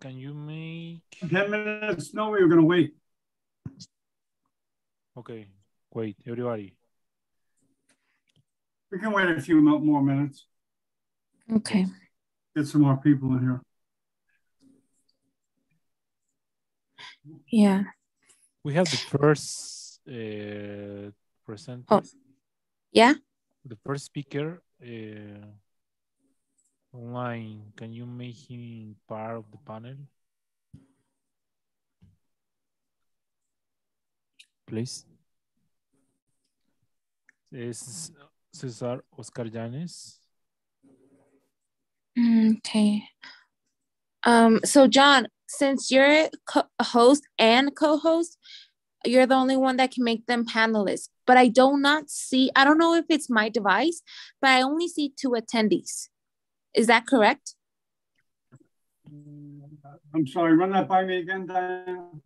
can you make... 10 minutes? No, we were going to wait. Okay, wait, everybody. We can wait a few more minutes. Okay. Get some more people in here. Yeah. We have the first uh, presenter, Oh. Yeah. the first speaker uh, online. Can you make him part of the panel? Please. Es Cesar Oscar Llanes. Mm, Okay. Um, so John, since you're co- host and co-host, you're the only one that can make them panelists. But I do not see, I don't know if it's my device, but I only see two attendees. Is that correct? I'm sorry, run that by me again, Diane.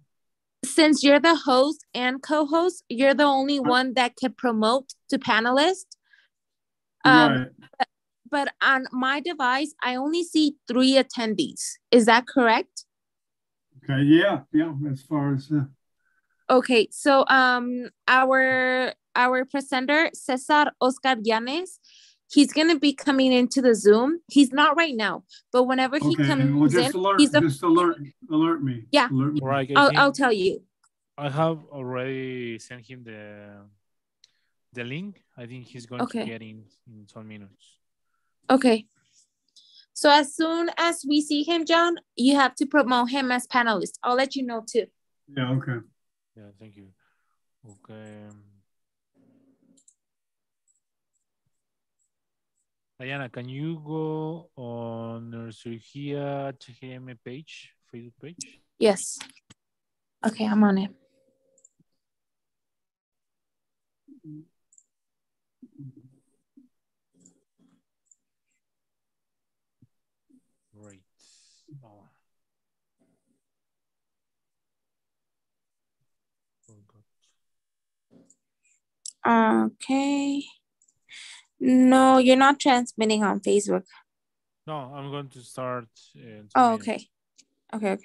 Since you're the host and co-host, you're the only one that can promote to panelists. Um, Right. but on my device, I only see three attendees. Is that correct? Okay, yeah, yeah, as far as, uh, Okay, so um our our presenter Cesar Oscar Llanes, he's gonna be coming into the Zoom. He's not right now, but whenever he okay, well, comes just in, alert, he's the just alert, alert me. Yeah. Alert me. All right, I, I'll, think I'll tell you. I have already sent him the the link. I think he's going Okay. to get in in some minutes. Okay. So as soon as we see him, John, you have to promote him as panelist. I'll let you know too. Yeah, okay. Yeah, thank you. Okay. Um, Diana, can you go on our Surgia HGM page, Facebook page? Yes. Okay, I'm on it. Right. Oh. Forgot. Okay. No, you're not transmitting on Facebook. No, I'm going to start. uh, Oh, minutes. okay. Okay,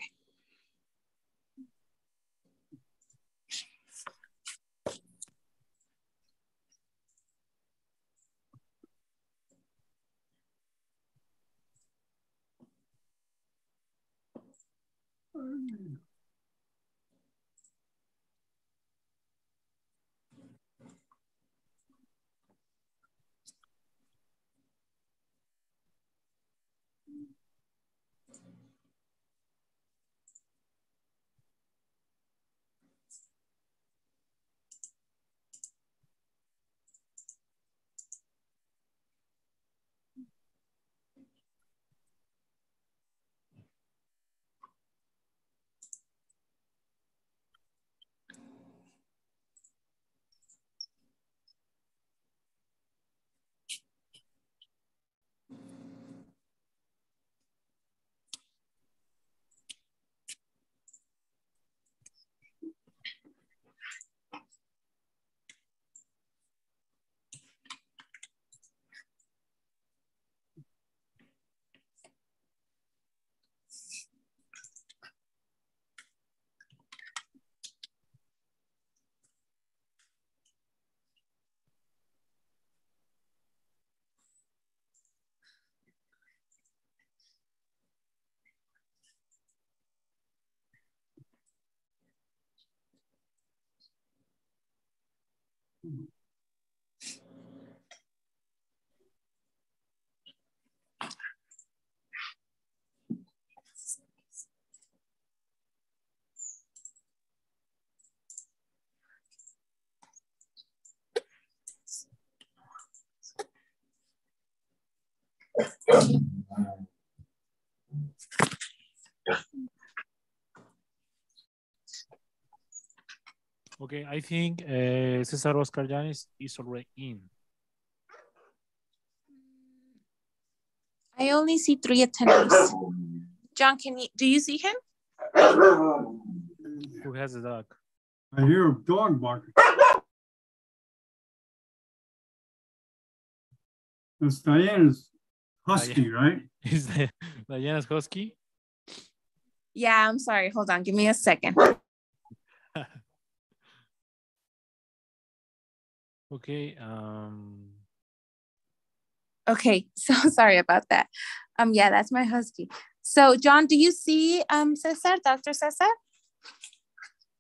okay. Okay, I think uh, Cesar Oscar Llanes is already in. I only see three attendees. John, can you do you see him? Who has a dog? I hear a dog barking. That's Diana's husky, right? Is the Diana's husky? Yeah, I'm sorry. Hold on. Give me a second. Okay. Um, Okay, so sorry about that. Um, yeah, that's my husky. So, John, do you see um Cesar, Dr. Cesar?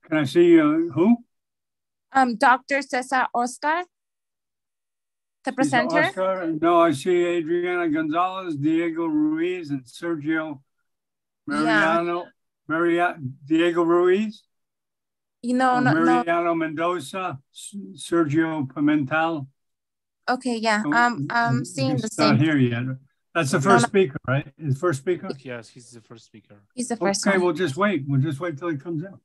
Can I see uh, who? Um, Dr. Cesar Oscar, the presenter. Oscar? No, I see Adriana Gonzalez, Diego Ruiz, and Sergio Mariano. Yeah. Mariano. Maria, Diego Ruiz, You know, or no, no. Mariano Mendoza, Sergio Pimentel. Okay, yeah. Oh, Um, I'm he's seeing the Not same. here yet. That's the first no. speaker, right? Is first speaker? yes, he's the first speaker. He's the first Okay, one. we'll just wait. We'll just wait till he comes out.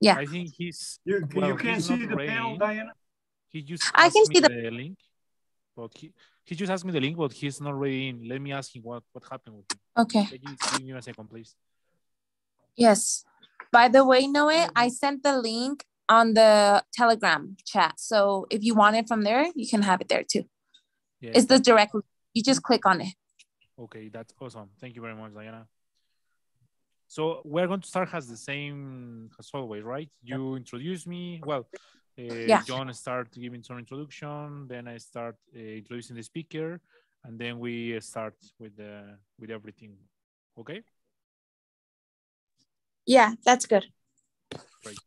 Yeah. I think he's You, Well, you can't he's see not the panel. Diana? he just I can see the- the link, but he, he just asked me the link, but he's not ready in. Let me ask him what what happened with him. Okay. Can you give me a second, please? Yes. By the way, Noe, I sent the link on the Telegram chat. So if you want it from there, you can have it there too. Yeah. It's the direct. You just click on it. Okay, that's awesome. Thank you very much, Diana. So we're going to start as the same as always, right? You introduce me. Well, uh, Yeah. John start giving some introduction. Then I start uh, introducing the speaker, and then we start with the with everything. Okay, Yeah, that's good. great.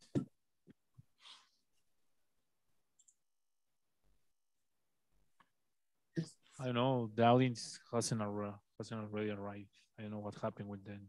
I don't know. The audience hasn't hasn't already arrived. I don't know what happened with them.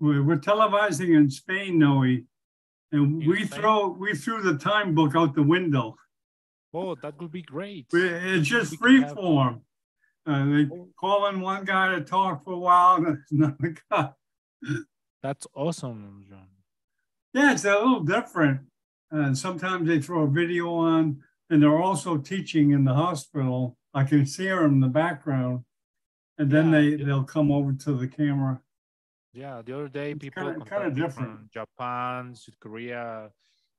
We're, we're televising in Spain, Noe, and In we Spain? throw, we threw the time book out the window. Oh, that would be great. It's just free form. Uh, they Oh. call in one guy to talk for a while, and another guy. That's awesome, John. Yeah, it's a little different. And sometimes they throw a video on, and they're also teaching in the hospital. I can see her in the background. And then Yeah, they, yeah. they'll come over to the camera. Yeah, the other day It's people kinda- kinda different. from Japan, South Korea.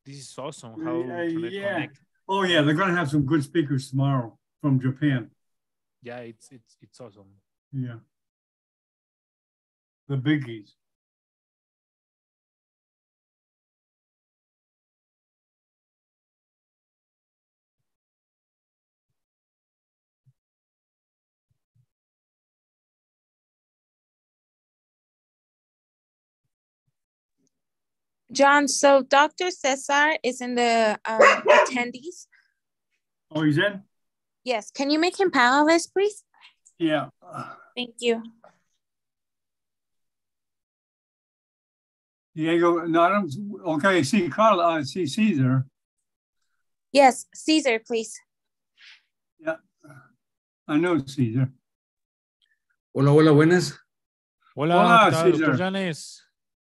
This is awesome how yeah. connect. Oh, yeah, they're gonna have some good speakers tomorrow from Japan. Yeah, it's it's it's awesome. Yeah. The biggies. John, so Dr. Cesar is in the um, attendees. Oh, he's in? Yes. Can you make him panelist, please? Yeah. Thank you. Diego, no, I don't, okay, see Carl, I see Caesar. Yes, Caesar, please. Yeah, I know Caesar. Hola, hola, buenas. Hola, Hola, ¿qué tal, César.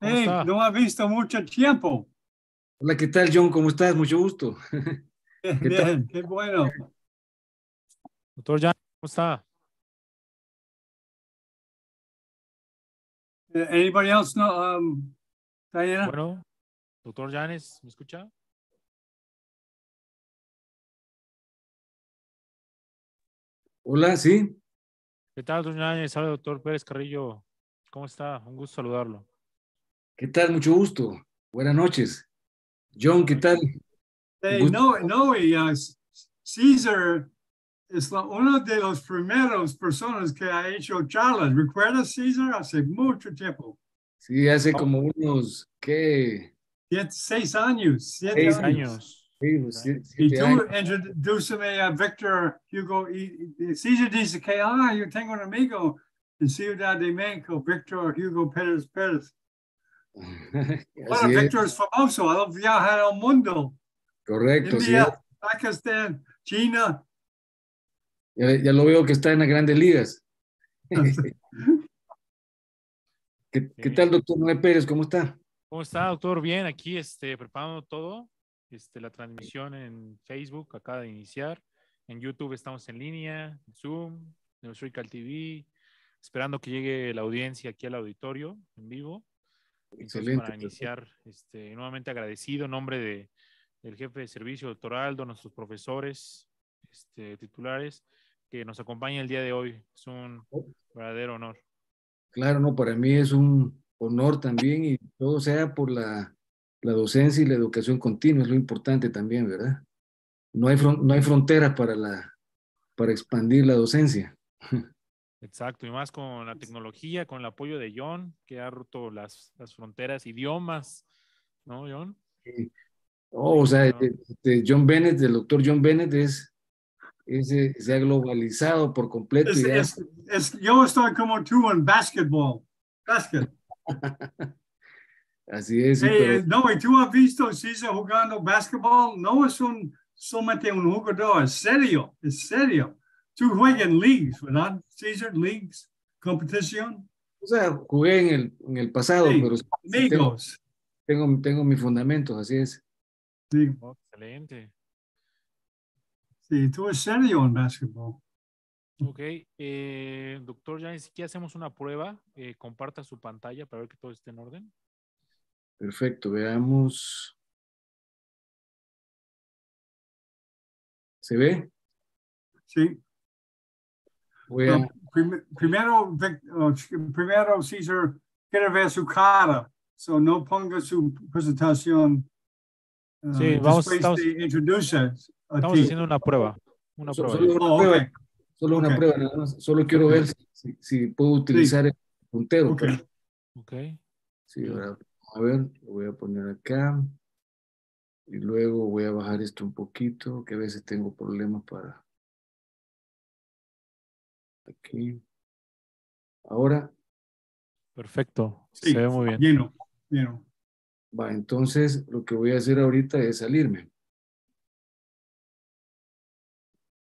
Hey, no ha visto mucho tiempo. Hola, ¿qué tal, John? ¿Cómo estás? Mucho gusto. Bien, ¿Qué tal? qué bueno. Doctor Janes, ¿cómo está? Uh, Anybody else know, um, Diana? Bueno, doctor Janes, ¿me escucha? Hola, sí. ¿Qué tal, doctor Janes? Habla doctor Pérez Carrillo. ¿Cómo está? Un gusto saludarlo. ¿Qué tal? Mucho gusto. Buenas noches. John, ¿qué tal? Hey, no, no, uh, Caesar es la- uno de los primeros personas que ha hecho charlas. ¿Recuerdas, Caesar? Hace mucho tiempo. Sí, hace Oh. como unos, ¿qué? Siete, seis años. Siete Seis años. años. Sí, pues, sie- Y siete tú años. introdúceme a Víctor Hugo. Y, y Caesar dice que, ah, yo tengo un amigo en Ciudad de México, Víctor Hugo Pérez Pérez. Bueno, Víctor es famoso, ha viajado al mundo. correcto, sí. India, Pakistán, China. Ya, ya lo veo que está en las grandes ligas. ¿Qué, tal, doctor Noé Pérez? ¿Cómo está? ¿Cómo está, doctor? Bien, aquí este, preparando todo. Este, la transmisión en Facebook acaba de iniciar. En YouTube estamos en línea, en Zoom, Neustrical TV, esperando que llegue la audiencia aquí al auditorio en vivo. Entonces, Excelente. para iniciar, este, nuevamente agradecido en nombre de, del jefe de servicio, doctor Aldo, nuestros profesores este, titulares, que nos acompaña el día de hoy. Es un verdadero honor. Claro, no, para mí es un honor también y todo sea por la, la docencia y la educación continua, es lo importante también, ¿verdad? No hay, no hay fronteras para, la, para expandir la docencia. Exacto, y más con la tecnología, con el apoyo de John, que ha roto las, las fronteras, idiomas, ¿no, John? Oh, o sea, Claro. este, John Bennett, el doctor John Bennett es, es, se ha globalizado por completo. Es, y ya- es, es, yo estoy como tú en basketball. Basket. así es, sí, Hey, pero- eh, no, y tú has visto César jugando basketball. No es un, solamente un jugador, es serio, es serio. Tú juegas en leagues, ¿verdad? César, leagues, competición. o sea, jugué en el, en el pasado, Sí, pero sí tengo, Amigos. tengo, tengo mis fundamentos, así es. Sí, Oh, excelente. sí, tú es serio en basketball. Ok, eh, doctor, ya ni siquiera hacemos una prueba. eh, comparta su pantalla para ver que todo esté en orden. Perfecto, veamos. ¿Se ve? Sí. Voy a, No, prim- primero, oh, primero, César, quiere ver su cara. So no ponga su presentación. uh, Sí, vamos- después estamos- a Estamos ti. haciendo una prueba. Una So- prueba. solo una Oh, prueba, okay. solo una ok. prueba nada más. Solo quiero Ok. ver si, si puedo utilizar el puntero. Ok. pero- Ok, sí, ahora, a ver, lo voy a poner acá. Y luego voy a bajar esto un poquito, que a veces tengo problemas para... Aquí. Ahora, perfecto. Sí, Se ve muy bien. Lleno, lleno. va, entonces lo que voy a hacer ahorita es salirme.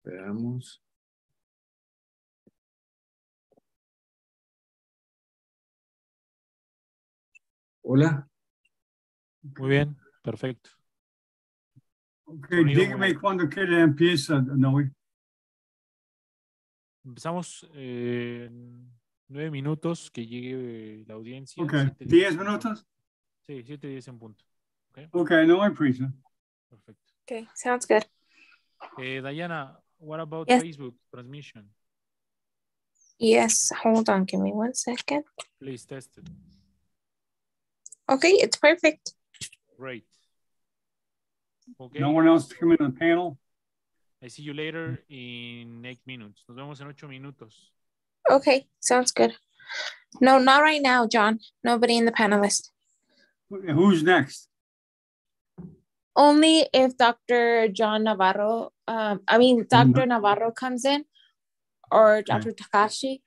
Veamos. Hola. Muy bien, perfecto. Ok, dígame cuando quiere empieza, Noé. Empezamos eh, en nueve minutos que llegue la audiencia. Ok, siete, ¿diez minutos? Sí, siete, diez en punto. Ok, no hay prisa. Perfecto. Okay, sounds good. Eh, Diana, what about Yes. Facebook transmission? Yes, hold on, give me one second. Please test it. Okay, it's perfect. Great. Okay. No one else to come in on the panel? I see you later in eight minutes. Nos vemos en ocho minutos. Okay, sounds good. No, not right now, John. Nobody in the panelist. Who's next? Only if Dr. John Navarro, um, I mean, Dr. Navarro comes in or Dr. Takashi.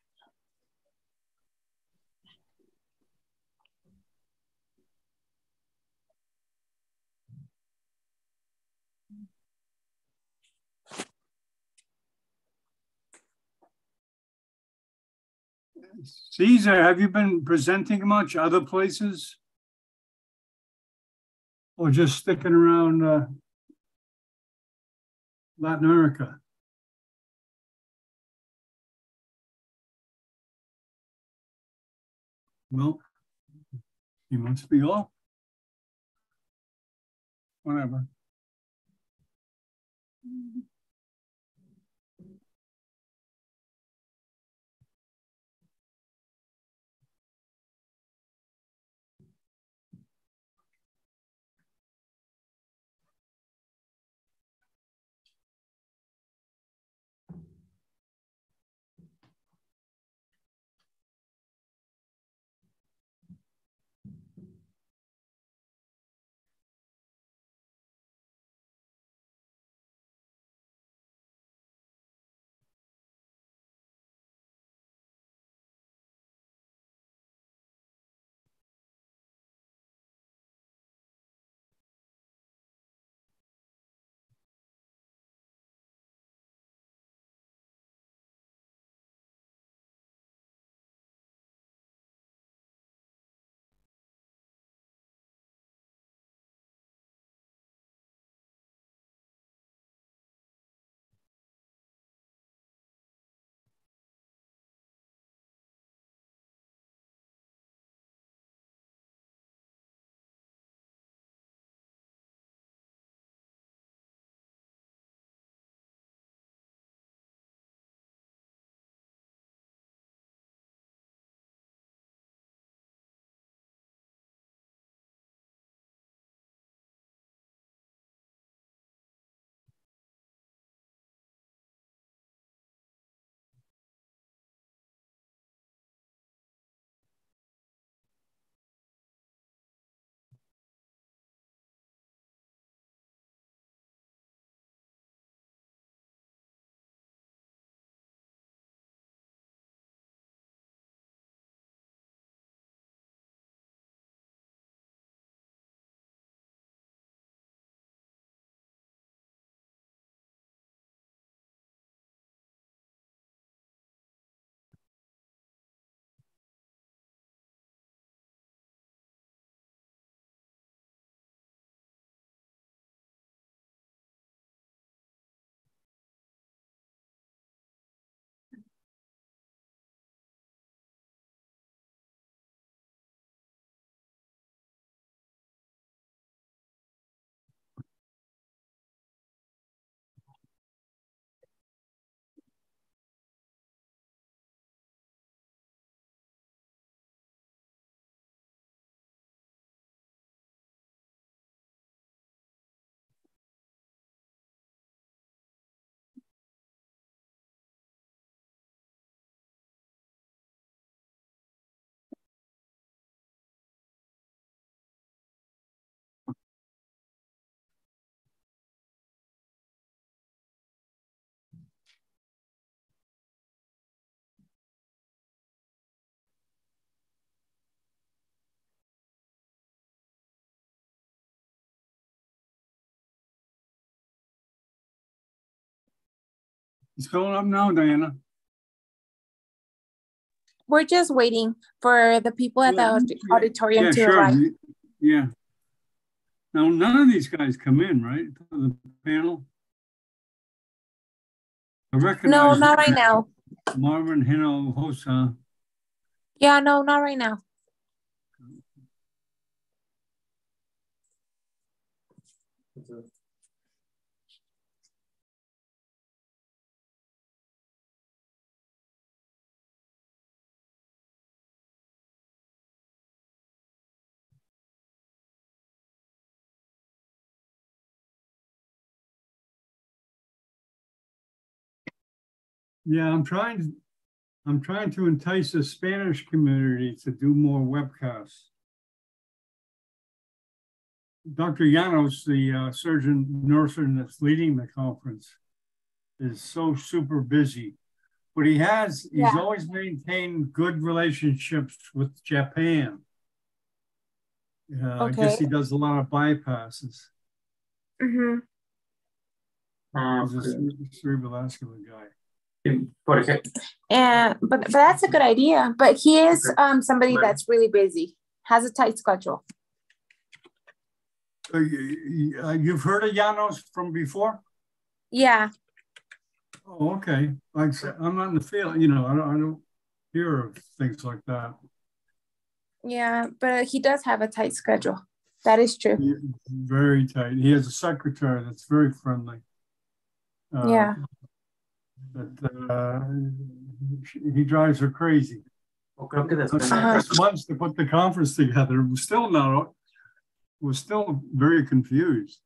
Caesar, have you been presenting much other places? Or just sticking around uh, Latin America? Well, he must be off. Whatever. It's going up now, Diana. We're just waiting for the people at the Yeah, aud- yeah, auditorium Yeah, to sure. arrive. Yeah. Now, none of these guys come in, right, to the panel? I No, not right now. Marvin Hino Hosa. Yeah, no, not right now. Yeah, I'm trying, to I'm trying to entice the Spanish community to do more webcasts. Dr. Llanos, the uh, surgeon neurosurgeon that's leading the conference, is so super busy. But he has, he's Yeah. always maintained good relationships with Japan. Uh, I guess he does a lot of bypasses. Mm-hmm. He's a cere- cerebrovascular guy. Sí, por ejemplo, And but but that's a good idea. But he is Okay. um somebody Well- that's really busy, has a tight schedule. Uh, you- you- You've heard of Llanos from before? Yeah. Oh, okay. Like I said, I'm not in the field, you know, I don't, I don't hear of things like that. Yeah, but he does have a tight schedule. That is true. He- Very tight. He has a secretary that's very friendly. Uh, Yeah. But uh, he drives her crazy. o creo que It después. took us months to put the conference together. We're still not, we're still very confused.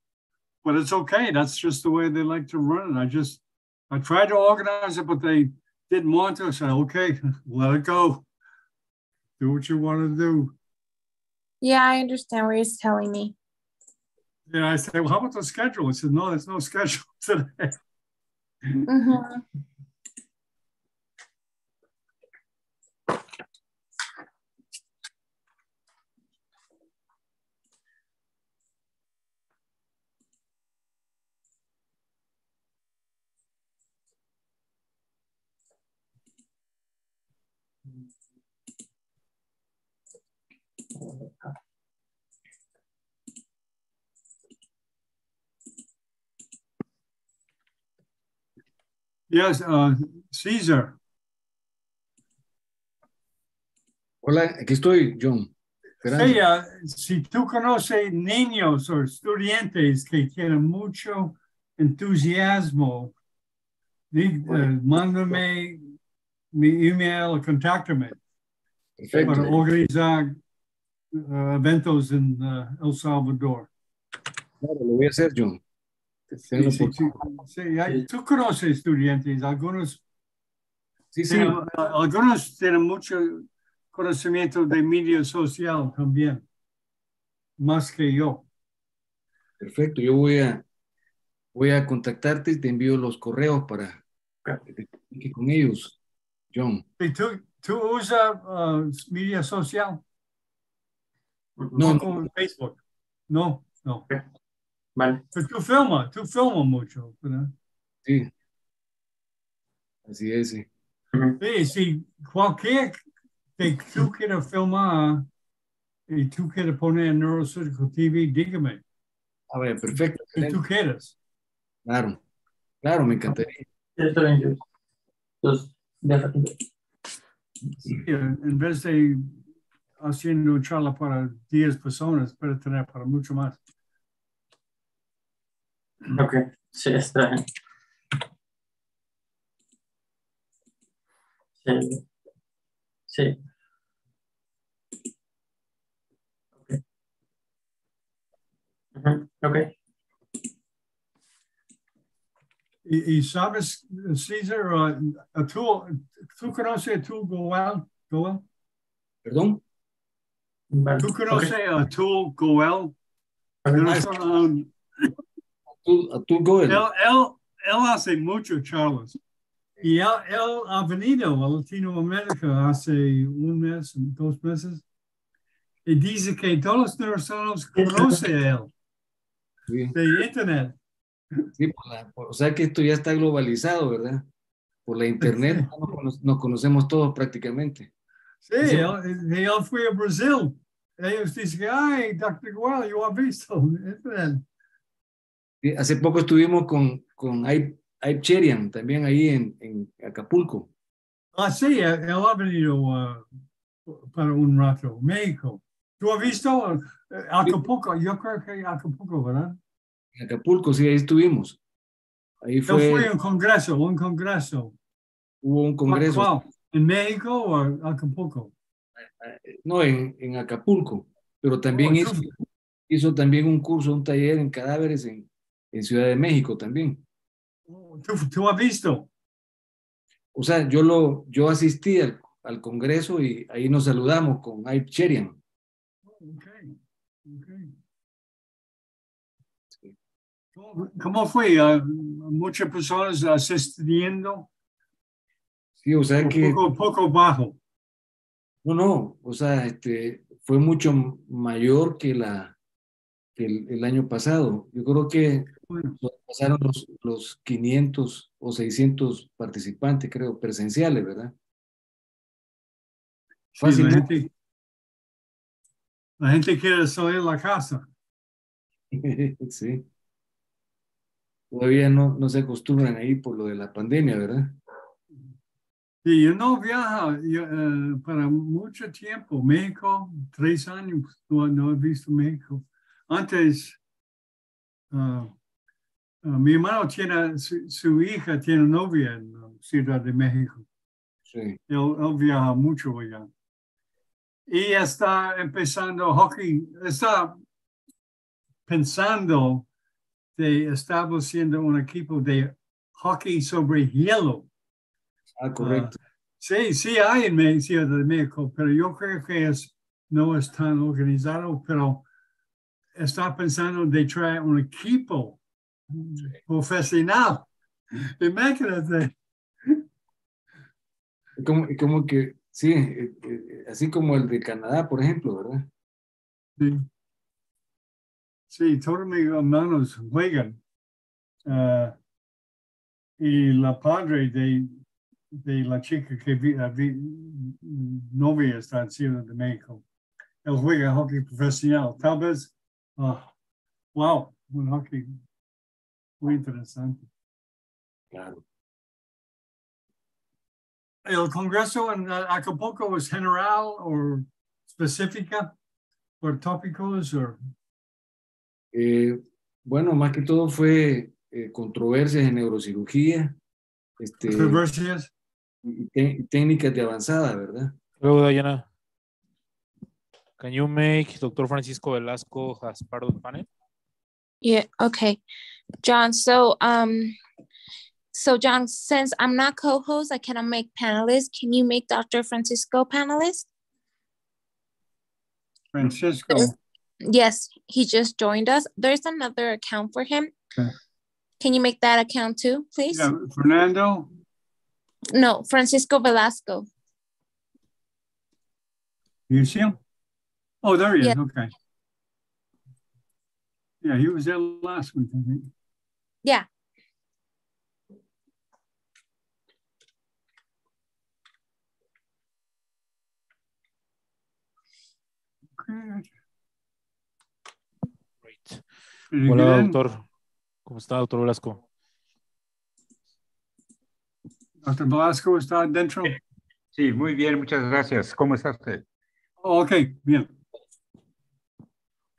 But it's okay. That's just the way they like to run it. I just, I tried to organize it, but they didn't want to. I said, okay, let it go. Do what you want to do. Yeah, I understand what he's telling me. And I said, well, how about the schedule? He said, no, there's no schedule today. Mm-hmm. Hmm. Yes, uh, Caesar. Hola, aquí estoy, John. Sí, uh, si tú conoces niños o estudiantes que tienen mucho entusiasmo, eh, mándame mi email o contáctame Perfecto. para organizar eh, eventos en eh, El Salvador. Claro, lo voy a hacer, John. Sí, sí, sí, hay- tú conoces estudiantes, algunos, Sí, sí, tienen- algunos tienen mucho conocimiento de media social también, más que yo. perfecto. Yo voy a, voy a contactarte y te envío los correos para que te comuniques con ellos, John. ¿Y tú, tú usas uh, media social? No, como Facebook. No, no. Vale. Pero tú filmas, tú filmas mucho, ¿verdad? Sí. Así es, sí. Sí, si cualquier que tú quieras filmar y tú quieres poner en Neurosurgical TV, dígame, A ver, perfecto. si tú quieres. Claro, claro, me encantaría. Está bien. Entonces, déjate. Sí, en vez de haciendo una charla para 10 personas, puede tener para mucho más. Ok, sí, está bien. Sí. Sí. Ok. Ujú, Ok. Y, y sabes, César, uh, tú, tú conoces a tú Goel? Goel? ¿Perdón? ¿Tú conoces a tú Goel? Ok. Él, él hace mucho charlas. Y él, él ha venido a Latinoamérica hace un mes, dos meses. Y dice que todos los neurosurgeons conocen a él Sí, de internet. sí, por la- por- o sea que esto ya está globalizado, ¿verdad? por la internet nos, cono- nos conocemos todos prácticamente. Sí, él, él fue a Brasil. Ellos dicen, ay, Dr. Gual, yo he visto. Sí, Hace poco estuvimos con, con Aib, Aib Cherian, también ahí en, en Acapulco. Ah, sí, él ha venido uh, para un rato, México. ¿Tú has visto eh, Acapulco? Yo creo que Acapulco, ¿verdad? En Acapulco, sí, ahí estuvimos. Ahí fue, fue a un congreso, un congreso. hubo un congreso. ¿En México o Acapulco? no, en, en Acapulco, pero también Oh, hizo, hizo también un curso, un taller en cadáveres en, en Ciudad de México también. ¿Tú, tú has visto? O sea, yo, lo, yo asistí al, al congreso y ahí nos saludamos con Aib Cherian. Okay, okay. ¿Cómo- ¿Cómo fue? Muchas personas asistiendo, Sí, o sea que, poco, poco bajo. no, no, o sea, este, fue mucho mayor que, la, que el, el año pasado. Yo creo que Bueno, pasaron los, los 500 o 600 participantes, creo, presenciales, ¿verdad? sí, la, Fácilmente. gente, la gente quiere salir de la casa. Sí. Todavía no, no se acostumbran ahí por lo de la pandemia, ¿verdad? Y yo no viajo yo, eh, para mucho tiempo. México, tres años, no, no he visto México. Antes, ah, ah, mi hermano tiene, su, su hija tiene novia en la Ciudad de México. Sí. Él, él viaja mucho allá. Y está empezando hockey, está pensando de estableciendo un equipo de hockey sobre hielo. Ah, correcto. Sí, sí hay en Ciudad de México, pero yo creo que es, no es tan organizado, pero está pensando de traer un equipo profesional. Imagínate. Como, como que, sí, eh, eh, así como el de Canadá, por ejemplo, ¿verdad? Sí, sí todos mis hermanos juegan. Ah, y la padre de, de la chica que vi, vi- novia está en Ciudad de México. Él juega hockey profesional. Tal vez, ah, wow, un hockey muy interesante. Claro. ¿El Congreso en Acapulco es general o específica por tópicos o Eh, bueno, más que todo fue eh, controversias en neurocirugía este, controversias? y técnicas de avanzada, ¿verdad? Hello, Diana. Can you make Dr. Francisco Velasco as part of the panel? Yeah, okay. John, so um so John, since I'm not co-host, I cannot make panelists. Can you make Dr. Francisco panelist? Francisco. Yes, he just joined us. There's another account for him. Okay. Can you make that account too, please? Yeah, Fernando, No, Francisco Velasco. you see him? Oh, there he is. Okay. Yeah, he was there last week, I think. Yeah. Great. Hola, doctor. ¿Cómo está, doctor Velasco? Dr. Velasco está dentro. Sí, muy bien, muchas gracias. ¿Cómo está usted? Ok, bien.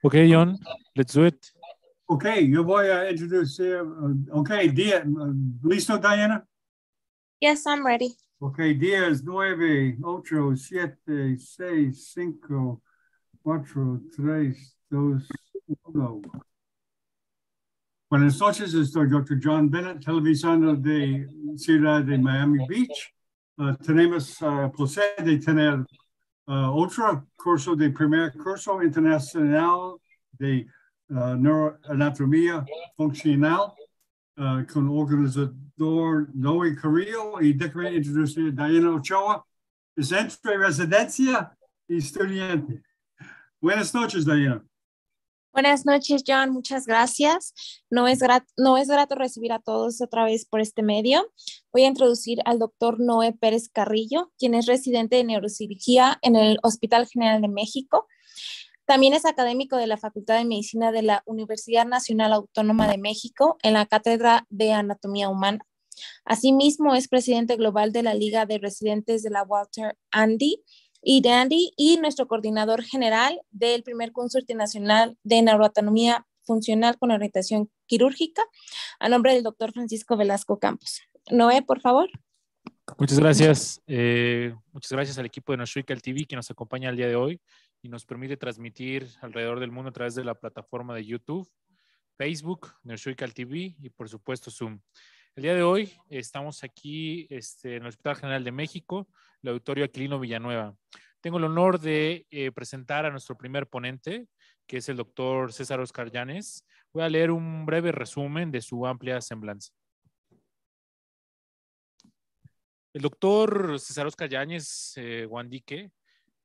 Ok, John, let's do it. Ok, yo voy a introducir. uh, ok, día, uh, ¿listo, Diana? Yes, I'm ready. Ok, 10, 9, 8, 7, 6, 5, 4, 3, 2, 1. Buenas noches, estoy Dr. John Bennett, televisando de Ciudad de Miami Beach. Uh, tenemos uh, placer de tener uh, otro curso de primer curso internacional de uh, neuroanatomía funcional con organizador Noe Carrillo y déjame introducir Diana Ochoa. Es entre residencia y estudiante. Buenas noches, Diana. Buenas noches, John. Muchas gracias. No es, grato, no es grato recibir a todos otra vez por este medio. Voy a introducir al doctor Noé Pérez Carrillo, quien es residente de neurocirugía en el Hospital General de México. También es académico de la Facultad de Medicina de la Universidad Nacional Autónoma de México en la Cátedra de Anatomía Humana. Asimismo, es presidente global de la Liga de Residentes de la Walter Andy y Dandy y nuestro coordinador general del primer curso internacional de neuroanatomía funcional con orientación quirúrgica, a nombre del doctor Francisco Velasco Campos. Noé, por favor. Muchas gracias. Eh, muchas gracias al equipo de Noshrical TV que nos acompaña el día de hoy y nos permite transmitir alrededor del mundo a través de la plataforma de YouTube, Facebook, Noshrical TV y por supuesto Zoom. El día de hoy estamos aquí este, en el Hospital General de México, el auditorio Aquilino Villanueva. Tengo el honor de eh, presentar a nuestro primer ponente, que es el doctor César Oscar Llanes. Voy a leer un breve resumen de su amplia semblanza. El doctor César Oscar Yáñez eh, Guandique,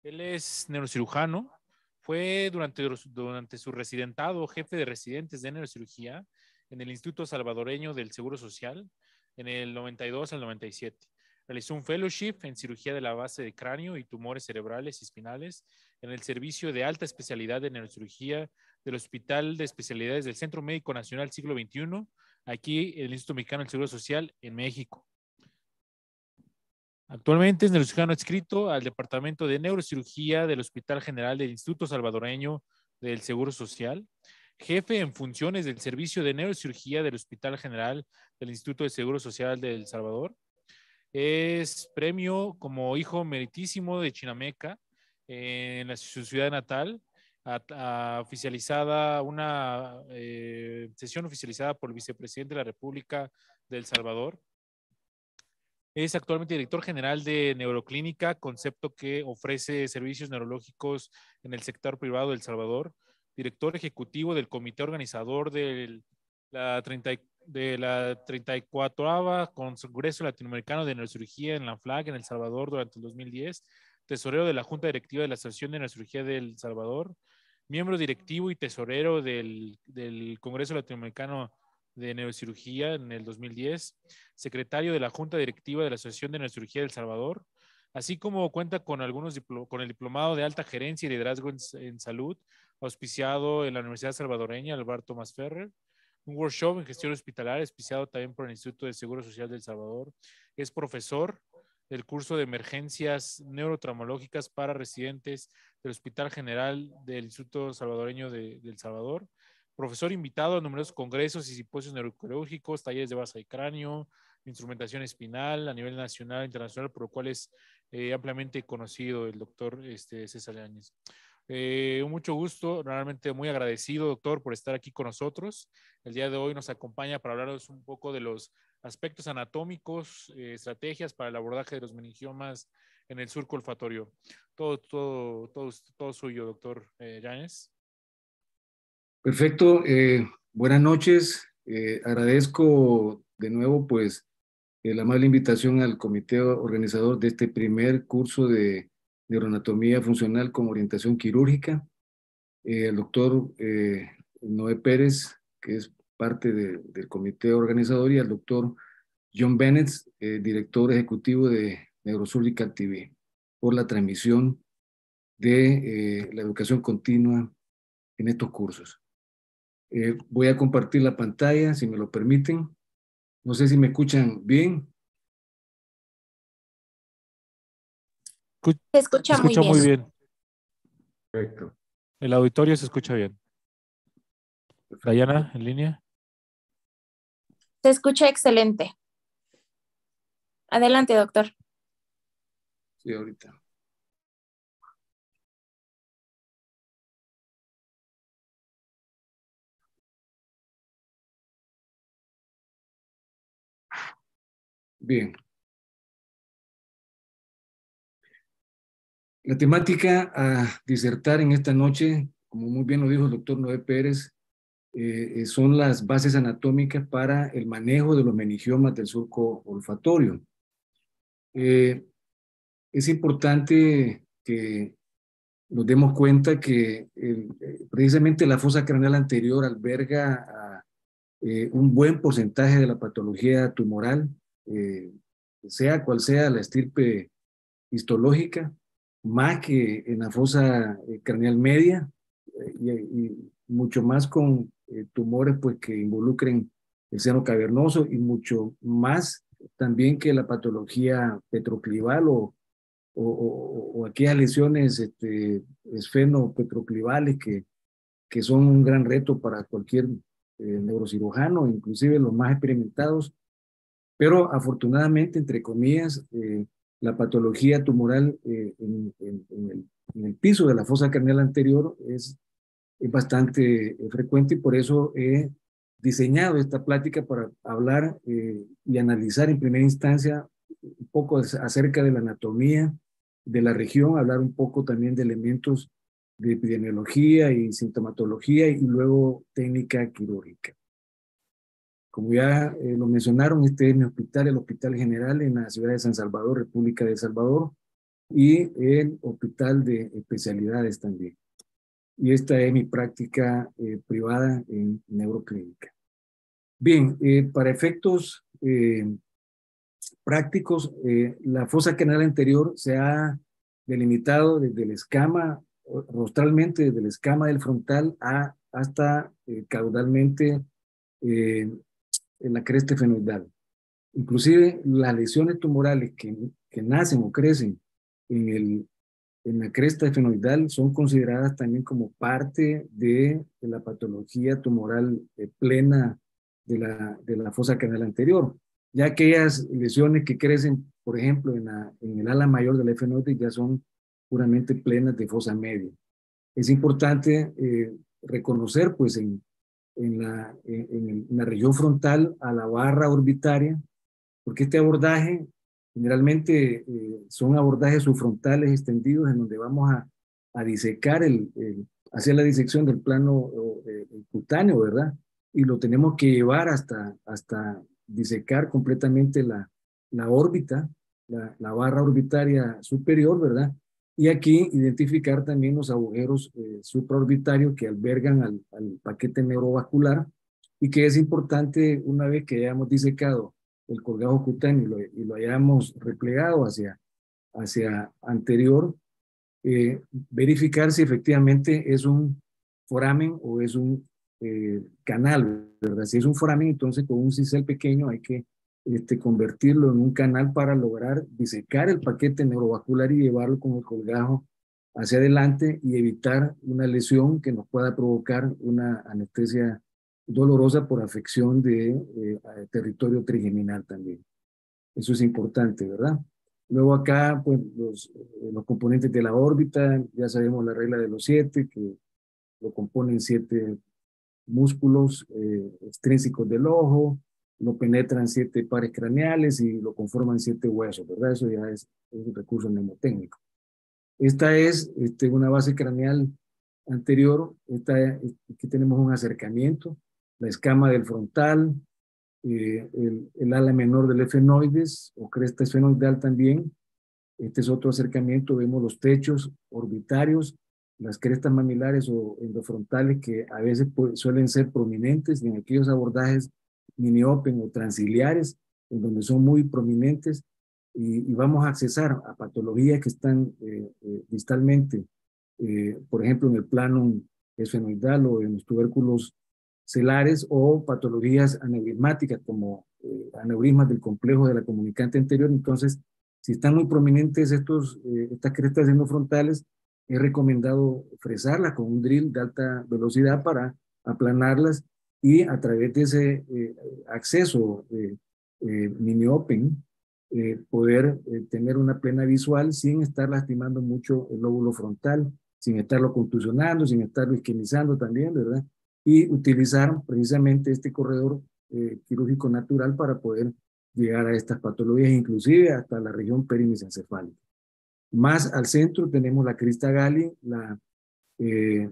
él es neurocirujano, fue durante, durante su residentado jefe de residentes de neurocirugía en el Instituto Salvadoreño del Seguro Social en el 92 al 97. Realizó un fellowship en cirugía de la base de cráneo y tumores cerebrales y espinales en el Servicio de Alta Especialidad de Neurocirugía del Hospital de Especialidades del Centro Médico Nacional Siglo XXI, aquí en el Instituto Mexicano del Seguro Social en México. Actualmente es neurocirujano adscrito al Departamento de Neurocirugía del Hospital General del Instituto Salvadoreño del Seguro Social jefe en funciones del Servicio de Neurocirugía del Hospital General del Instituto de Seguro Social de El Salvador. Es premio como hijo meritísimo de Chinameca en su ciudad natal, oficializada una eh, sesión oficializada por el vicepresidente de la República de Salvador. Es actualmente director general de Neuroclínica, concepto que ofrece servicios neurológicos en el sector privado de El Salvador director ejecutivo del comité organizador de la, 30, de la 34 Congreso Latinoamericano de Neurocirugía en la FLAG en El Salvador durante el 2010, tesorero de la Junta Directiva de la Asociación de Neurocirugía de El Salvador, miembro directivo y tesorero del, del Congreso Latinoamericano de Neurocirugía en el 2010, secretario de la Junta Directiva de la Asociación de Neurocirugía de El Salvador, así como cuenta con, algunos con el diplomado de alta gerencia y liderazgo en salud auspiciado en la Universidad Salvadoreña Alberto Masferrer, un workshop en gestión hospitalaria, auspiciado también por el Instituto de Seguro Social del Salvador. Es profesor del curso de emergencias neurotraumológicas para residentes del Hospital General del Instituto Salvadoreño de, El Salvador. Profesor invitado a numerosos congresos y simposios neuroquirúrgicos, talleres de base de cráneo, instrumentación espinal a nivel nacional e internacional, por lo cual es eh, ampliamente conocido el doctor este, César Áñez. Eh, mucho gusto, realmente muy agradecido, doctor, por estar aquí con nosotros. El día de hoy nos acompaña para hablaros un poco de los aspectos anatómicos, eh, estrategias para el abordaje de los meningiomas en el surco olfatorio. Todo, todo, todo, todo suyo, doctor eh, Yáñez. Perfecto. Eh, buenas noches. agradezco de nuevo, pues, la amable invitación al comité organizador de este primer curso de neuroanatomía funcional con orientación quirúrgica, eh, el doctor eh, Noé Pérez, que es parte del comité organizador, y el doctor John Bennett, eh, director ejecutivo de Neurosurgical TV, por la transmisión de la educación continua en estos cursos. Voy a compartir la pantalla, si me lo permiten. No sé si me escuchan bien. Se escucha, muy, bien. Perfecto. El auditorio se escucha bien. Dayana, en línea. Se escucha excelente. Adelante, doctor. Sí, ahorita. Bien. La temática a disertar en esta noche, como muy bien lo dijo el doctor Noé Pérez, eh, son las bases anatómicas para el manejo de los meningiomas del surco olfatorio. Eh, es importante que nos demos cuenta que precisamente la fosa craneal anterior alberga eh, un buen porcentaje de la patología tumoral, eh, sea cual sea la estirpe histológica, más que en la fosa craneal media y, y mucho más con tumores pues, que involucren el seno cavernoso y mucho más también que la patología petroclival o, o, o, aquellas lesiones este, esfenopetroclivales que, que son un gran reto para cualquier eh, neurocirujano, inclusive los más experimentados. Pero afortunadamente, entre comillas, eh, la patología tumoral eh, en, el, piso de la fosa craneal anterior es, es bastante frecuente y por eso he diseñado esta plática para hablar y analizar en primera instancia un poco acerca de la anatomía de la región, hablar un poco también de elementos de epidemiología y sintomatología y luego técnica quirúrgica. Como ya eh, lo mencionaron, este es mi hospital, el Hospital General en la ciudad de San Salvador, República de Salvador, y el Hospital de Especialidades también. Y esta es mi práctica eh, privada en neuroclínica. Bien, eh, para efectos prácticos, eh, la fosa canal anterior se ha delimitado desde la escama, rostralmente desde la escama del frontal a, hasta eh, caudalmente eh, la cresta fenoidal. Inclusive las lesiones tumorales que, que nacen o crecen en, el, en la cresta fenoidal son consideradas también como parte de, de la patología tumoral plena de la, de la fosa canal anterior ya aquellas lesiones que crecen, por ejemplo, en, la, en el ala mayor del F ya son puramente plenas de fosa media. Es importante eh, reconocer, pues, en, en, la, en, la región frontal a la barra orbitaria, porque este abordaje generalmente eh, son abordajes subfrontales extendidos en donde vamos a, a disecar, el, hacer la disección del plano eh, cutáneo, ¿verdad? Y lo tenemos que llevar hasta, hasta disecar completamente la, la órbita, la, la, barra orbitaria superior, ¿verdad? Y aquí identificar también los agujeros eh, supraorbitarios que albergan al, paquete neurovascular y que es importante una vez que hayamos disecado el colgajo cutáneo y lo, hayamos replegado hacia, hacia anterior, eh, verificar si efectivamente es un foramen o es un eh, canal, ¿verdad? Si es un foramen, entonces con un cincel pequeño hay que este, convertirlo en un canal para lograr disecar el paquete neurovascular y llevarlo con el colgajo hacia adelante y evitar una lesión que nos pueda provocar una anestesia dolorosa por afección de eh, territorio trigeminal también. Eso es importante, ¿verdad? Luego acá, pues los, eh, los componentes de la órbita, ya sabemos la regla de los siete, que lo componen siete músculos eh, extrínsecos del ojo, lo penetran siete pares craneales y lo conforman siete huesos, ¿verdad? Eso ya es, un recurso mnemotécnico. Esta es este, una base craneal anterior, esta, aquí tenemos un acercamiento, la escama del frontal, eh, el, el, ala menor del efenoides o cresta esfenoidal también. Este es otro acercamiento, vemos los techos orbitarios las crestas mamilares o endofrontales que a veces suelen ser prominentes en aquellos abordajes mini-open o transiliares, en donde son muy prominentes y, vamos a accesar a patologías que están eh, eh, distalmente, eh, por ejemplo, en el plano esfenoidal o en los tubérculos celares o patologías aneurismáticas como aneurismas del complejo de la comunicante anterior. Entonces, si están muy prominentes estos, estas crestas endofrontales, es recomendado fresarlas con un drill de alta velocidad para aplanarlas y a través de ese eh, acceso eh, eh, mini open poder tener una plena visual sin estar lastimando mucho el lóbulo frontal, sin estarlo contusionando, sin estarlo isquemizando también, ¿verdad? Y utilizar precisamente este corredor quirúrgico natural para poder llegar a estas patologías, inclusive hasta la región perimesencefálica. Más al centro tenemos la crista gali, la, eh,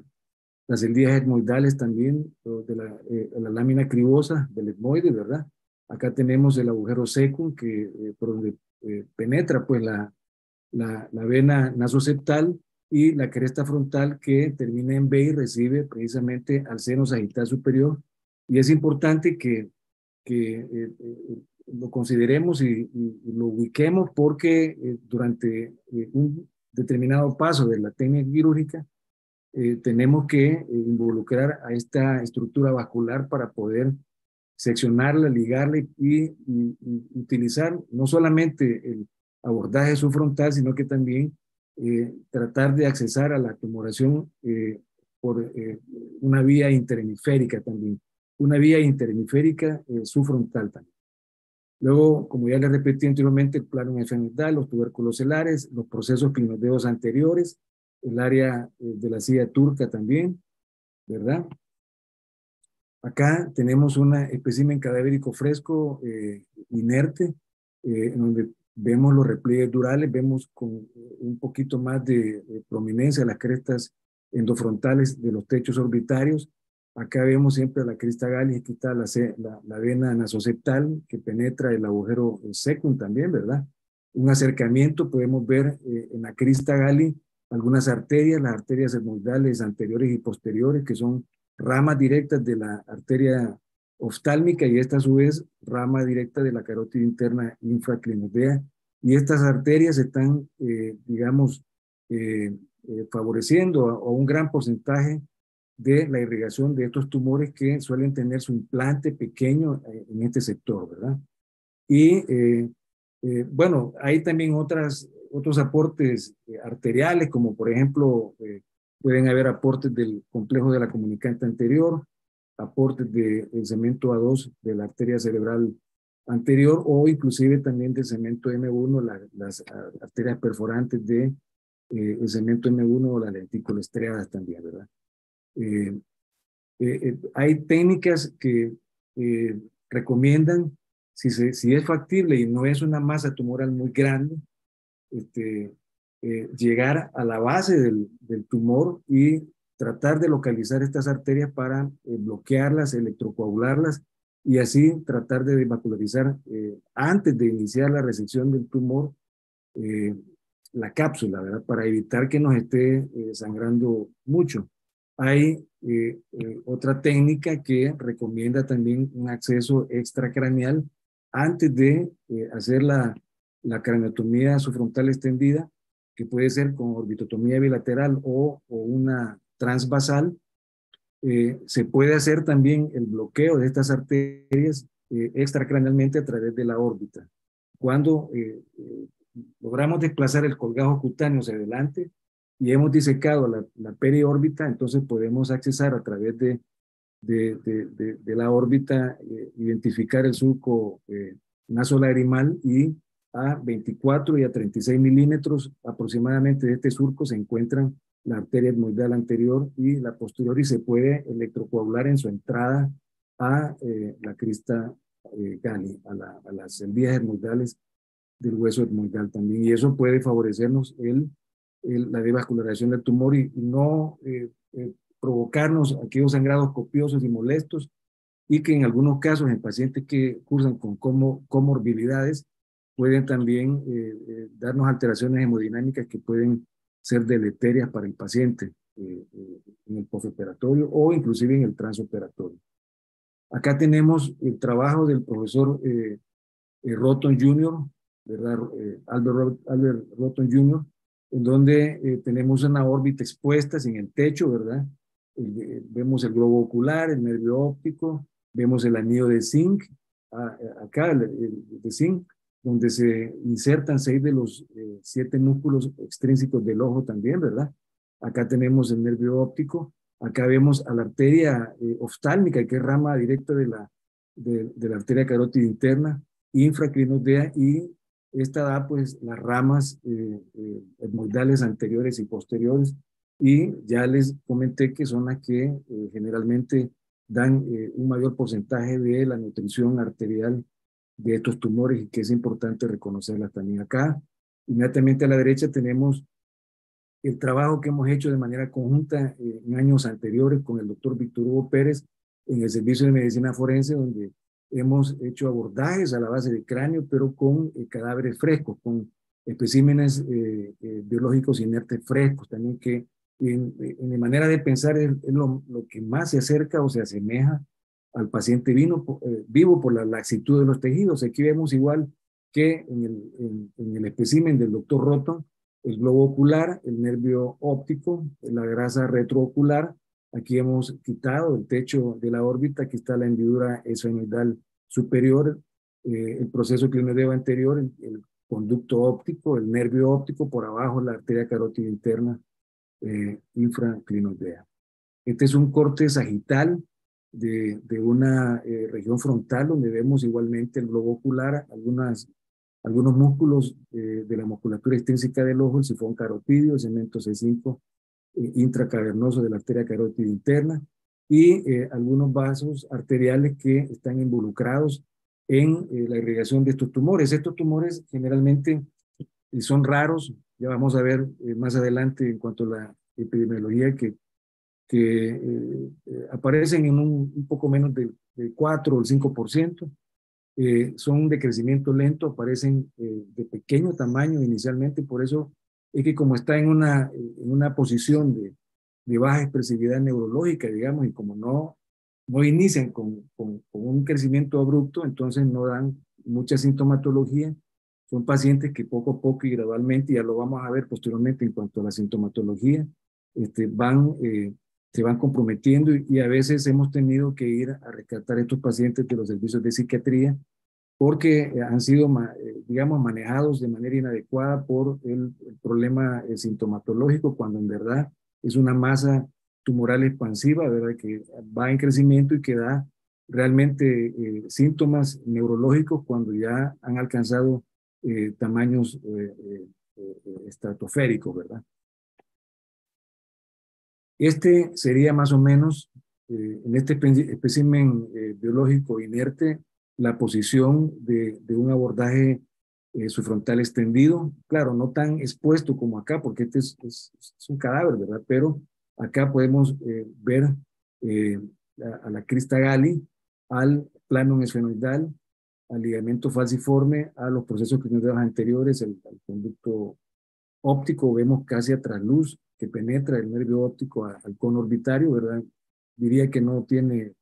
las celdillas etmoidales también, de la, eh, la, lámina cribosa del etmoide, ¿verdad? Acá tenemos el agujero seco que, eh, por donde penetra pues la, la, la, vena nasoseptal y la cresta frontal que termina en B y recibe precisamente al seno sagital superior. Y es importante que, que eh, eh, lo consideremos y, y, y, lo ubiquemos porque eh, durante eh, un determinado paso de la técnica quirúrgica eh, tenemos que involucrar a esta estructura vascular para poder seccionarla, ligarla y, y, utilizar no solamente el abordaje subfrontal, sino que también eh, tratar de accesar a la tumoración eh, por eh, una vía interhemisférica también, una vía interhemisférica subfrontal también. Luego, como ya les repetí anteriormente, el plano enfermedad, los tubérculos celares, los procesos clinodeos anteriores, el área de la silla turca también, ¿verdad? Acá tenemos un espécimen cadavérico fresco, eh, inerte, eh, en donde vemos los repliegues durales, vemos con un poquito más de, prominencia las crestas endofrontales de los techos orbitarios. Acá vemos siempre la crista galis, aquí está la, la, la vena nasoceptal que penetra el agujero secum también, ¿verdad? Un acercamiento, podemos ver eh, en la crista gali algunas arterias, las arterias hemorroidales anteriores y posteriores, que son ramas directas de la arteria oftálmica y esta a su vez rama directa de la carótida interna infraclinodea. Y estas arterias están, eh, digamos, eh, eh, favoreciendo a, a, un gran porcentaje de la irrigación de estos tumores que suelen tener su implante pequeño en este sector, ¿verdad? Y bueno, hay también otras, otros aportes arteriales, como por ejemplo Pueden haber aportes del complejo de la comunicante anterior, aportes del de cemento A2 de la arteria cerebral anterior o inclusive también del cemento M1, la, las arterias perforantes de eh, cemento M1 o la lentícula estriadas también, ¿verdad? Eh, eh, hay técnicas que recomiendan, si, se, si es factible y no es una masa tumoral muy grande, este, eh, llegar a la base del, del, tumor y tratar de localizar estas arterias para eh, bloquearlas, electrocoagularlas y así tratar de desvascularizar eh, antes de iniciar la resección del tumor eh, la cápsula, ¿verdad? Para evitar que nos esté sangrando mucho. Hay otra técnica que recomienda también un acceso extracraneal antes de hacer la, la craneotomía subfrontal extendida que puede ser con orbitotomía bilateral o, o una transvasal, eh, se puede hacer también el bloqueo de estas arterias eh, extracranealmente a través de la órbita. Cuando eh, eh logramos desplazar el colgajo cutáneo hacia adelante y hemos disecado la, la periórbita, entonces podemos accesar a través de, de, de, la órbita, identificar el surco nasolagrimal y a 24 y a 36 milímetros aproximadamente de este surco se encuentran la arteria etmoidal anterior y la posterior y se puede electrocoagular en su entrada a eh, la crista eh, a, la, a, las vías etmoidales del hueso etmoidal también. Y eso puede favorecernos el, el la devascularización del tumor y, y no eh, eh provocarnos aquellos sangrados copiosos y molestos y que en algunos casos en pacientes que cursan con comorbilidades pueden también eh, eh, darnos alteraciones hemodinámicas que pueden ser deleterias para el paciente eh, eh en el postoperatorio o inclusive en el transoperatorio. Acá tenemos el trabajo del profesor eh, eh, Roton Jr., ¿verdad? Albert, Albert Roton Jr., en donde tenemos una órbita expuesta sin el techo, ¿verdad? vemos el globo ocular, el nervio óptico, vemos el anillo de zinc, ah, acá el, el de zinc, donde se insertan seis de los eh, siete músculos extrínsecos del ojo también, ¿verdad? Acá tenemos el nervio óptico, acá vemos a la arteria eh, oftálmica, que es rama directa de la, de, la arteria carótida interna, infraclinodea, y esta da pues las ramas eh, etmoidales anteriores y posteriores, y ya les comenté que son las que eh, generalmente dan eh, un mayor porcentaje de la nutrición arterial de estos tumores y que es importante reconocerlas también acá. Inmediatamente a la derecha tenemos el trabajo que hemos hecho de manera conjunta eh, en años anteriores con el doctor Víctor Hugo Pérez en el Servicio de Medicina Forense, donde hemos hecho abordajes a la base del cráneo, pero con eh, cadáveres frescos, con especímenes eh, eh, biológicos inertes frescos, también que en, en mi manera de pensar es, lo, que más se acerca o se asemeja al paciente vino, eh, vivo por la laxitud de los tejidos. Aquí vemos igual que en el, en, el espécimen del doctor Roton, el globo ocular, el nervio óptico, la grasa retroocular. Aquí hemos quitado el techo de la órbita, aquí está la hendidura esfenoidal superior, eh, el proceso clinodeo anterior, el, conducto óptico, el nervio óptico, por abajo la arteria carótida interna eh. Este es un corte sagital de, una eh, región frontal donde vemos igualmente el globo ocular, algunas, algunos músculos eh, de la musculatura extrínseca del ojo, el sifón carotidio, el cemento C5 eh, intracavernoso de la arteria carótida interna y algunos vasos arteriales que están involucrados en la irrigación de estos tumores. Estos tumores generalmente son raros, ya vamos a ver más adelante en cuanto a la epidemiología que que eh, aparecen en un, un, poco menos del de 4 o el 5%, eh, son de crecimiento lento, aparecen eh, de pequeño tamaño inicialmente, por eso es que como está en una, en una posición de, de baja expresividad neurológica, digamos, y como no, no inician con, con, con un crecimiento abrupto, entonces no dan mucha sintomatología, son pacientes que poco a poco y gradualmente, ya lo vamos a ver posteriormente en cuanto a la sintomatología, este, van eh, se van comprometiendo y, a veces hemos tenido que ir a rescatar a estos pacientes de los servicios de psiquiatría porque han sido, digamos, manejados de manera inadecuada por el, el problema sintomatológico, cuando en verdad es una masa tumoral expansiva, ¿verdad? Que va en crecimiento y que da realmente eh, síntomas neurológicos cuando ya han alcanzado eh, tamaños eh, estratosféricos, ¿verdad? Este sería más o menos, eh, en este espécimen eh, biológico inerte, la posición de, un abordaje eh, subfrontal extendido. Claro, no tan expuesto como acá, porque este es, un cadáver, ¿verdad? Pero acá podemos eh, ver a, a, la crista gali, al plano esfenoidal, al ligamento falciforme, a los procesos clinodeidos anteriores, el, el conducto óptico, vemos casi a trasluz, que penetra el nervio óptico al cono orbitario, ¿verdad? Diría que no tiene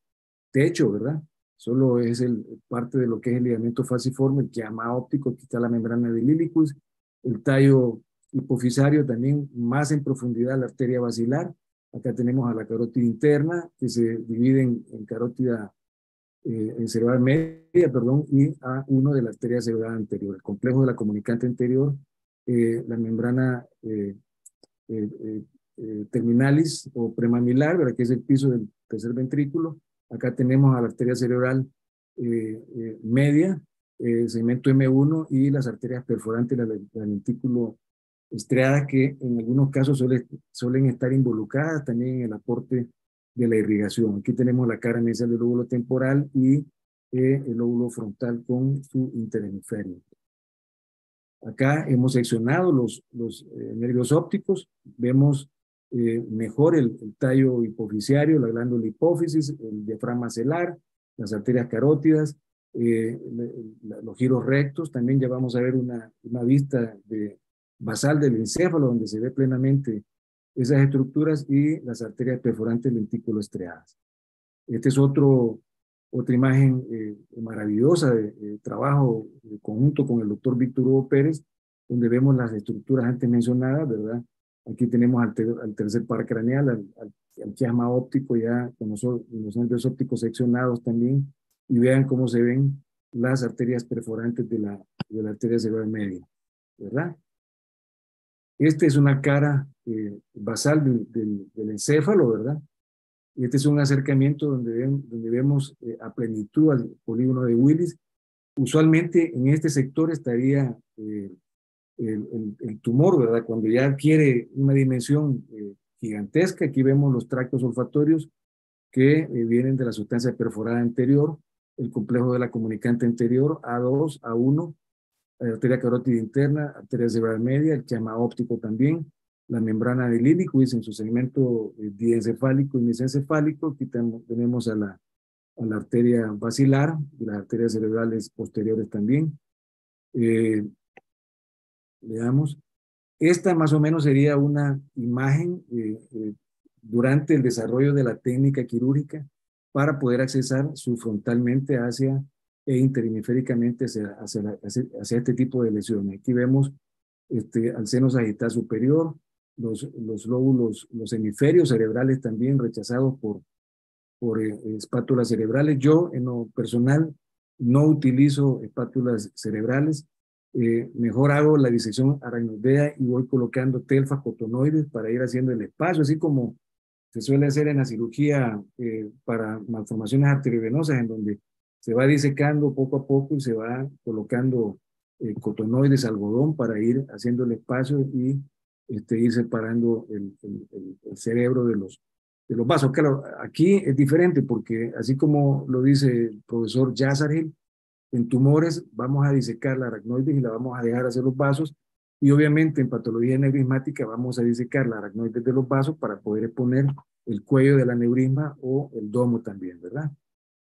techo, ¿verdad? Solo es el, parte de lo que es el ligamento falciforme, el que llama óptico, aquí está la membrana de Lilicus, el tallo hipofisario también más en profundidad la arteria basilar. Acá tenemos a la carótida interna, que se divide en, en carótida eh, en cerebral media, perdón, y a uno de la arteria cerebral anterior, el complejo de la comunicante anterior, eh, la membrana eh, terminalis o premamilar, ¿verdad? que es el piso del tercer ventrículo. Acá tenemos a la arteria cerebral media, segmento M1 y las arterias perforantes del lentículo estriadas que en algunos casos suele, suelen estar involucradas también en el aporte de la irrigación. Aquí tenemos la cara mesial del lóbulo temporal y eh, el lóbulo frontal con su interhemisferio. Acá hemos seccionado los, eh, nervios ópticos, vemos eh, mejor el, tallo hipoficiario, la glándula hipófisis, el diafragma celar, las arterias carótidas, eh, los giros rectos, también ya vamos a ver una, vista de, basal del encéfalo donde se ve plenamente esas estructuras y las arterias perforantes lentículo estriadas. Este es otro, otra imagen eh, maravillosa de, de trabajo de conjunto con el doctor Víctor Hugo Pérez, donde vemos las estructuras antes mencionadas, ¿verdad? Aquí tenemos al, ter al tercer par craneal, al, al, al, chiasma óptico ya con los, los nervios ópticos seccionados también, y vean cómo se ven las arterias perforantes de la, de la arteria cerebral media, ¿verdad? Esta es una cara eh, basal del, del, del encéfalo, ¿verdad? Este es un acercamiento donde, donde vemos eh, a plenitud al polígono de Willis. Usualmente en este sector estaría eh, el, tumor, ¿verdad? Cuando ya adquiere una dimensión eh, gigantesca, aquí vemos los tractos olfatorios que eh, vienen de la sustancia perforada anterior, el complejo de la comunicante anterior, A2, A1, la arteria carótida interna, arteria cerebral media, el llama óptico también, la membrana de Liliquis en su segmento eh, diencefálico y mesencefálico. Aquí tenemos a la, a la arteria basilar y las arterias cerebrales posteriores también. Eh, Veamos. Esta más o menos sería una imagen eh, eh, durante el desarrollo de la técnica quirúrgica para poder accesar subfrontalmente hacia e interhemisféricamente hacia, hacia, hacia, este tipo de lesiones. Aquí vemos este, al seno sagital superior, los, los lóbulos, los hemisferios cerebrales también rechazados por, por eh, espátulas cerebrales. Yo, en lo personal, no utilizo espátulas cerebrales. Eh, mejor hago la disección aracnoidea y voy colocando telfas cotonoides para ir haciendo el espacio, así como se suele hacer en la cirugía eh, para malformaciones arteriovenosas, en donde se va disecando poco a poco y se va colocando eh, cotonoides, algodón, para ir haciendo el espacio y este, ir separando el, el, el, cerebro de los, de los vasos. Claro, aquí es diferente porque así como lo dice el profesor Yazzaril, en tumores vamos a disecar la aracnoides y la vamos a dejar hacer los vasos y obviamente en patología neurismática vamos a disecar la aracnoides de los vasos para poder exponer el cuello de la neurisma o el domo también, ¿verdad?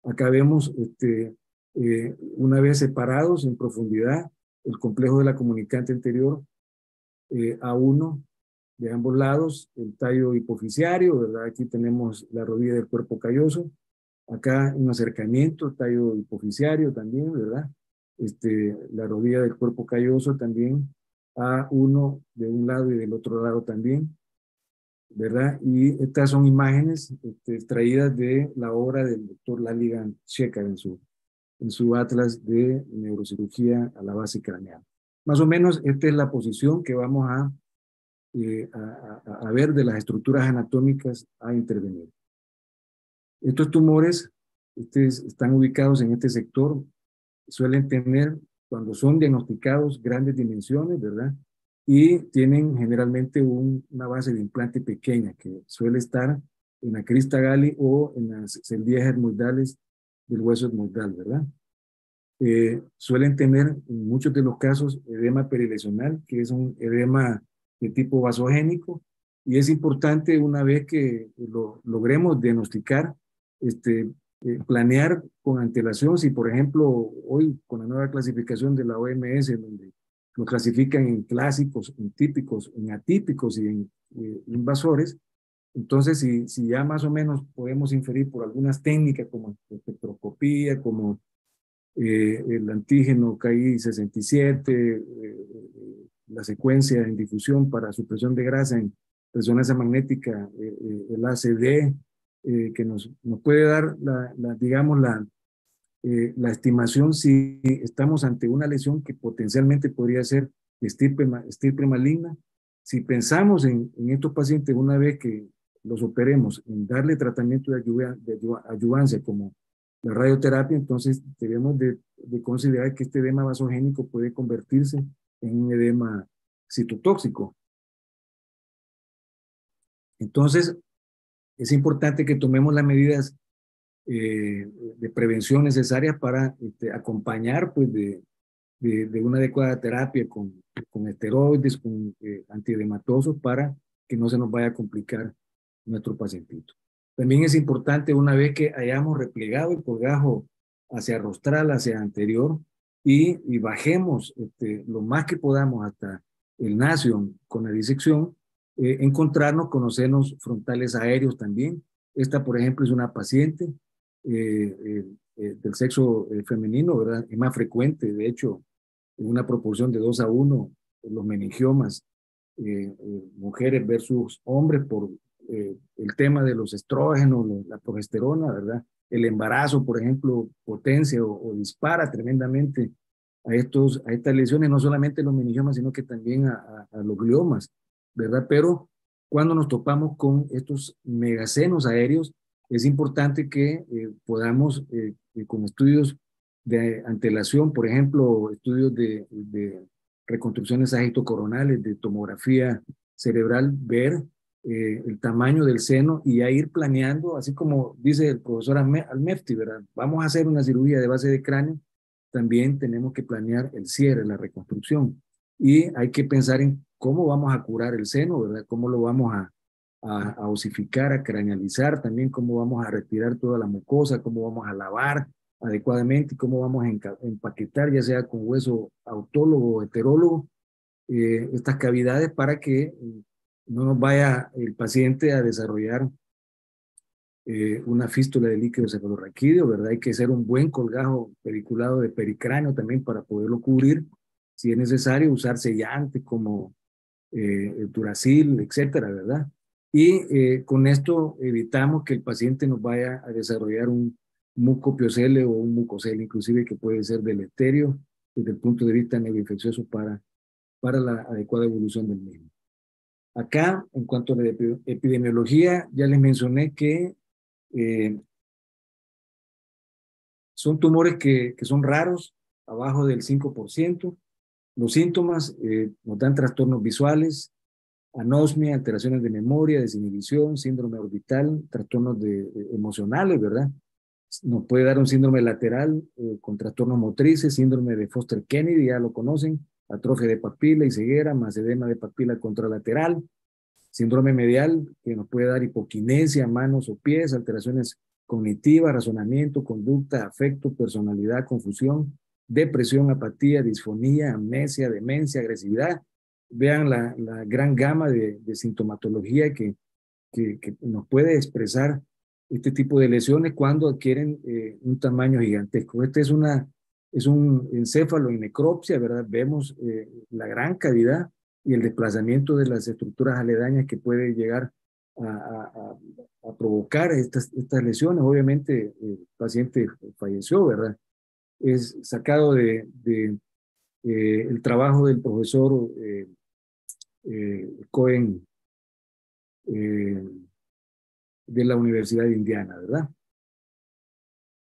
Acá vemos, este, eh, una vez separados en profundidad, el complejo de la comunicante anterior eh, A1 de ambos lados, el tallo hipoficiario, ¿verdad? Aquí tenemos la rodilla del cuerpo calloso, acá un acercamiento, tallo hipoficiario también, ¿verdad? Este, la rodilla del cuerpo calloso también, A1 de un lado y del otro lado también, ¿verdad? Y estas son imágenes este, extraídas de la obra del doctor Laligan Shekar en su, en su atlas de neurocirugía a la base craneal. Más o menos esta es la posición que vamos a, eh, a, a, ver de las estructuras anatómicas a intervenir. Estos tumores ustedes están ubicados en este sector, suelen tener, cuando son diagnosticados, grandes dimensiones, ¿verdad? Y tienen generalmente un, una base de implante pequeña que suele estar en la crista gali o en las celdillas hermoidales del hueso hermoidal, ¿verdad? Eh, suelen tener en muchos de los casos edema perilesional, que es un edema de tipo vasogénico, y es importante una vez que lo logremos diagnosticar, este, eh, planear con antelación, si por ejemplo hoy con la nueva clasificación de la OMS, donde lo clasifican en clásicos, en típicos, en atípicos y en eh, invasores, entonces si, si ya más o menos podemos inferir por algunas técnicas como espectroscopía, como eh, el antígeno KI67, eh, la secuencia en difusión para supresión de grasa en resonancia magnética, el ACD, eh, que nos, nos, puede dar, la, la digamos, la, eh, la estimación si estamos ante una lesión que potencialmente podría ser estirpe, estirpe maligna. Si pensamos en, en, estos pacientes una vez que los operemos, en darle tratamiento de, ayuda, de ayudancia como la radioterapia, entonces debemos de, de, considerar que este edema vasogénico puede convertirse en un edema citotóxico. Entonces, es importante que tomemos las medidas eh, de prevención necesarias para este, acompañar pues, de, de, una adecuada terapia con, con esteroides, con eh, para que no se nos vaya a complicar nuestro pacientito. También es importante una vez que hayamos replegado el colgajo hacia rostral, hacia anterior, y, y bajemos este, lo más que podamos hasta el nación con la disección, eh, encontrarnos con los senos frontales aéreos también. Esta, por ejemplo, es una paciente eh, eh, del sexo femenino, ¿verdad? Es más frecuente, de hecho, en una proporción de 2 a 1, los meningiomas, mujeres versus hombres por el tema de los estrógenos, la progesterona, ¿verdad? El embarazo, por ejemplo, potencia o, o dispara tremendamente a, estos, a estas lesiones, no solamente los meningiomas, sino que también a, a, a los gliomas. ¿verdad? Pero cuando nos topamos con estos megacenos aéreos, es importante que eh, podamos, eh, eh, con estudios de antelación, por ejemplo, estudios de, de reconstrucciones agitocoronales, de tomografía cerebral, ver el tamaño del seno y a ir planeando, así como dice el profesor Almefti, ¿verdad? Vamos a hacer una cirugía de base de cráneo, también tenemos que planear el cierre, la reconstrucción. Y hay que pensar en cómo vamos a curar el seno, ¿verdad? Cómo lo vamos a, a, a osificar, a cranealizar, también cómo vamos a retirar toda la mucosa, cómo vamos a lavar adecuadamente cómo vamos a empaquetar, ya sea con hueso autólogo o heterólogo, eh, estas cavidades para que eh, no nos vaya el paciente a desarrollar eh, una fístula de líquido cefalorraquídeo, ¿verdad? Hay que hacer un buen colgajo pediculado de pericráneo también para poderlo cubrir. Si es necesario, usar sellantes como eh, Duracil, etcétera, ¿verdad? Y eh, con esto evitamos que el paciente nos vaya a desarrollar un mucopiocele o un mucocele, inclusive que puede ser deleterio desde el punto de vista neuroinfeccioso para, para la adecuada evolución del mismo. Acá, en cuanto a la epidemiología, ya les mencioné que eh, son tumores que, que, son raros, abajo del 5%. Los síntomas eh, nos dan trastornos visuales, anosmia, alteraciones de memoria, desinhibición, síndrome orbital, trastornos de, emocionales, ¿verdad? Nos puede dar un síndrome lateral eh, con trastornos motrices, síndrome de Foster Kennedy, ya lo conocen, atrofia de papila y ceguera, más edema de papila contralateral, síndrome medial que nos puede dar hipoquinesia, manos o pies, alteraciones cognitivas, razonamiento, conducta, afecto, personalidad, confusión, depresión, apatía, disfonía, amnesia, demencia, agresividad. Vean la, gran gama de, sintomatología que, que, nos puede expresar este tipo de lesiones cuando adquieren eh, un tamaño gigantesco. Este es, una, es un encéfalo en necropsia, ¿verdad? Vemos eh, la gran cavidad y el desplazamiento de las estructuras aledañas que puede llegar a, provocar estas, estas, lesiones. Obviamente el paciente falleció, ¿verdad? Es sacado de, eh, el trabajo del profesor eh, Cohen de la Universidad de Indiana, ¿verdad?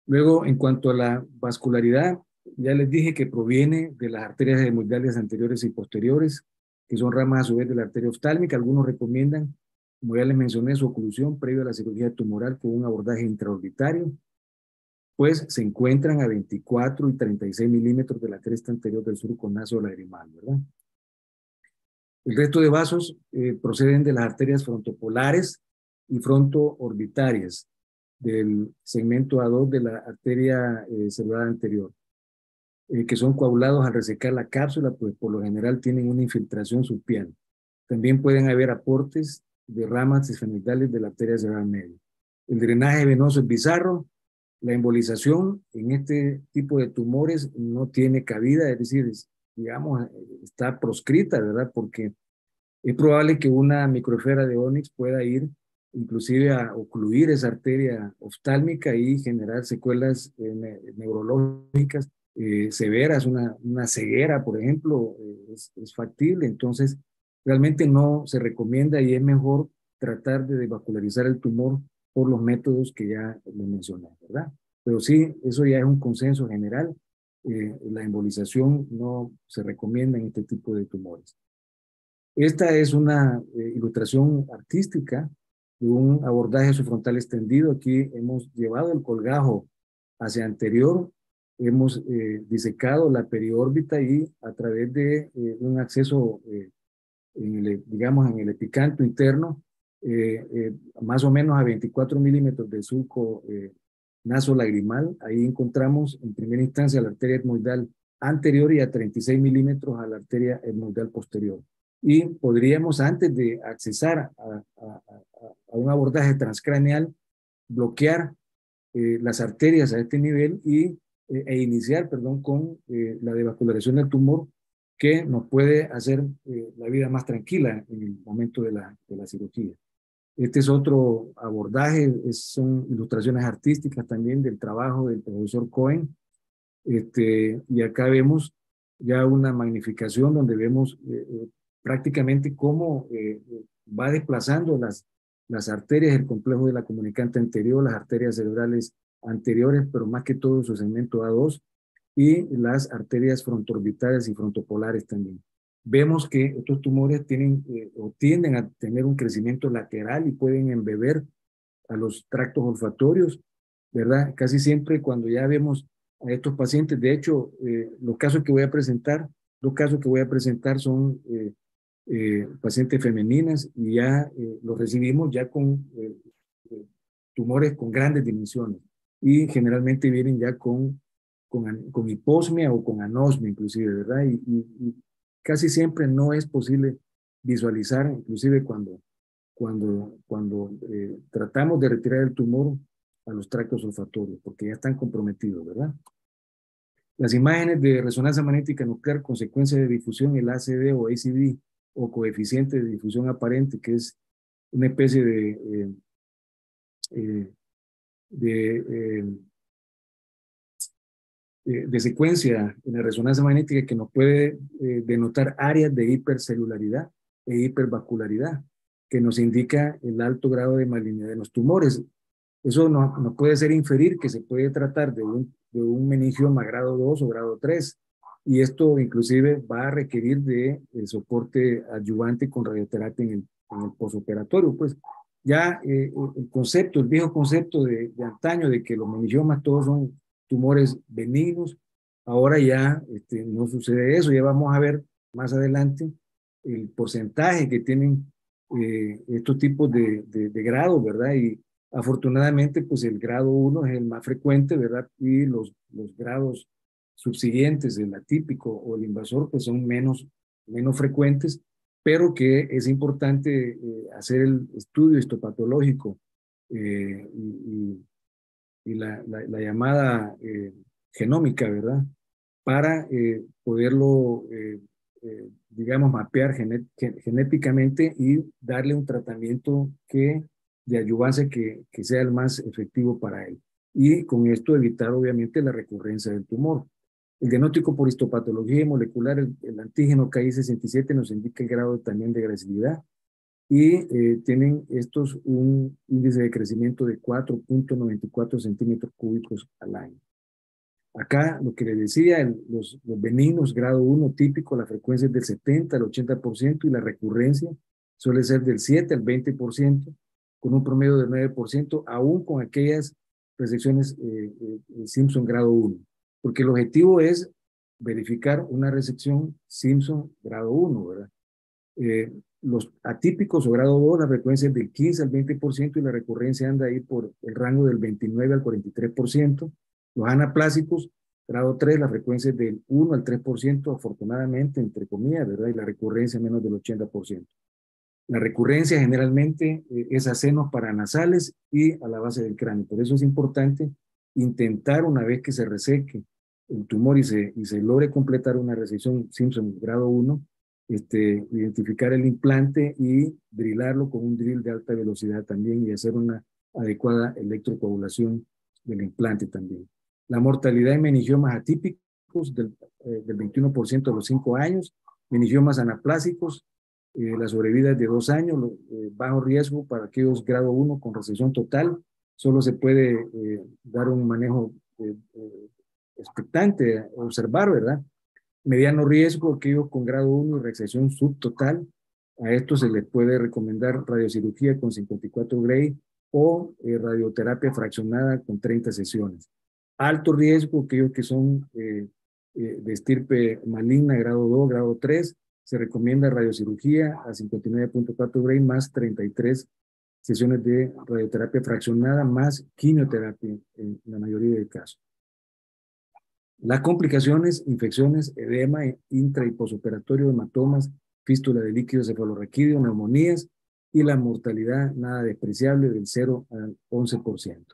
Luego, en cuanto a la vascularidad, ya les dije que proviene de las arterias hemorroidales anteriores y posteriores, que son ramas a su vez de la arteria oftálmica. Algunos recomiendan, como ya les mencioné, su oclusión previo a la cirugía tumoral con un abordaje intraorbitario, pues se encuentran a 24 y 36 milímetros de la cresta anterior del surco naso lagrimal, ¿verdad? El resto de vasos eh, proceden de las arterias frontopolares y frontoorbitarias del segmento A2 de la arteria eh, celular anterior. Eh, que son coagulados al resecar la cápsula, pues por lo general tienen una infiltración subpial. También pueden haber aportes de ramas esfenoidales de la arteria cerebral media. El drenaje venoso es bizarro. La embolización en este tipo de tumores no tiene cabida, es decir, digamos, está proscrita, ¿verdad? Porque es probable que una microesfera de Onyx pueda ir inclusive a ocluir esa arteria oftálmica y generar secuelas eh, neurológicas eh, severas, una, una ceguera, por ejemplo, eh, es, factible. Entonces, realmente no se recomienda y es mejor tratar de devascularizar el tumor por los métodos que ya le mencioné, ¿verdad? Pero sí, eso ya es un consenso general. Eh, la embolización no se recomienda en este tipo de tumores. Esta es una eh, ilustración artística de un abordaje subfrontal extendido. Aquí hemos llevado el colgajo hacia anterior hemos eh, disecado la periórbita y a través de eh, un acceso, eh, en el, digamos, en el epicanto interno, más o menos a 24 milímetros del surco nasolagrimal, ahí encontramos en primera instancia la arteria etmoidal anterior y a 36 milímetros a la arteria etmoidal posterior. Y podríamos, antes de accesar a, a, a un abordaje transcraneal, bloquear las arterias a este nivel y eh, e iniciar, perdón, con eh, la devascularización del tumor que nos puede hacer eh, la vida más tranquila en el momento de la, de la cirugía. Este es otro abordaje, es, son ilustraciones artísticas también del trabajo del profesor Cohen. Este, y acá vemos ya una magnificación donde vemos prácticamente cómo va desplazando las, las arterias del complejo de la comunicante anterior, las arterias cerebrales anteriores, pero más que todo su segmento A2 y las arterias frontoorbitales y frontopolares también. Vemos que estos tumores tienen eh, o tienden a tener un crecimiento lateral y pueden embeber a los tractos olfatorios, ¿verdad? Casi siempre cuando ya vemos a estos pacientes, de hecho, eh, los casos que voy a presentar, los casos que voy a presentar son eh, eh pacientes femeninas y ya los recibimos ya con tumores con grandes dimensiones y generalmente vienen ya con, con, con hiposmia o con anosmia inclusive, ¿verdad? Y, casi siempre no es posible visualizar, inclusive cuando, cuando, cuando eh, tratamos de retirar el tumor a los tractos olfatorios, porque ya están comprometidos, ¿verdad? Las imágenes de resonancia magnética nuclear, consecuencia de difusión, el ACD o ACD, o coeficiente de difusión aparente, que es una especie de, eh, eh, de, de, secuencia en la resonancia magnética que nos puede denotar áreas de hipercelularidad e hipervascularidad, que nos indica el alto grado de malignidad de los tumores. Eso nos no puede ser inferir que se puede tratar de un, de un meningioma grado 2 o grado 3, y esto inclusive va a requerir de el soporte adyuvante con radioterapia en el, en el posoperatorio. Pues ya eh, el concepto, el viejo concepto de, de, antaño de que los meningiomas todos son tumores benignos, ahora ya este, no sucede eso, ya vamos a ver más adelante el porcentaje que tienen eh, estos tipos de, de, de grados, ¿verdad? Y afortunadamente, pues el grado 1 es el más frecuente, ¿verdad? Y los, los grados subsiguientes, el atípico o el invasor, pues son menos, menos frecuentes, pero que es importante eh, hacer el estudio histopatológico eh, y, la, la, la, llamada eh, genómica, ¿verdad? Para poderlo digamos, mapear genéticamente y darle un tratamiento que, de ayudancia que, que sea el más efectivo para él. Y con esto evitar, obviamente, la recurrencia del tumor. El diagnóstico por histopatología molecular, el, el antígeno KI67 nos indica el grado también de agresividad y eh, tienen estos un índice de crecimiento de 4.94 centímetros cúbicos al año. Acá lo que le decía, los, los, benignos grado 1 típico, la frecuencia es del 70 al 80% y la recurrencia suele ser del 7 al 20%, con un promedio del 9%, aún con aquellas resecciones eh, eh, Simpson grado 1, porque el objetivo es verificar una resección Simpson grado 1, ¿verdad? Eh, los atípicos o grado 2, la frecuencia es del 15 al 20% y la recurrencia anda ahí por el rango del 29 al 43%. Los anaplásicos, grado 3, la frecuencia es del 1 al 3%, afortunadamente, entre comillas, ¿verdad? Y la recurrencia menos del 80%. La recurrencia generalmente eh, es a senos paranasales y a la base del cráneo. Por eso es importante intentar una vez que se reseque el tumor y se, y se logre completar una resección Simpson grado 1, este, identificar el implante y drilarlo con un drill de alta velocidad también y hacer una adecuada electrocoagulación del implante también. La mortalidad en meningiomas atípicos del, eh, del 21% a los 5 años, meningiomas anaplásicos, eh, la sobrevida es de 2 años, eh, bajo riesgo para aquellos grado 1 con recesión total, solo se puede eh, dar un manejo eh, expectante, observar, ¿verdad? Mediano riesgo, aquellos con grado 1 y recesión subtotal, a estos se les puede recomendar radiocirugía con 54 Gray o radioterapia fraccionada con 30 sesiones alto riesgo, aquellos que son eh, eh, de estirpe maligna, grado 2, grado 3, se recomienda radiocirugía a 59.4 Gray más 33 sesiones de radioterapia fraccionada más quimioterapia en la mayoría de casos. Las complicaciones, infecciones, edema, intra y posoperatorio, hematomas, fístula de líquido cefalorraquídeo, neumonías y la mortalidad nada despreciable del 0 al 11%.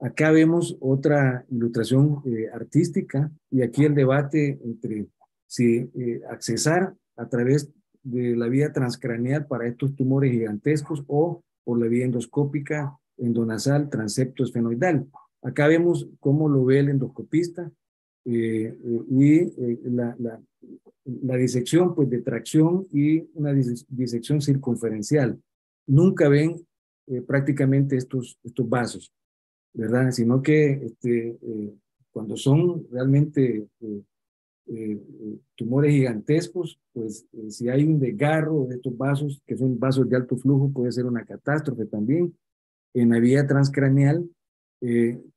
Acá vemos otra ilustración eh, artística y aquí el debate entre si eh, accesar a través de la vía transcraneal para estos tumores gigantescos o por la vía endoscópica endonasal transepto esfenoidal. Acá vemos cómo lo ve el endoscopista eh, y la, la, la, disección pues, de tracción y una disección circunferencial. Nunca ven prácticamente estos, estos vasos. ¿verdad? Sino que este, eh, cuando son realmente eh, eh, tumores gigantescos, pues si hay un desgarro de estos vasos, que son vasos de alto flujo, puede ser una catástrofe también. En la vía transcraneal,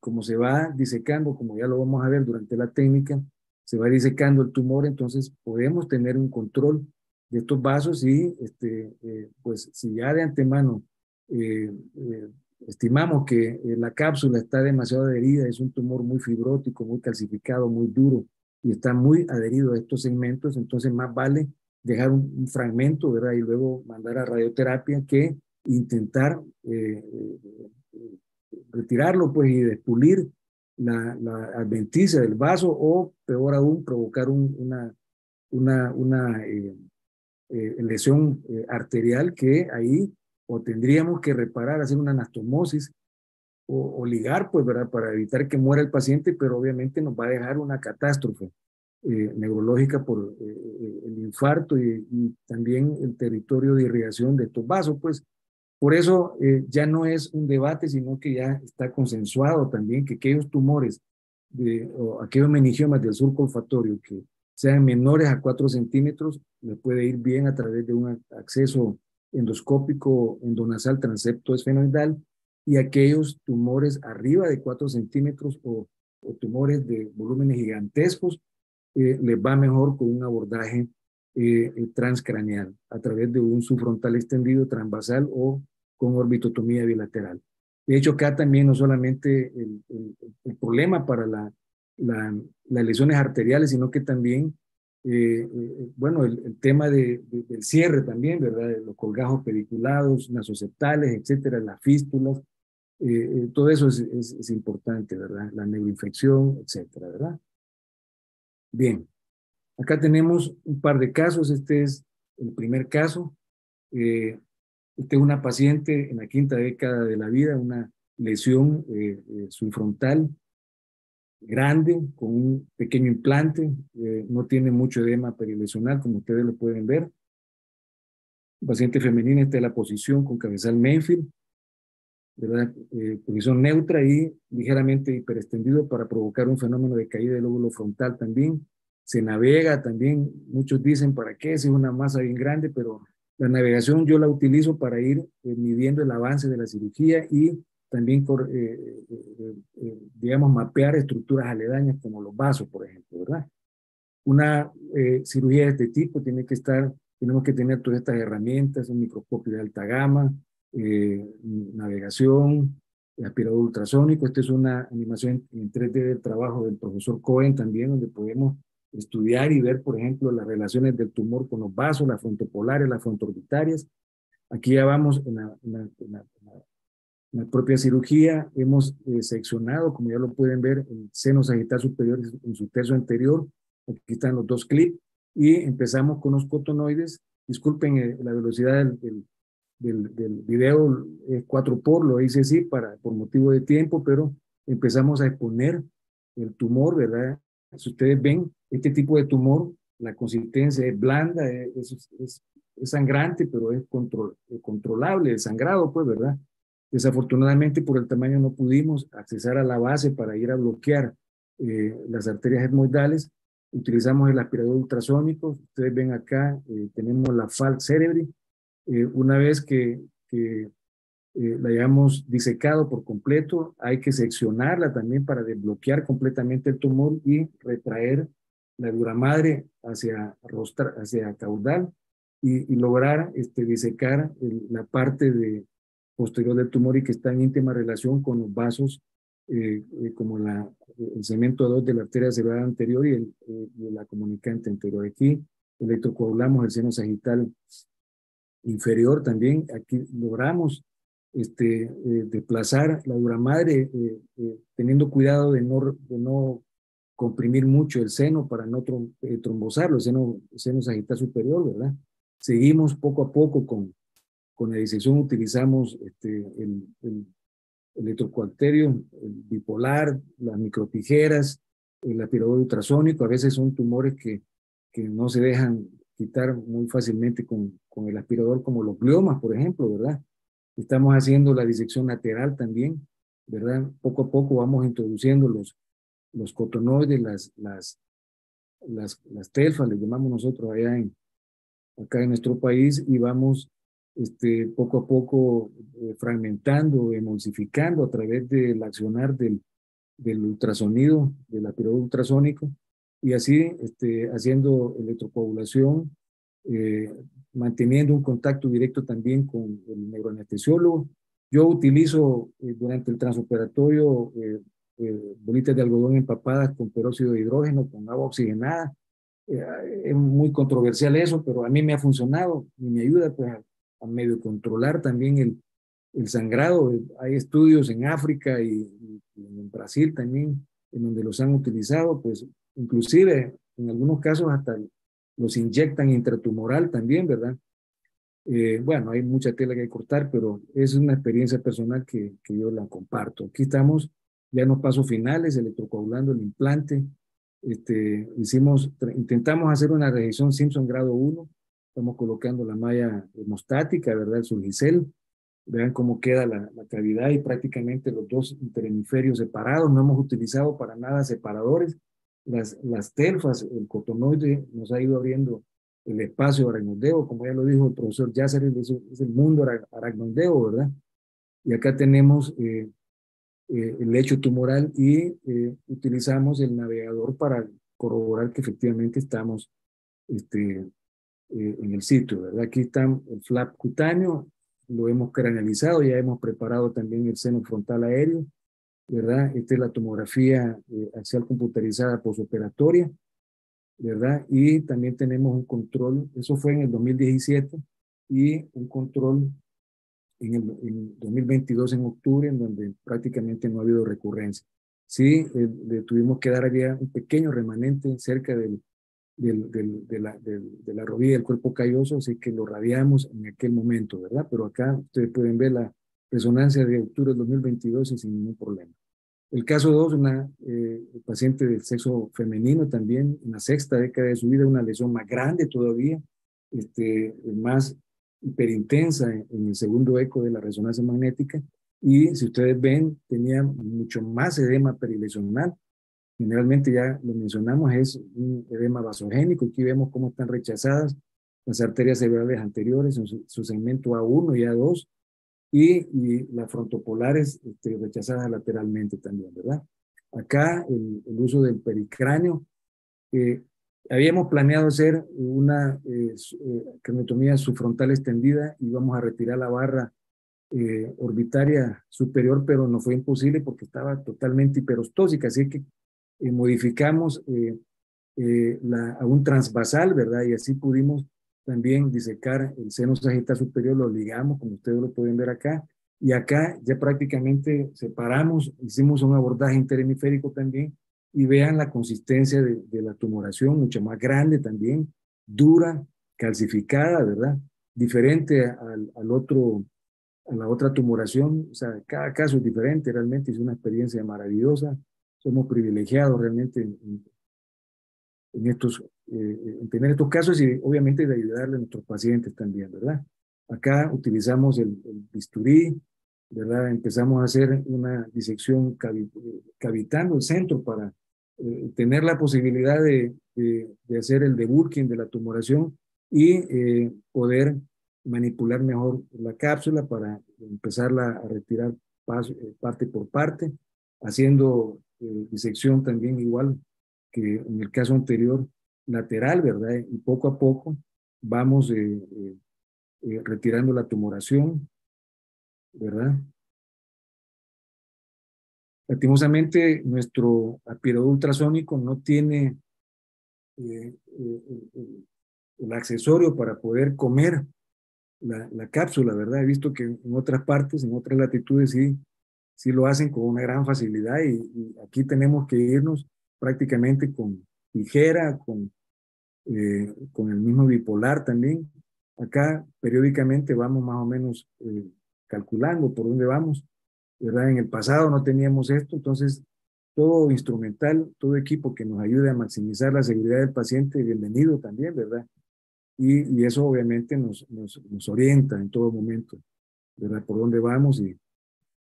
como se va disecando, como ya lo vamos a ver durante la técnica, se va disecando el tumor, entonces podemos tener un control de estos vasos y, este, pues, si ya de antemano eh, eh, Estimamos que eh, la cápsula está demasiado adherida, es un tumor muy fibrótico, muy calcificado, muy duro, y está muy adherido a estos segmentos, entonces más vale dejar un, fragmento, ¿verdad? Y luego mandar a radioterapia que intentar eh, eh, retirarlo, pues, y despulir la, adventicia del vaso o, peor aún, provocar un, una, una, una eh, lesión arterial que ahí o tendríamos que reparar, hacer una anastomosis o, o, ligar, pues, ¿verdad? Para evitar que muera el paciente, pero obviamente nos va a dejar una catástrofe eh, neurológica por eh, el infarto y, y, también el territorio de irrigación de estos vasos, pues. Por eso eh, ya no es un debate, sino que ya está consensuado también que aquellos tumores de, o aquellos meningiomas del surco olfatorio que sean menores a 4 centímetros, le puede ir bien a través de un acceso endoscópico endonasal transepto esfenoidal y aquellos tumores arriba de 4 centímetros o, tumores de volúmenes gigantescos, eh, les va mejor con un abordaje eh, transcraneal a través de un subfrontal extendido transversal o con orbitotomía bilateral. De hecho, acá también no solamente el, el, problema para la, la, las lesiones arteriales, sino que también, eh, eh, bueno, el, tema de, de, del cierre también, ¿verdad? Los colgajos pediculados, nasoseptales, etcétera, las fístulas, eh, todo eso es, es, es, importante, ¿verdad? La neuroinfección, etcétera, ¿verdad? Bien, acá tenemos un par de casos, este es el primer caso. Eh, esta es una paciente en la quinta década de la vida, una lesión eh, eh, subfrontal grande con un pequeño implante, eh, no tiene mucho edema perilesional, como ustedes lo pueden ver. Paciente femenina está en la posición con cabezal Mayfield, ¿verdad? Eh, posición neutra y ligeramente hiperextendido para provocar un fenómeno de caída del lóbulo frontal también. Se navega también, muchos dicen para qué, si es una masa bien grande, pero la navegación yo la utilizo para ir eh, midiendo el avance de la cirugía y también, eh, eh, eh, digamos, mapear estructuras aledañas como los vasos, por ejemplo, ¿verdad? Una cirugía de este tipo tiene que estar, tenemos que tener todas estas herramientas, un microscopio de alta gama, navegación, aspirador ultrasónico. Esta es una animación en 3D del trabajo del profesor Cohen también, donde podemos estudiar y ver, por ejemplo, las relaciones del tumor con los vasos, las frontopolares, las frontorbitarias. Aquí ya vamos en la, en la, en la, en la propia cirugía, hemos eh, seccionado, como ya lo pueden ver, el seno sagital superior en su tercio anterior. Aquí están los dos clips. Y empezamos con los cotonoides. Disculpen eh, la velocidad del, del, del, del video, es 4 por, lo hice así para, por motivo de tiempo, pero empezamos a exponer el tumor, ¿verdad? Si ustedes ven, este tipo de tumor, la consistencia es blanda, es, es, es sangrante, pero es control, controlable, el sangrado, pues, ¿verdad? Desafortunadamente, por el tamaño no pudimos accesar a la base para ir a bloquear eh, las arterias etmoidales. Utilizamos el aspirador ultrasónico. Ustedes ven acá, eh, tenemos la FAL cerebri. Eh, una vez que, que la hayamos disecado por completo, hay que seccionarla también para desbloquear completamente el tumor y retraer la dura madre hacia, rostra, hacia caudal y, y lograr este, disecar el, la parte de, posterior del tumor y que está en íntima relación con los vasos eh, eh, como la, el segmento 2 de la arteria cerebral anterior y, el, eh, y la comunicante anterior. Aquí electrocoagulamos el seno sagital inferior también. Aquí logramos este, desplazar la dura madre teniendo cuidado de no, de no comprimir mucho el seno para no trombosarlo, el seno, seno sagital superior, ¿verdad? Seguimos poco a poco con, con la disección utilizamos este, el, el, el bipolar, las microtijeras, el aspirador ultrasónico. A veces son tumores que, que no se dejan quitar muy fácilmente con, con el aspirador, como los gliomas, por ejemplo, ¿verdad? Estamos haciendo la disección lateral también, ¿verdad? Poco a poco vamos introduciendo los, los cotonoides, las, las, las, las telfas, le llamamos nosotros allá en, acá en nuestro país, y vamos este, poco a poco eh, fragmentando, emulsificando a través del accionar del, del ultrasonido, del aspirador ultrasónico, y así este, haciendo electrocoagulación, eh, manteniendo un contacto directo también con el neuroanestesiólogo. Yo utilizo eh, durante el transoperatorio eh, bolitas de algodón empapadas con peróxido de hidrógeno, con agua oxigenada. Eh, es muy controversial eso, pero a mí me ha funcionado y me ayuda pues, a, a medio controlar también el, el sangrado. Hay estudios en África y, y, en Brasil también en donde los han utilizado, pues inclusive en algunos casos hasta los inyectan intratumoral también, ¿verdad? Eh, bueno, hay mucha tela que cortar, pero es una experiencia personal que, que yo la comparto. Aquí estamos ya en los pasos finales, electrocoagulando el implante. Este, hicimos, intentamos hacer una revisión Simpson grado 1. Estamos colocando la malla hemostática, ¿verdad? El surgicel. Vean cómo queda la, la cavidad y prácticamente los dos interhemisferios separados. No hemos utilizado para nada separadores. Las, las telfas, el cotonoide nos ha ido abriendo el espacio aracnoideo, como ya lo dijo el profesor Yasser, es, es el mundo aracnoideo, ¿verdad? Y acá tenemos eh, eh, el lecho tumoral y eh, utilizamos el navegador para corroborar que efectivamente estamos este, eh, en el sitio, ¿verdad? Aquí está el flap cutáneo, lo hemos cranealizado, ya hemos preparado también el seno frontal aéreo, ¿verdad? Esta es la tomografía eh, axial computarizada posoperatoria, ¿verdad? Y también tenemos un control, eso fue en el 2017, y un control en el en 2022 en octubre, en donde prácticamente no ha habido recurrencia. Sí, eh, le tuvimos que dar allá un pequeño remanente cerca del, del, del, de, la, del, de la rodilla del cuerpo calloso, así que lo radiamos en aquel momento, ¿verdad? Pero acá ustedes pueden ver la resonancia de octubre del 2022 y sin ningún problema. El caso 2, una eh, paciente del sexo femenino también, en la sexta década de su vida, una lesión más grande todavía, este, más hiperintensa en, el segundo eco de la resonancia magnética. Y si ustedes ven, tenía mucho más edema perilesional. Generalmente ya lo mencionamos, es un edema vasogénico. Aquí vemos cómo están rechazadas las arterias cerebrales anteriores en su, su segmento A1 y A2 y, y las frontopolares este, rechazadas lateralmente también, ¿verdad? Acá el, el uso del pericráneo. Eh, habíamos planeado hacer una eh, eh, craniostomía subfrontal extendida y vamos a retirar la barra eh, orbitaria superior, pero no fue imposible porque estaba totalmente hiperostósica, así que eh, modificamos eh, la, a un transvasal, ¿verdad? Y así pudimos también disecar el seno sagital superior, lo ligamos, como ustedes lo pueden ver acá, y acá ya prácticamente separamos, hicimos un abordaje interhemisférico también, y vean la consistencia de, la tumoración, mucho más grande también, dura, calcificada, ¿verdad? Diferente al, al otro, a la otra tumoración, o sea, cada caso es diferente, realmente es una experiencia maravillosa, somos privilegiados realmente en, en estos, eh, en tener estos casos y obviamente de ayudarle a nuestros pacientes también, ¿verdad? Acá utilizamos el, el bisturí, ¿verdad? Empezamos a hacer una disección cavitando el centro para eh, tener la posibilidad de, de, de, hacer el debulking de la tumoración y eh, poder manipular mejor la cápsula para empezarla a retirar paso, eh, parte por parte, haciendo eh, disección también igual que en el caso anterior lateral, ¿verdad? Y poco a poco vamos eh, eh, retirando la tumoración, ¿verdad? Lastimosamente, nuestro aspirador ultrasónico no tiene eh, el, el accesorio para poder comer la, la, cápsula, ¿verdad? He visto que en otras partes, en otras latitudes, sí, sí lo hacen con una gran facilidad y, y aquí tenemos que irnos prácticamente con tijera, con, eh, con el mismo bipolar también. Acá periódicamente vamos más o menos eh, calculando por dónde vamos, ¿verdad? En el pasado no teníamos esto, entonces todo instrumental, todo equipo que nos ayude a maximizar la seguridad del paciente, bienvenido también, ¿verdad? Y, y eso obviamente nos, nos, nos, orienta en todo momento, ¿verdad? Por dónde vamos y,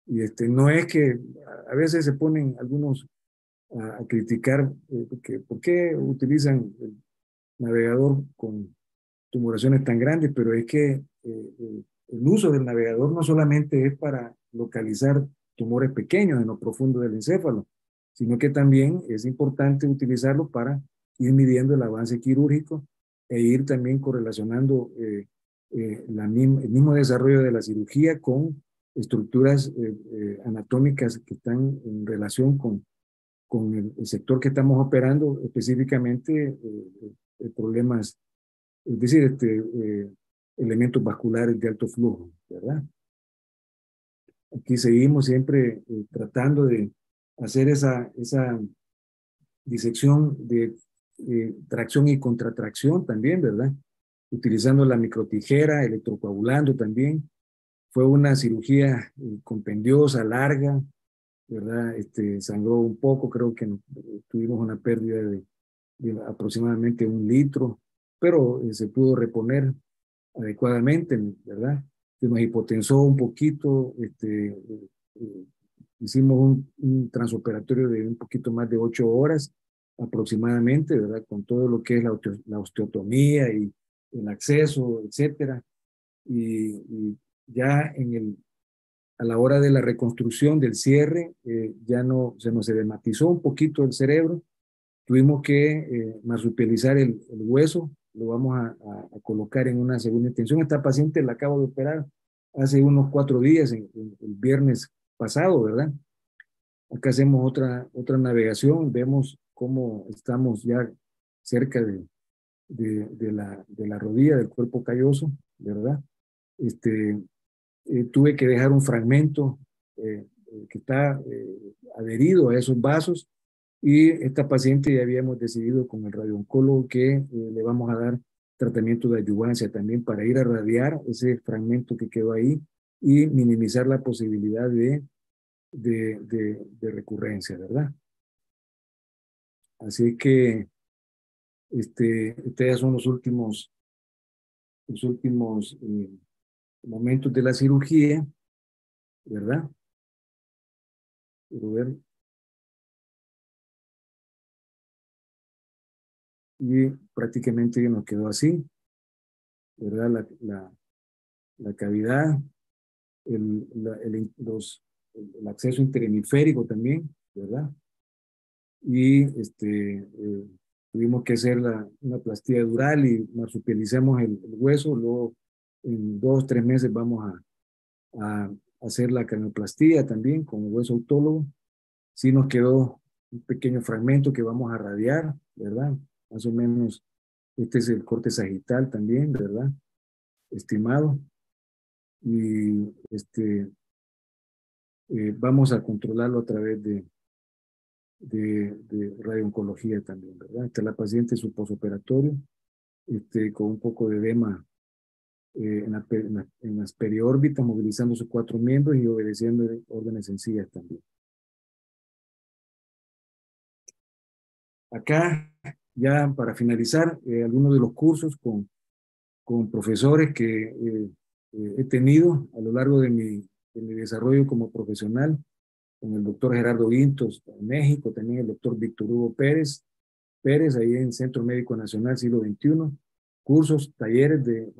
y este, no es que a veces se ponen algunos a, a criticar eh, que, por qué utilizan el navegador con tumoraciones tan grandes, pero es que eh, el, uso del navegador no solamente es para localizar tumores pequeños en lo profundo del encéfalo, sino que también es importante utilizarlo para ir midiendo el avance quirúrgico e ir también correlacionando eh, eh, la, el mismo desarrollo de la cirugía con estructuras eh, eh, anatómicas que están en relación con, con el, el sector que estamos operando, específicamente eh, problemas, es decir, este, elementos vasculares de alto flujo, ¿verdad? Aquí seguimos siempre tratando de hacer esa, esa disección de tracción y contratracción también, ¿verdad? Utilizando la microtijera, electrocoagulando también, fue una cirugía eh, compendiosa, larga, ¿verdad? Este, sangró un poco, creo que tuvimos una pérdida de, aproximadamente un litro, pero eh, se pudo reponer adecuadamente, ¿verdad? Se nos hipotensó un poquito, este, eh, hicimos un, un, transoperatorio de un poquito más de ocho horas aproximadamente, ¿verdad? Con todo lo que es la, la osteotomía y el acceso, etcétera. Y, y ya en el, a la hora de la reconstrucción del cierre, eh, ya no se nos edematizó un poquito el cerebro, tuvimos que eh, marsupializar el, hueso, lo vamos a, colocar en una segunda intención. Esta paciente la acabo de operar hace unos cuatro días, el viernes pasado, ¿verdad? Acá hacemos otra, otra navegación, vemos cómo estamos ya cerca de, de, de, la, de la rodilla del cuerpo calloso, ¿verdad? Este, eh, tuve que dejar un fragmento eh, eh, que está adherido a esos vasos y esta paciente ya habíamos decidido con el radiooncólogo que le vamos a dar tratamiento de ayudancia también para ir a radiar ese fragmento que quedó ahí y minimizar la posibilidad de, de, de, de recurrencia, ¿verdad? Así que este, estos son los últimos, los últimos momentos de la cirugía, ¿verdad? Ver. Y prácticamente nos quedó así, ¿verdad? La, la, la cavidad, el, la, el, los, el, acceso interhemisférico también, ¿verdad? Y este, eh, tuvimos que hacer la, una plastía dural y marsupializamos el hueso, luego en dos, tres meses vamos a, hacer la cranioplastía también con hueso autólogo. Sí nos quedó un pequeño fragmento que vamos a radiar, ¿verdad? Más o menos, este es el corte sagital también, ¿verdad? Estimado. Y este, eh, vamos a controlarlo a través de, de, de radiooncología también, ¿verdad? Esta la paciente su posoperatorio, este, con un poco de edema eh, en, la, en, las periórbitas, movilizando sus cuatro miembros y obedeciendo órdenes sencillas también. Acá, ya para finalizar, eh, algunos de los cursos con, con profesores que eh, he tenido a lo largo de mi, de mi desarrollo como profesional, con el doctor Gerardo Guintos en México, también el doctor Víctor Hugo Pérez, Pérez, ahí en Centro Médico Nacional Siglo XXI, cursos, talleres de,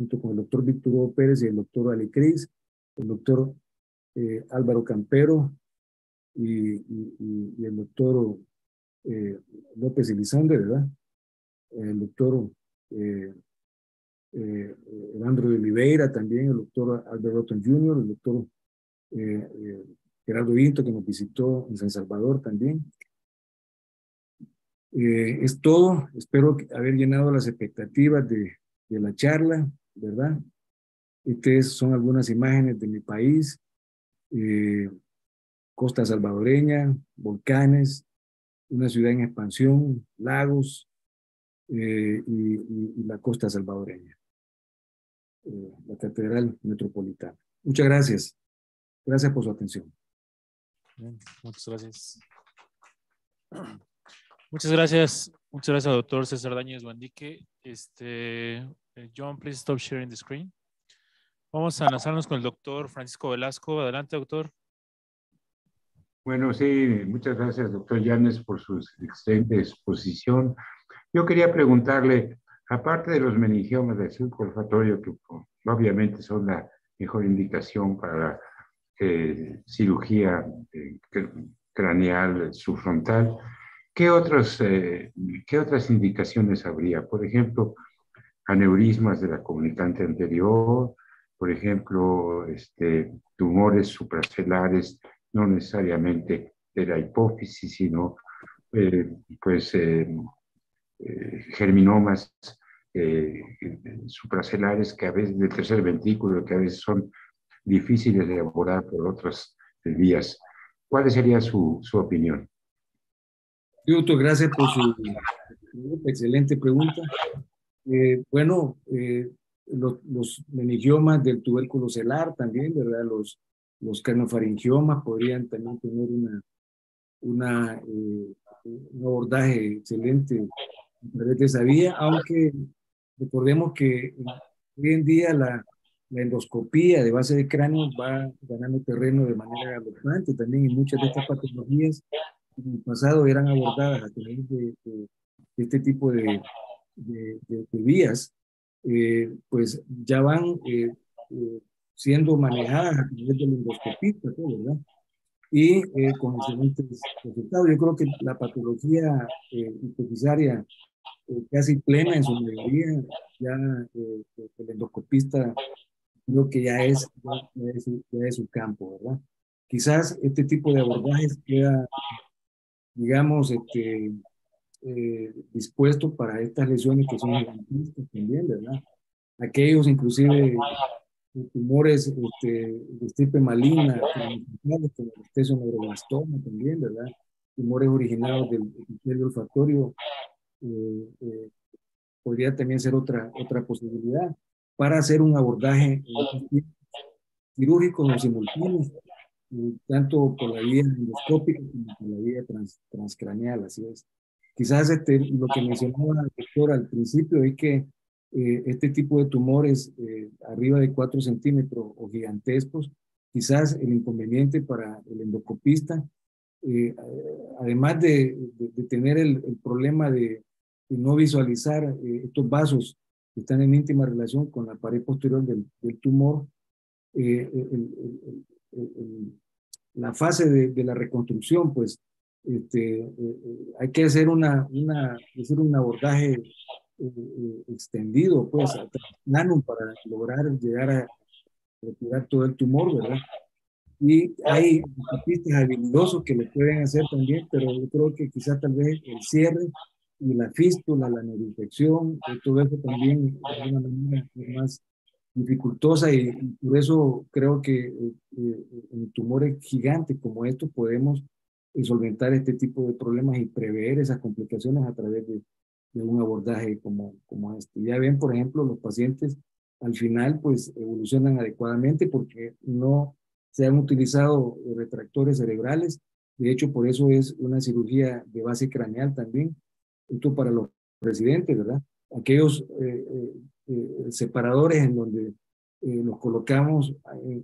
junto con el doctor Víctor Hugo Pérez y el doctor Ali Cris, el doctor eh, Álvaro Campero y, el doctor eh, López Elizonde, ¿verdad? El doctor eh, eh, Evandro de Oliveira también, el doctor Albert Rotten Jr., el doctor eh, eh, Gerardo Vinto, que nos visitó en San Salvador también. Eh, es todo. Espero haber llenado las expectativas de la charla. ¿Verdad? Estas son algunas imágenes de mi país, eh, costa salvadoreña, volcanes, una ciudad en expansión, lagos eh, y, la costa salvadoreña, eh, la Catedral Metropolitana. Muchas gracias. Gracias por su atención. Muchas gracias. Muchas gracias, muchas gracias, doctor César Dañez Bandique. Este, John, please stop sharing the screen. Vamos a enlazarnos con el doctor Francisco Velasco. Adelante, doctor. Bueno, sí, muchas gracias, doctor Llanes, por su excelente exposición. Yo quería preguntarle, aparte de los meningiomas del surco olfatorio, que obviamente son la mejor indicación para la eh, cirugía eh, craneal subfrontal, ¿qué, otros, eh, ¿qué otras indicaciones habría? Por ejemplo, aneurismas de la comunicante anterior, por ejemplo, este, tumores supracelares, no necesariamente de la hipófisis, sino eh, pues eh, eh, germinomas supracelares que a veces del tercer ventrículo, que a veces son difíciles de abordar por otras vías. ¿Cuál sería su, su opinión? gracias por su excelente pregunta. Bueno, los, los, meningiomas del tubérculo celar también, ¿verdad? Los, los carnofaringiomas podrían también tener una, una, eh, un abordaje excelente a través de esa vía, aunque recordemos que hoy en día la, la endoscopía de base de cráneo va ganando terreno de manera galopante también y muchas de estas patologías en el pasado eran abordadas a través de, de, este tipo de, de, vías, eh, pues ya van eh, eh, siendo manejadas a través del endoscopista, ¿verdad? Y con excelentes resultados. Yo creo que la patología eh, casi plena en su mayoría, ya el endoscopista creo que ya es, ya, es, ya es su campo, ¿verdad? Quizás este tipo de abordajes queda, digamos, este, eh, dispuesto para estas lesiones que son también, ¿verdad? Aquellos inclusive tumores este, de estirpe maligna, como el neuroblastoma también, ¿verdad? Tumores originados del epitelio olfatorio, eh, eh, podría también ser otra, otra posibilidad para hacer un abordaje quirúrgico o simultáneo, tanto por la vía endoscópica como por la vía transcraneal, así es. Quizás este, lo que mencionaba el doctor al principio es que eh, este tipo de tumores eh, arriba de 4 centímetros o gigantescos, quizás el inconveniente para el endocopista, eh, además de, de, tener el, el problema de, de, no visualizar estos vasos que están en íntima relación con la pared posterior del, del tumor, el, la fase de, la reconstrucción, pues este, eh, eh, hay que hacer una, una, hacer un abordaje eh, extendido, pues, plano para lograr llegar a retirar todo el tumor, ¿verdad? Y hay artistas habilidosos que lo pueden hacer también, pero yo creo que quizás tal vez el cierre y la fístula, la neuroinfección, todo eso también de alguna manera es más dificultosa y, por eso creo que en tumores gigantes como estos podemos y solventar este tipo de problemas y prever esas complicaciones a través de, un abordaje como, como este. Ya ven, por ejemplo, los pacientes al final pues evolucionan adecuadamente porque no se han utilizado retractores cerebrales. De hecho, por eso es una cirugía de base craneal también. Esto para los residentes, ¿verdad? Aquellos eh, eh, eh, separadores en donde nos colocamos en,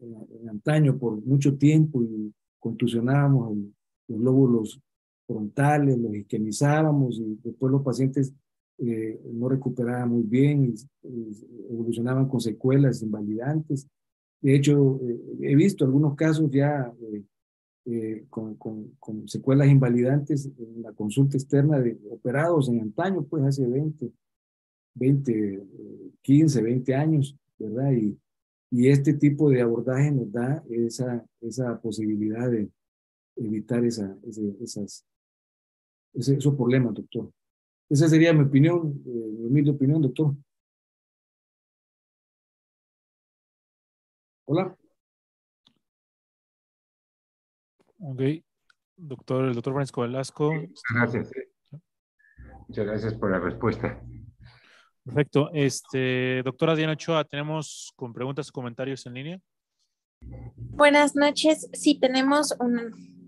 en, antaño por mucho tiempo y contusionábamos los lóbulos frontales, los isquemizábamos y después los pacientes eh, no recuperaban muy bien y, evolucionaban con secuelas invalidantes. De hecho, eh, he visto algunos casos ya eh, con, con, con, secuelas invalidantes en la consulta externa de operados en antaño, pues hace 20, 20, 15, 20 años, ¿verdad? Y, y este tipo de abordaje nos da esa, esa posibilidad de evitar esa, esas, esos problemas, doctor. Esa sería mi opinión, eh, mi humilde opinión, doctor. Hola. Ok, doctor, el doctor Francisco Velasco. Gracias. Muchas gracias por la respuesta. Perfecto. Este, doctora Diana Ochoa, tenemos con preguntas o comentarios en línea. Buenas noches. Sí, tenemos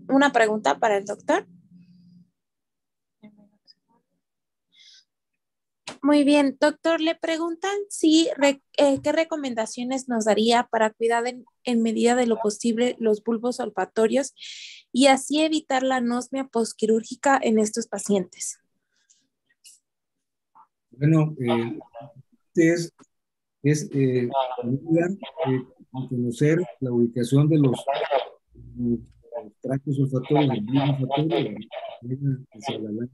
una, pregunta para el doctor. Muy bien, doctor, le preguntan si eh, qué recomendaciones nos daría para cuidar en, en, medida de lo posible los bulbos olfatorios y así evitar la anosmia posquirúrgica en estos pacientes. Bueno, eh, es, es eh, eh, conocer la ubicación de los, tractos olfatorios, el olfatorio, hacia la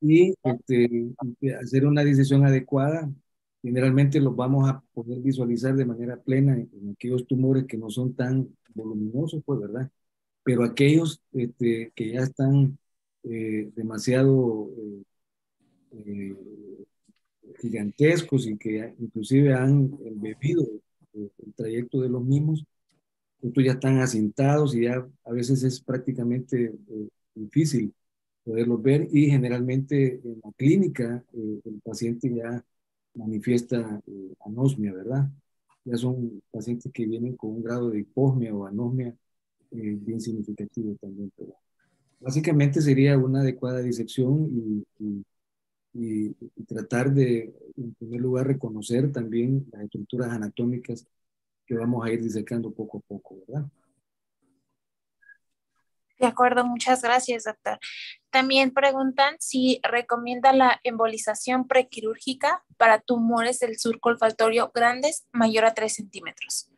y este, hacer una decisión adecuada. Generalmente los vamos a poder visualizar de manera plena en aquellos tumores que no son tan voluminosos, pues, ¿verdad? Pero aquellos este, que ya están eh, demasiado eh, eh, gigantescos y que inclusive han bebido el trayecto de los mismos, estos ya están asentados y ya a veces es prácticamente difícil poderlos ver y generalmente en la clínica el paciente ya manifiesta eh, anosmia, ¿verdad? Ya son pacientes que vienen con un grado de hiposmia o anosmia eh, bien significativo también. Pero básicamente sería una adecuada disección y, tratar de, en primer lugar, reconocer también las estructuras anatómicas que vamos a ir disecando poco a poco, ¿verdad? De acuerdo, muchas gracias, doctor. También preguntan si recomienda la embolización prequirúrgica para tumores del surco olfatorio grandes mayor a 3 centímetros.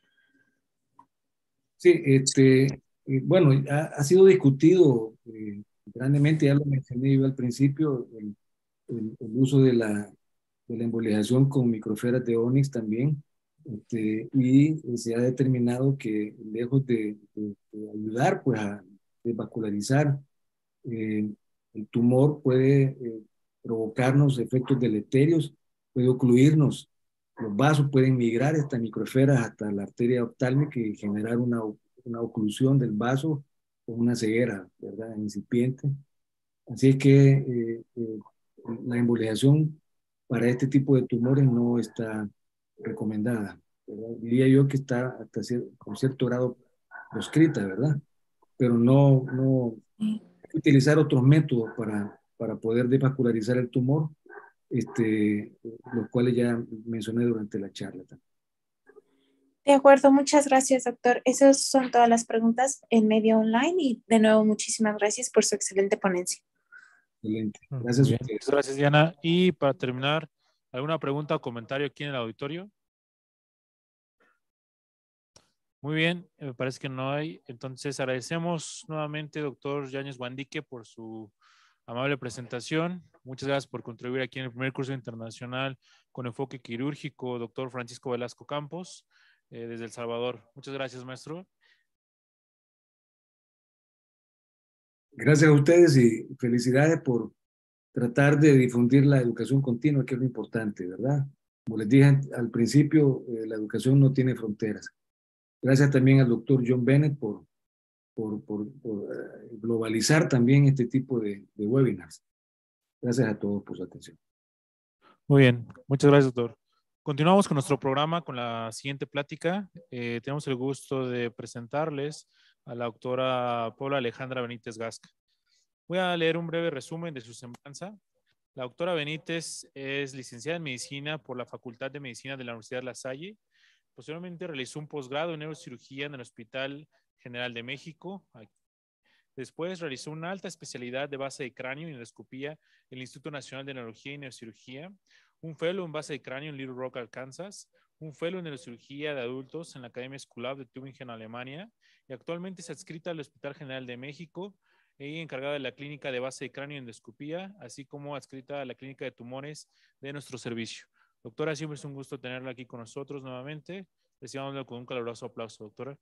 Sí, este, eh, bueno, ha, sido discutido eh, grandemente, ya lo mencioné yo al principio, el, uso de la, de la, embolización con microferas de Onix también, este, y se ha determinado que lejos de, de ayudar pues, a de vascularizar. Eh, el tumor puede eh, provocarnos efectos deleterios, puede ocluirnos. Los vasos pueden migrar estas microesferas hasta la arteria oftálmica y generar una, una oclusión del vaso o una ceguera, ¿verdad? Incipiente. Así es que eh, la embolización para este tipo de tumores no está recomendada. Diría yo que está hasta con cierto grado proscrita, ¿verdad? pero no, no utilizar otros métodos para, para poder desvascularizar el tumor, este, los cuales ya mencioné durante la charla. De acuerdo, muchas gracias, doctor. Esas son todas las preguntas en medio online y de nuevo muchísimas gracias por su excelente ponencia. Excelente. Gracias a ustedes. Gracias, Diana. Y para terminar, ¿alguna pregunta o comentario aquí en el auditorio? Muy bien, me parece que no hay. Entonces agradecemos nuevamente, doctor Yáñez Guandique, por su amable presentación. Muchas gracias por contribuir aquí en el primer curso internacional con enfoque quirúrgico, doctor Francisco Velasco Campos, eh, desde El Salvador. Muchas gracias, maestro. Gracias a ustedes y felicidades por tratar de difundir la educación continua, que es lo importante, ¿verdad? Como les dije al principio, eh, la educación no tiene fronteras. Gracias también al doctor John Bennett por, por, por, eh, globalizar también este tipo de, de webinars. Gracias a todos por su atención. Muy bien, muchas gracias, doctor. Continuamos con nuestro programa con la siguiente plática. Eh, tenemos el gusto de presentarles a la doctora Paula Alejandra Benítez Gasca. Voy a leer un breve resumen de su semblanza. La doctora Benítez es licenciada en medicina por la Facultad de Medicina de la Universidad La Salle Posteriormente realizó un posgrado en neurocirugía en el Hospital General de México. Después realizó una alta especialidad de base de cráneo y endoscopía en el Instituto Nacional de Neurología y Neurocirugía, un fellow en base de cráneo en Little Rock, Arkansas, un fellow en neurocirugía de adultos en la Academia Escolar de Tübingen, Alemania, y actualmente es adscrita al Hospital General de México y encargada de la clínica de base de cráneo y endoscopía, así como adscrita a la clínica de tumores de nuestro servicio. Doctora, siempre es un gusto tenerla aquí con nosotros nuevamente. Recibámosla con un caluroso aplauso, doctora.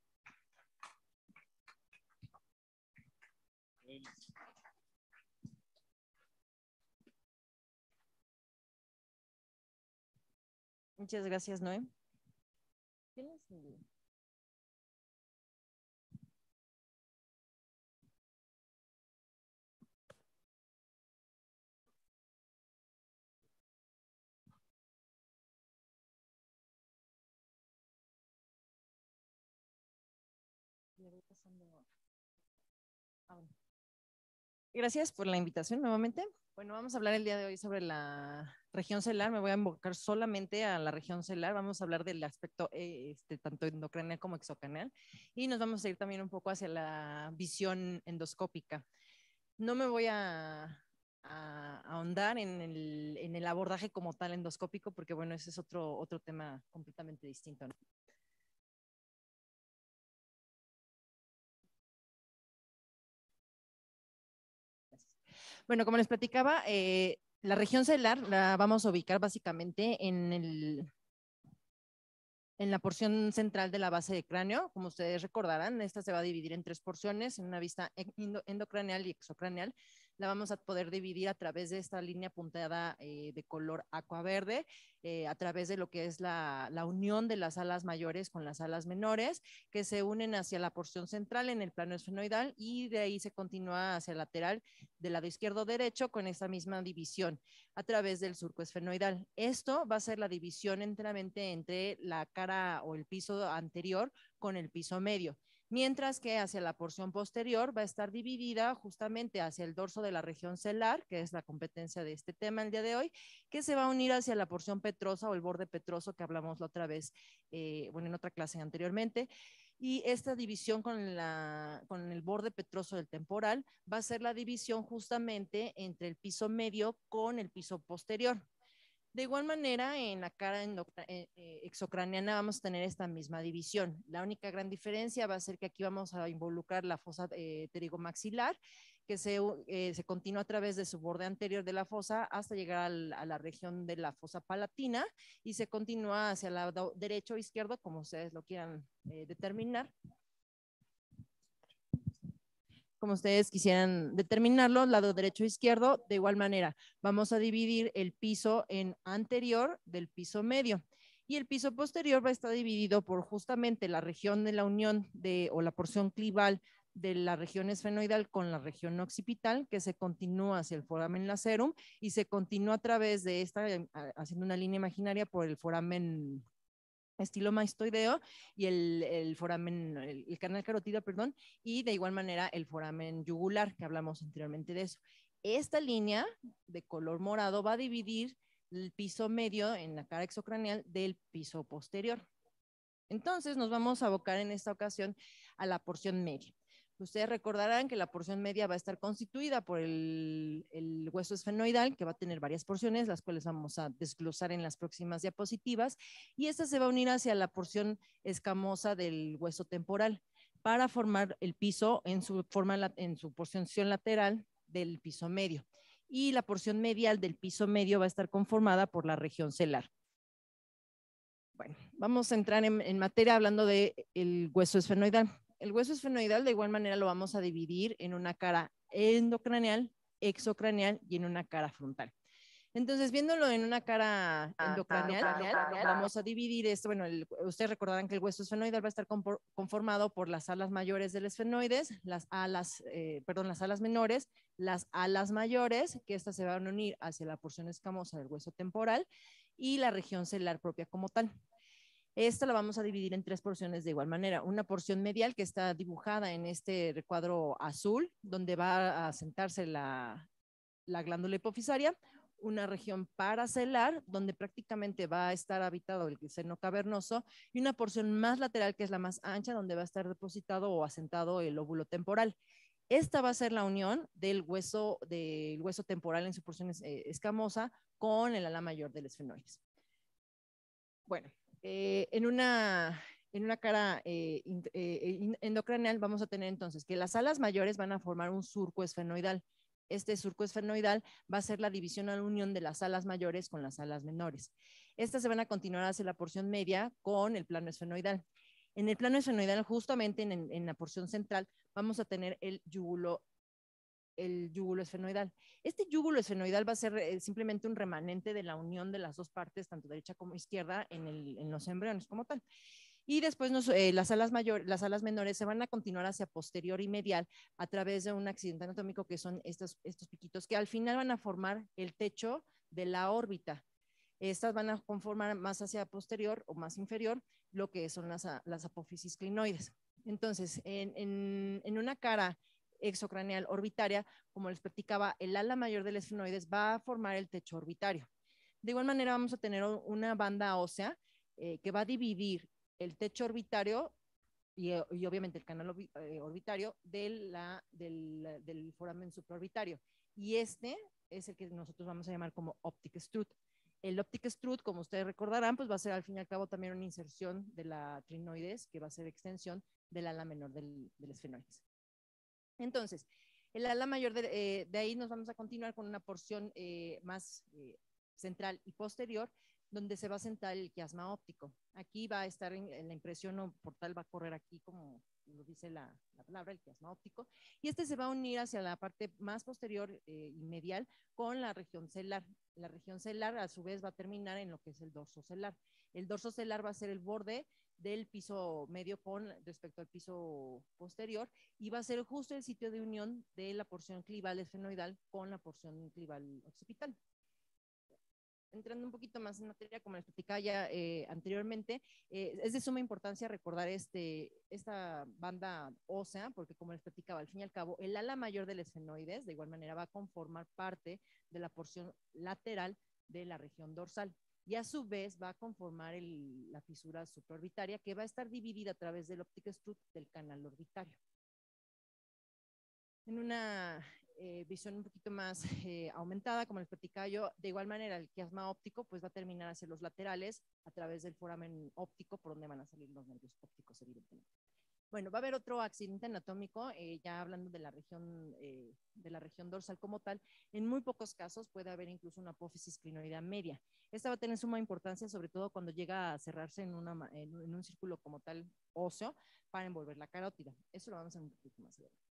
Muchas gracias, Noé. Gracias por la invitación nuevamente. Bueno, vamos a hablar el día de hoy sobre la región celular. Me voy a invocar solamente a la región celular. Vamos a hablar del aspecto eh, este, tanto endocrinal como exocranial. Y nos vamos a ir también un poco hacia la visión endoscópica. No me voy a, ahondar en el, en el, abordaje como tal endoscópico, porque bueno, ese es otro, otro tema completamente distinto. Bueno, como les platicaba, eh, la región celular la vamos a ubicar básicamente en el en la porción central de la base de cráneo. Como ustedes recordarán, esta se va a dividir en tres porciones, en una vista endo- endocraneal y exocraneal. La vamos a poder dividir a través de esta línea punteada eh, de color aqua verde, eh, a través de lo que es la, la unión de las alas mayores con las alas menores, que se unen hacia la porción central en el plano esfenoidal y de ahí se continúa hacia el lateral del lado izquierdo derecho con esta misma división a través del surco esfenoidal. Esto va a ser la división enteramente entre la cara o el piso anterior con el piso medio, mientras que hacia la porción posterior va a estar dividida justamente hacia el dorso de la región celar, que es la competencia de este tema el día de hoy, que se va a unir hacia la porción petrosa o el borde petroso que hablamos la otra vez, eh, bueno, en otra clase anteriormente. Y esta división con, con el borde petroso del temporal va a ser la división justamente entre el piso medio con el piso posterior. De igual manera, en la cara eh, eh, exocraniana vamos a tener esta misma división. La única gran diferencia va a ser que aquí vamos a involucrar la fosa eh, pterigomaxilar, que eh, se continúa a través de su borde anterior de la fosa hasta llegar a la región de la fosa palatina y se continúa hacia el lado derecho o izquierdo, como ustedes lo quieran determinar como ustedes quisieran determinarlo, lado derecho o izquierdo, de igual manera, vamos a dividir el piso en anterior del piso medio. Y el piso posterior va a estar dividido por justamente la región de la unión de, o la porción clival de la región esfenoidal con la región occipital, que se continúa hacia el foramen lacerum y se continúa a través de esta, eh, haciendo una línea imaginaria por el foramen estilo mastoideo y el, el foramen, el, el canal carotido, perdón, y de igual manera el foramen yugular, que hablamos anteriormente de eso. Esta línea de color morado va a dividir el piso medio en la cara exocraneal del piso posterior. Entonces nos vamos a abocar en esta ocasión a la porción media. Ustedes recordarán que la porción media va a estar constituida por el, hueso esfenoidal, que va a tener varias porciones, las cuales vamos a desglosar en las próximas diapositivas, y esta se va a unir hacia la porción escamosa del hueso temporal para formar el piso en su, forma, porción lateral del piso medio. Y la porción medial del piso medio va a estar conformada por la región celar. Bueno, vamos a entrar en, en materia hablando del hueso esfenoidal. El hueso esfenoidal de igual manera lo vamos a dividir en una cara endocraneal, exocraneal y en una cara frontal. Entonces, viéndolo en una cara endocraneal, vamos a dividir esto. Bueno, el- ustedes recordarán que el hueso esfenoidal va a estar conformado por las alas mayores del esfenoides, las alas, eh, perdón, las alas menores, las alas mayores, que estas se van a unir hacia la porción escamosa del hueso temporal y la región celular propia como tal. Esta la vamos a dividir en tres porciones de igual manera. Una porción medial que está dibujada en este recuadro azul, donde va a sentarse la, la glándula hipofisaria, una región paracelar, donde prácticamente va a estar habitado el seno cavernoso, y una porción más lateral, que es la más ancha, donde va a estar depositado o asentado el óvulo temporal. Esta va a ser la unión del hueso, del hueso temporal en su porción eh, escamosa con el ala mayor del esfenoides. Bueno, eh, en, una, en una cara eh, eh, in- endocraneal vamos a tener entonces que las alas mayores van a formar un surco esfenoidal. Este surco esfenoidal va a ser la división a la unión de las alas mayores con las alas menores. Estas se van a continuar hacia la porción media con el plano esfenoidal. En el plano esfenoidal, justamente en, en la porción central, vamos a tener el yúgulo, el yúgulo esfenoidal. Este yúgulo esfenoidal va a ser eh, simplemente un remanente de la unión de las dos partes, tanto derecha como izquierda, en, los embriones como tal. Y después nos, eh, las, alas mayor, las alas menores se van a continuar hacia posterior y medial a través de un accidente anatómico que son estos, estos piquitos que al final van a formar el techo de la órbita. Estas van a conformar más hacia posterior o más inferior lo que son las, las apófisis clinoides. Entonces, en, en- en una cara exocraneal orbitaria, como les platicaba, el ala mayor del esfenoides va a formar el techo orbitario. De igual manera, vamos a tener una banda ósea eh, que va a dividir el techo orbitario y, eh, obviamente el canal eh, orbitario de del, del foramen supraorbitario. Y este es el que nosotros vamos a llamar como optic strut. El optic strut, como ustedes recordarán, pues va a ser al fin y al cabo también una inserción de la trinoides, que va a ser extensión del ala menor del, del esfenoides. Entonces, El ala mayor de, eh, de ahí nos vamos a continuar con una porción eh, más eh, central y posterior, donde se va a sentar el quiasma óptico. Aquí va a estar en, en la impresión o portal, va a correr aquí como lo dice la, la, palabra, el quiasma óptico, y este se va a unir hacia la parte más posterior eh, y medial con la región celar. La región celar a su vez va a terminar en lo que es el dorso celar. El dorso celar va a ser el borde del piso medio con respecto al piso posterior y va a ser justo el sitio de unión de la porción clival esfenoidal con la porción clival occipital entrando un poquito más en materia, como les platicaba ya eh, anteriormente, eh, es de suma importancia recordar este, esta banda ósea, porque como les platicaba, al fin y al cabo, el ala mayor del esfenoides, de igual manera, va a conformar parte de la porción lateral de la región dorsal. Y a su vez va a conformar la fisura supraorbitaria, que va a estar dividida a través del óptico strut del canal orbitario. En una eh, visión un poquito más eh, aumentada, como les platicaba yo. De igual manera, el quiasma óptico pues va a terminar hacia los laterales a través del foramen óptico, por donde van a salir los nervios ópticos, evidentemente. Bueno, va a haber otro accidente anatómico, eh, ya hablando de la región eh, de la región dorsal como tal. En muy pocos casos puede haber incluso una apófisis clinoidea media. Esta va a tener suma importancia, sobre todo cuando llega a cerrarse en, una, en, en un círculo como tal óseo para envolver la carótida. Eso lo vamos a ver un poquito más adelante.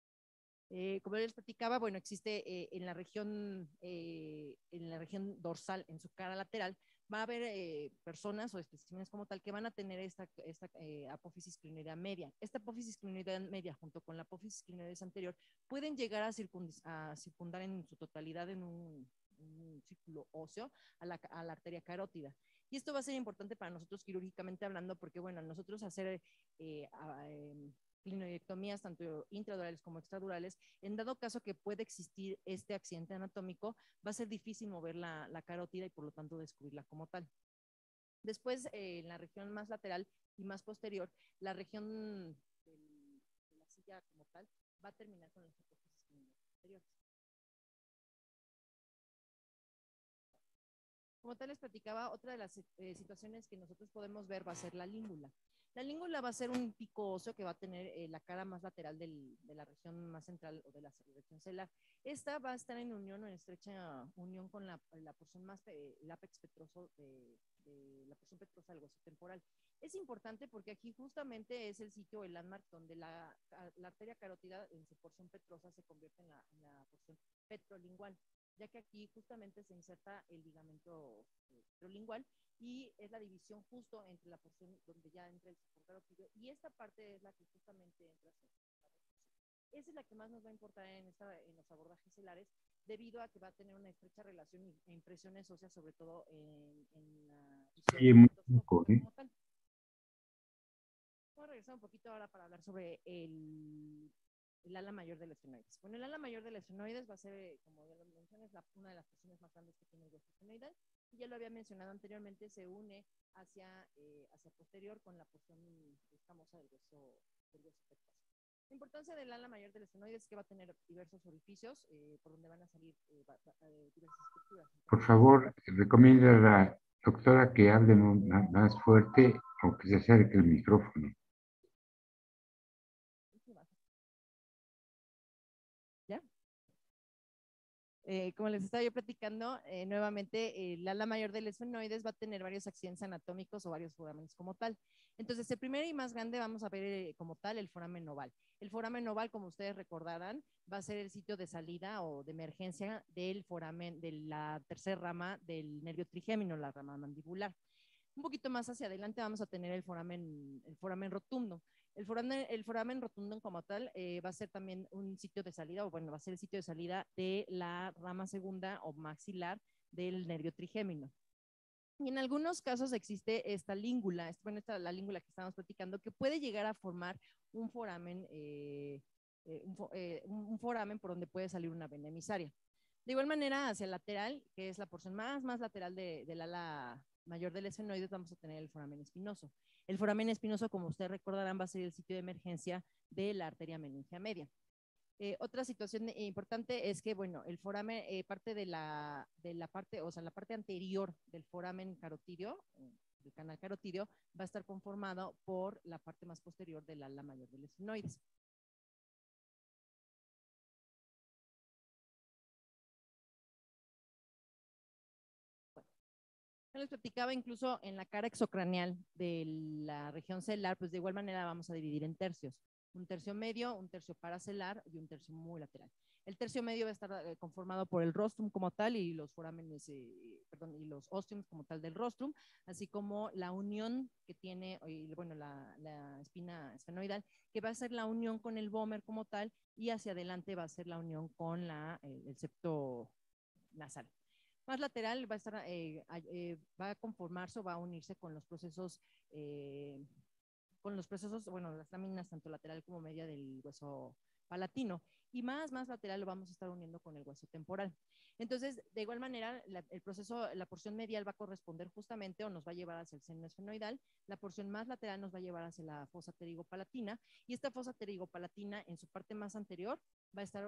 Eh, como les platicaba, bueno, existe eh, en, la región, eh, en la región dorsal, en su cara lateral, va a haber eh, personas o especímenes como tal que van a tener esta, esta apófisis clinoidea media. Esta apófisis clinoidea media junto con la apófisis clinoidea anterior pueden llegar a, a circundar en su totalidad en un, un círculo óseo a la, a la, arteria carótida. Y esto va a ser importante para nosotros quirúrgicamente hablando porque, bueno, nosotros hacer eh, eh, clinoidectomías, tanto intradurales como extradurales, en dado caso que puede existir este accidente anatómico, va a ser difícil mover la, la carótida y por lo tanto descubrirla como tal. Después, eh, en la región más lateral y más posterior, la región de la silla como tal va a terminar con las hipótesis posteriores. Como tal les platicaba, otra de las eh, situaciones que nosotros podemos ver va a ser la língula. La língula va a ser un pico óseo que va a tener eh, la cara más lateral de la región más central o de la región celular. Esta va a estar en unión o en estrecha unión con la, porción más, el apex petroso de, la porción petrosa del hueso temporal. Es importante porque aquí justamente es el sitio, el landmark, donde la, arteria carótida en su porción petrosa se convierte en la porción petrolingual ya que aquí justamente se inserta el ligamento petrolingual y es la división justo entre la porción donde ya entra el carótido y esta parte es la que justamente entra esa es la que más nos va a importar en, esta, en los abordajes celares, debido a que va a tener una estrecha relación e impresiones óseas, sobre todo en, en la sí, muy poco, ¿eh? Voy a regresar un poquito ahora para hablar sobre el, el ala mayor del esfenoides. Bueno, el ala mayor del esfenoides va a ser, como ya lo mencioné, la, una de las porciones más grandes que tiene el hueso. Y ya lo había mencionado anteriormente, se une hacia, eh, hacia posterior con la porción escamosa del hueso, del hueso petroso. La importancia del ala mayor del esfenoides es que va a tener diversos orificios eh, por donde van a salir eh, va, va, diversas estructuras. Por favor, recomienda a la doctora que hable más fuerte o que se acerque el micrófono. Eh, como les estaba yo platicando, eh, nuevamente el ala mayor del esfenoides va a tener varios accidentes anatómicos o varios foramenos como tal. Entonces, el primero y más grande vamos a ver eh, como tal el foramen oval. El foramen oval, como ustedes recordarán, va a ser el sitio de salida o de emergencia del foramen, de la tercera rama del nervio trigémino, la rama mandibular. Un poquito más hacia adelante vamos a tener el foramen, el foramen rotundo. El foramen, el rotundo como tal eh, va a ser también un sitio de salida, o bueno, va a ser el sitio de salida de la rama segunda o maxilar del nervio trigémino. Y en algunos casos existe esta língula, bueno, esta la língula que estamos platicando, que puede llegar a formar un foramen, eh, eh, un, foramen por donde puede salir una vena emisaria. De igual manera, hacia el lateral, que es la porción más, más lateral de, del ala mayor del esfenoides, vamos a tener el foramen espinoso. El foramen espinoso, como ustedes recordarán, va a ser el sitio de emergencia de la arteria meningia media. Eh, otra situación importante es que, bueno, el foramen, eh, parte de la, parte, o sea, la parte anterior del foramen carotidio, del canal carotidio, va a estar conformado por la parte más posterior del ala mayor del esfenoides. Ya les platicaba incluso en la cara exocraneal de la región celular, pues de igual manera vamos a dividir en tercios. Un tercio medio, un tercio paracelar y un tercio muy lateral. El tercio medio va a estar eh, conformado por el rostrum como tal y los forámenes, eh, perdón, y los ostiums como tal del rostrum, así como la unión que tiene, y, bueno, la, la espina esfenoidal, que va a ser la unión con el vómer como tal y hacia adelante va a ser la unión con eh, el septo nasal. Más lateral va a, estar, eh, eh, va a conformarse o va a unirse con los procesos, eh, con los procesos, bueno, las láminas tanto lateral como media del hueso palatino. Y más, más lateral lo vamos a estar uniendo con el hueso temporal. Entonces, de igual manera, la- el proceso, la porción medial va a corresponder justamente o nos va a llevar hacia el seno esfenoidal, la porción más lateral nos va a llevar hacia la fosa pterigopalatina y esta fosa pterigopalatina en su parte más anterior va a estar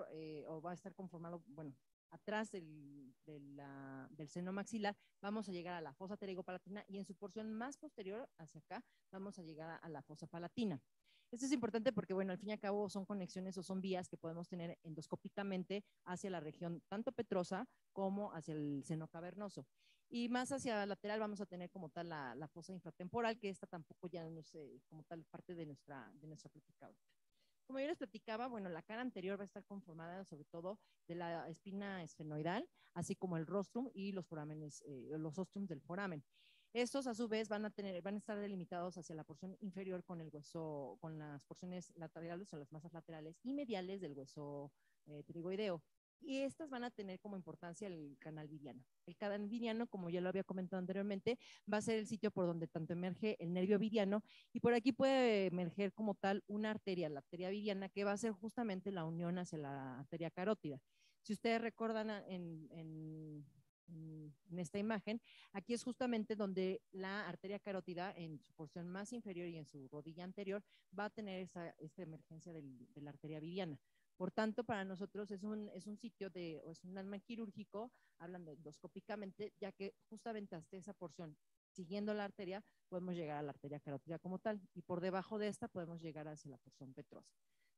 o va a estar conformado, bueno, atrás del, del seno maxilar, vamos a llegar a la fosa pterigopalatina y en su porción más posterior hacia acá vamos a llegar a, la fosa palatina. Esto es importante porque, bueno, al fin y al cabo son conexiones o son vías que podemos tener endoscópicamente hacia la región tanto petrosa como hacia el seno cavernoso. Y más hacia lateral vamos a tener como tal la, la fosa infratemporal, que esta tampoco ya no es eh, como tal parte de nuestra, de nuestra. Como yo les platicaba, bueno, la cara anterior va a estar conformada sobre todo de la espina esfenoidal, así como el rostrum y los forámenes, eh, los ostiums del foramen. Estos a su vez van a tener, van a estar delimitados hacia la porción inferior con el hueso, con las porciones laterales o las masas laterales y mediales del hueso eh, trigoideo. Y estas van a tener como importancia el canal viriano. El canal viriano, como ya lo había comentado anteriormente, va a ser el sitio por donde tanto emerge el nervio viriano y por aquí puede emerger como tal una arteria, la arteria viriana, que va a ser justamente la unión hacia la arteria carótida. Si ustedes recuerdan en esta imagen, aquí es justamente donde la arteria carótida en su porción más inferior y en su rodilla anterior va a tener esa, esta emergencia del- de la arteria viriana. Por tanto, para nosotros es un, sitio de, o es un alma quirúrgico, hablando endoscópicamente, ya que justamente hasta esa porción, siguiendo la arteria, podemos llegar a la arteria carótida como tal, y por debajo de esta podemos llegar hacia la porción petrosa.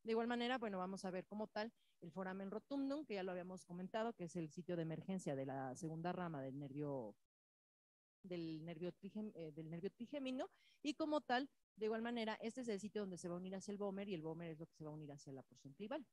De igual manera, bueno, vamos a ver como tal el foramen rotundum, que ya lo habíamos comentado, que es el sitio de emergencia de la segunda rama del nervio del nervio, eh, del nervio trigémino y como tal, de igual manera, este es el sitio donde se va a unir hacia el vómer y el vómer es lo que se va a unir hacia la porción clival.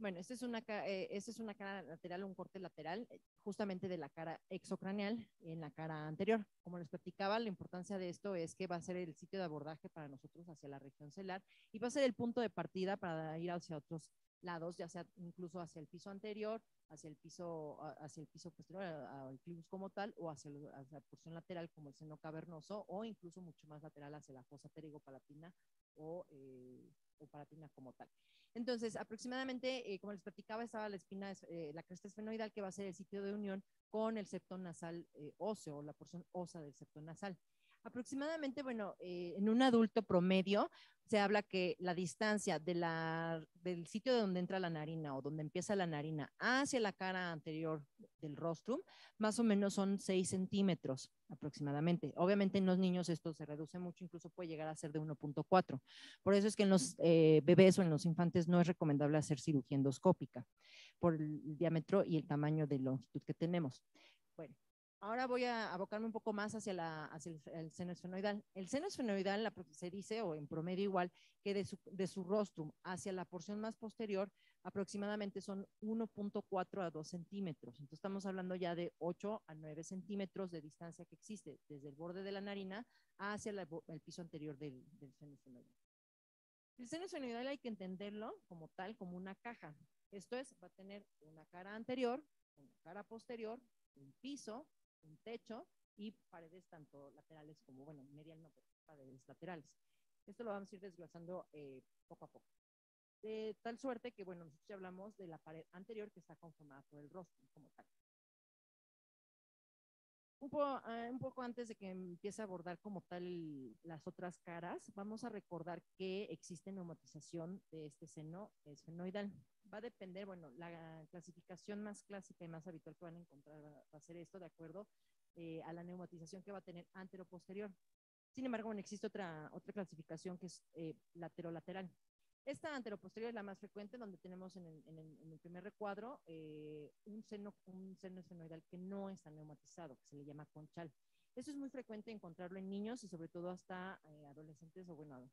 Bueno, esta es una, eh, esta es una cara lateral, un corte lateral, eh, justamente de la cara exocraneal en la cara anterior. Como les platicaba, la importancia de esto es que va a ser el sitio de abordaje para nosotros hacia la región celular y va a ser el punto de partida para ir hacia otros lados, ya sea incluso hacia el piso anterior, hacia el piso, hacia el piso posterior, al clivus como tal, o hacia la porción lateral como el seno cavernoso, o incluso mucho más lateral hacia la fosa pterigopalatina o, eh, o palatina como tal. Entonces, aproximadamente, eh, como les platicaba, estaba la espina, es- eh, la cresta esfenoidal, que va a ser el sitio de unión con el septo nasal eh, óseo, o la porción ósea del septo nasal. Aproximadamente, bueno, eh, en un adulto promedio se habla que la distancia de la, del sitio de donde entra la narina o donde empieza la narina hacia la cara anterior del rostrum, más o menos son 6 centímetros aproximadamente. Obviamente en los niños esto se reduce mucho, incluso puede llegar a ser de 1.4. Por eso es que en los eh, bebés o en los infantes no es recomendable hacer cirugía endoscópica por el diámetro y el tamaño de longitud que tenemos. Bueno, ahora voy a abocarme un poco más hacia, el, el seno esfenoidal. El seno esfenoidal se dice, o en promedio igual, que de su, de rostrum hacia la porción más posterior aproximadamente son 1.4 a 2 centímetros. Entonces estamos hablando ya de 8 a 9 centímetros de distancia que existe desde el borde de la narina hacia la el piso anterior del, del seno esfenoidal. El seno esfenoidal hay que entenderlo como tal, como una caja. Esto es, va a tener una cara anterior, una cara posterior, un piso, un techo y paredes tanto laterales como, bueno, medial no, paredes laterales. Esto lo vamos a ir desglosando eh, poco a poco. De tal suerte que, bueno, nosotros ya hablamos de la pared anterior que está conformada por el rostro como tal. Un, po- ah, un poco antes de que empiece a abordar como tal las otras caras, vamos a recordar que existe neumatización de este seno esfenoidal. Va a depender, bueno, la clasificación más clásica y más habitual que van a encontrar va a ser esto de acuerdo eh, a la neumatización que va a tener antero-posterior. Sin embargo, bueno, existe otra, otra clasificación que es eh, laterolateral. Esta anteroposterior es la más frecuente, donde tenemos en el, en el- en el primer recuadro eh, un, seno, un seno esfenoidal que no está neumatizado, que se le llama conchal. Eso es muy frecuente encontrarlo en niños y sobre todo hasta eh, adolescentes o bueno,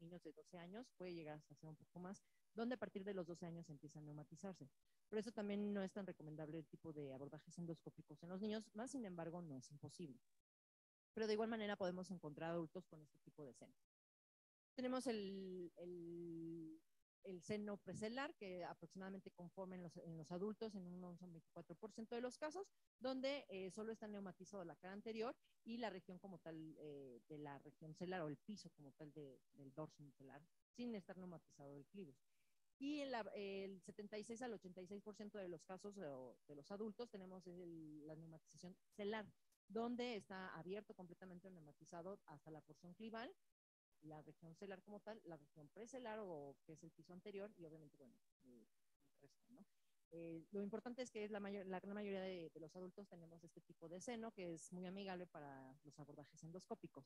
niños de 12 años, puede llegar hasta ser un poco más, donde a partir de los 12 años empieza a neumatizarse. Por eso también no es tan recomendable el tipo de abordajes endoscópicos en los niños, más sin embargo no es imposible. Pero de igual manera podemos encontrar adultos con este tipo de seno. Tenemos el, el seno precelar, que aproximadamente conforme en los, en los adultos en un 11 24% de los casos, donde eh, solo está neumatizado la cara anterior y la región como tal eh, de la región celar o el piso como tal de- del dorso celar, sin estar neumatizado el clivus. Y en la- el 76 al 86% de los casos de los adultos tenemos el- la neumatización celar, donde está abierto completamente neumatizado hasta la porción clival, la región celar como tal, la región precelar o que es el piso anterior y obviamente, bueno, el resto, ¿no? Eh, lo importante es que es la, mayor, la gran mayoría de los adultos tenemos este tipo de seno que es muy amigable para los abordajes endoscópicos.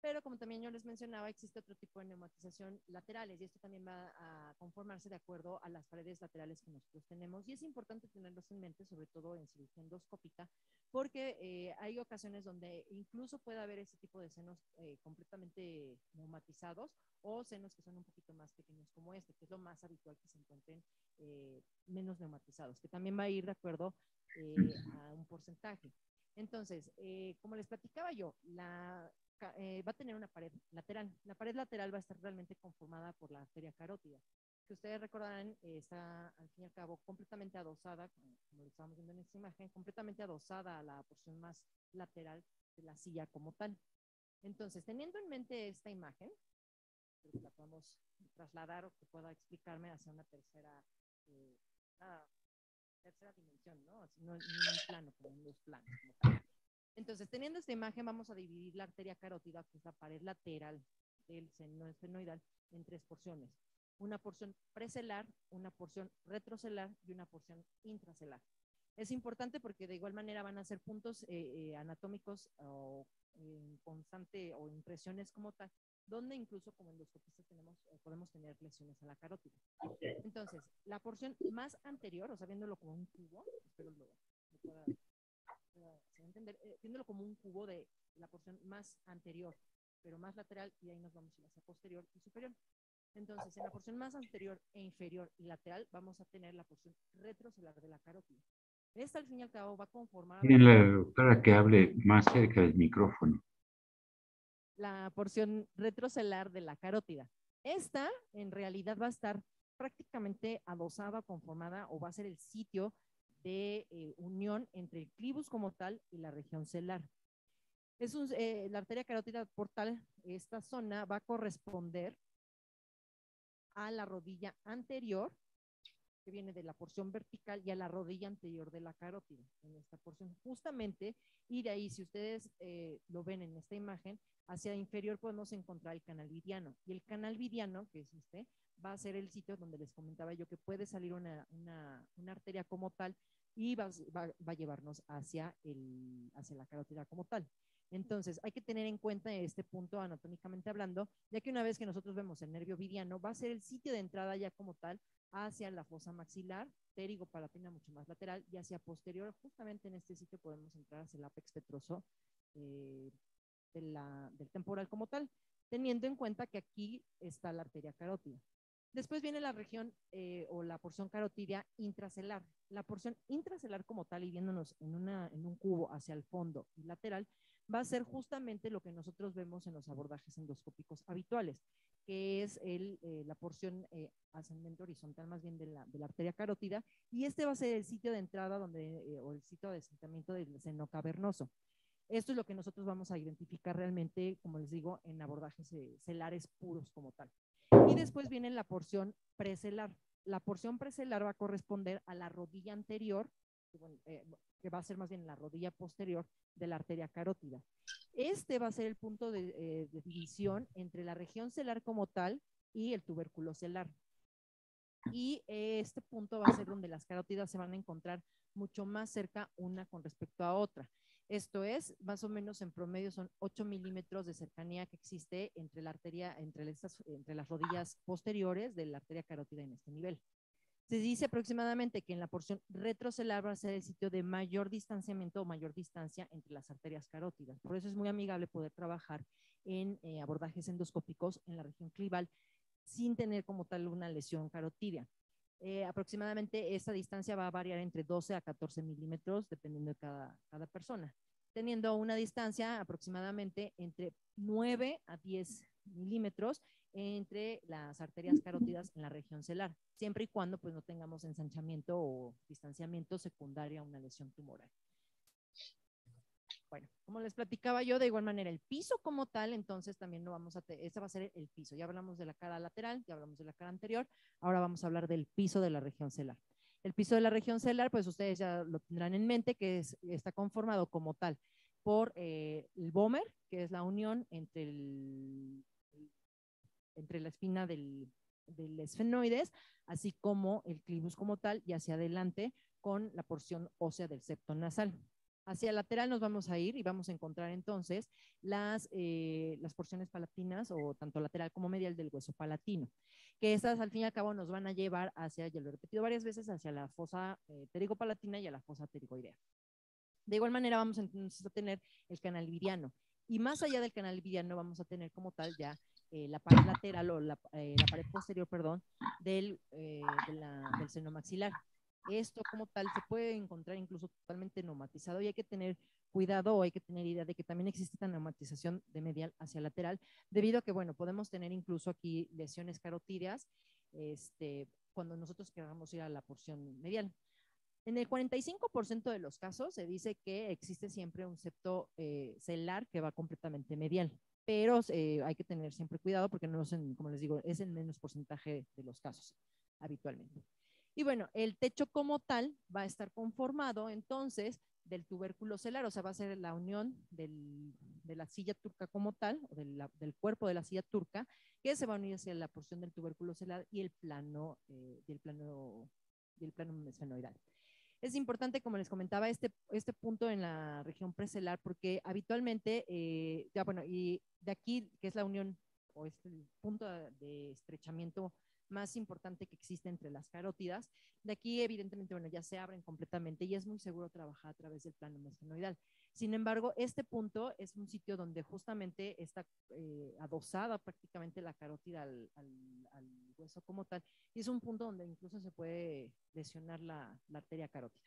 Pero como también yo les mencionaba, existe otro tipo de neumatización laterales y esto también va a conformarse de acuerdo a las paredes laterales que nosotros tenemos. Y es importante tenerlos en mente, sobre todo en cirugía endoscópica, porque eh, hay ocasiones donde incluso puede haber ese tipo de senos eh, completamente neumatizados o senos que son un poquito más pequeños como este, que es lo más habitual que se encuentren eh, menos neumatizados, que también va a ir de acuerdo a un porcentaje. Entonces, como les platicaba yo, la, eh, va a tener una pared lateral. La pared lateral va a estar realmente conformada por la arteria carótida, que ustedes recordarán eh, está al fin y al cabo completamente adosada, como lo estábamos viendo en esta imagen, completamente adosada a la porción más lateral de la silla como tal. Entonces, teniendo en mente esta imagen, que la podemos trasladar o que pueda explicarme hacia una tercera, eh, tercera dimensión, ¿no? Así, no en un plano, como en dos planos. como tal. Entonces, teniendo esta imagen, vamos a dividir la arteria carótida, que es la pared lateral del seno esfenoidal, en tres porciones. Una porción precelar, una porción retrocelar y una porción intracelar. Es importante porque de igual manera van a ser puntos eh, eh, anatómicos o en constante o impresiones como tal, donde incluso como endoscopistas tenemos, eh, podemos tener lesiones a la carótida. Entonces, la porción más anterior, o sea, viéndolo como un cubo, espero lo, lo pueda, pueda hacer entender, eh, viéndolo como un cubo de la porción más anterior, pero más lateral, y ahí nos vamos a ir hacia posterior y superior. Entonces, en la porción más anterior e inferior y lateral, vamos a tener la porción retrocelar de la carótida. Esta, al fin y al cabo, va a conformar Tiene la doctora que hable más cerca del micrófono. la porción retrocelar de la carótida. Esta, en realidad, va a estar prácticamente adosada, conformada, o va a ser el sitio de eh, unión entre el clivus como tal y la región celar. Es un, eh, la arteria carótida portal, esta zona va a corresponder a la rodilla anterior, que viene de la porción vertical, y a la rodilla anterior de la carótida, en esta porción, justamente, y de ahí, si ustedes eh, lo ven en esta imagen, hacia inferior podemos encontrar el canal vidiano, y el canal vidiano, que es este, va a ser el sitio donde les comentaba yo que puede salir una, una, arteria como tal y va, va, va a llevarnos hacia, el, hacia la carótida como tal. Entonces, hay que tener en cuenta este punto anatómicamente hablando, ya que una vez que nosotros vemos el nervio vidiano, va a ser el sitio de entrada ya como tal hacia la fosa maxilar, palatina mucho más lateral, y hacia posterior, justamente en este sitio podemos entrar hacia el apex petroso eh, del temporal como tal, teniendo en cuenta que aquí está la arteria carótida. Después viene la región eh, o la porción carotidia intracelar. La porción intracelar como tal y viéndonos en, en un cubo hacia el fondo y lateral va a ser justamente lo que nosotros vemos en los abordajes endoscópicos habituales, que es eh, la porción eh, ascendente horizontal más bien de la, arteria carótida y este va a ser el sitio de entrada donde, eh, o el sitio de asentamiento del seno cavernoso. Esto es lo que nosotros vamos a identificar realmente, como les digo, en abordajes celares puros como tal. Y después viene la porción precelar. La porción precelar va a corresponder a la rodilla anterior, eh, que va a ser más bien la rodilla posterior de la arteria carótida. Este va a ser el punto de, eh, de división entre la región celar como tal y el tubérculo celar. Y este punto va a ser donde las carótidas se van a encontrar mucho más cerca una con respecto a otra. Esto es, más o menos en promedio son 8 milímetros de cercanía que existe entre la arteria, entre, entre las rodillas posteriores de la arteria carótida en este nivel. Se dice aproximadamente que en la porción retrocelar va a ser el sitio de mayor distanciamiento o mayor distancia entre las arterias carótidas. Por eso es muy amigable poder trabajar en eh, abordajes endoscópicos en la región clival sin tener como tal una lesión carotidia. Eh, aproximadamente esta distancia va a variar entre 12 a 14 milímetros dependiendo de cada, cada persona, teniendo una distancia aproximadamente entre 9 a 10 milímetros entre las arterias carótidas en la región celar, siempre y cuando pues no tengamos ensanchamiento o distanciamiento secundario a una lesión tumoral. Bueno, como les platicaba yo, de igual manera, el piso como tal, entonces también no vamos a, ese va a ser el piso. Ya hablamos de la cara lateral, ya hablamos de la cara anterior, ahora vamos a hablar del piso de la región celar. El piso de la región celar, pues ustedes ya lo tendrán en mente, que está conformado como tal por eh, el BOMER, que es la unión entre, el, entre la espina del, del esfenoides, así como el clivus como tal, y hacia adelante con la porción ósea del septo nasal. Hacia el lateral nos vamos a ir y vamos a encontrar entonces las, eh, las porciones palatinas o tanto lateral como medial del hueso palatino, que estas al fin y al cabo nos van a llevar hacia, ya lo he repetido varias veces, hacia la fosa eh, y a la fosa pterigoidea. De igual manera vamos entonces a tener el canal viriano y más allá del canal viriano vamos a tener como tal ya eh, la pared lateral o la, eh, pared posterior, perdón, del, del seno maxilar esto como tal se puede encontrar incluso totalmente neumatizado y hay que tener cuidado hay que tener idea de que también existe esta neumatización de medial hacia lateral, debido a que, bueno, podemos tener incluso aquí lesiones carotídeas este, cuando nosotros queramos ir a la porción medial. En el 45% de los casos se dice que existe siempre un septo eh, celar que va completamente medial, pero eh, hay que tener siempre cuidado porque no es, como les digo, es el menos porcentaje de los casos habitualmente. Y bueno, el techo como tal va a estar conformado entonces del tubérculo celar, o sea, va a ser la unión del, de la silla turca como tal, o del cuerpo de la silla turca, que se va a unir hacia la porción del tubérculo celar y el plano, eh, del plano, del plano mesfenoidal. Es importante, como les comentaba, este, este punto en la región precelar, porque habitualmente, eh, ya bueno, y de aquí, que es la unión, o es el punto de estrechamiento más importante que existe entre las carótidas. De aquí, evidentemente, bueno, ya se abren completamente y es muy seguro trabajar a través del plano mesfenoidal. Sin embargo, este punto es un sitio donde justamente está eh, adosada prácticamente la carótida al, hueso como tal y es un punto donde incluso se puede lesionar la, arteria carótida.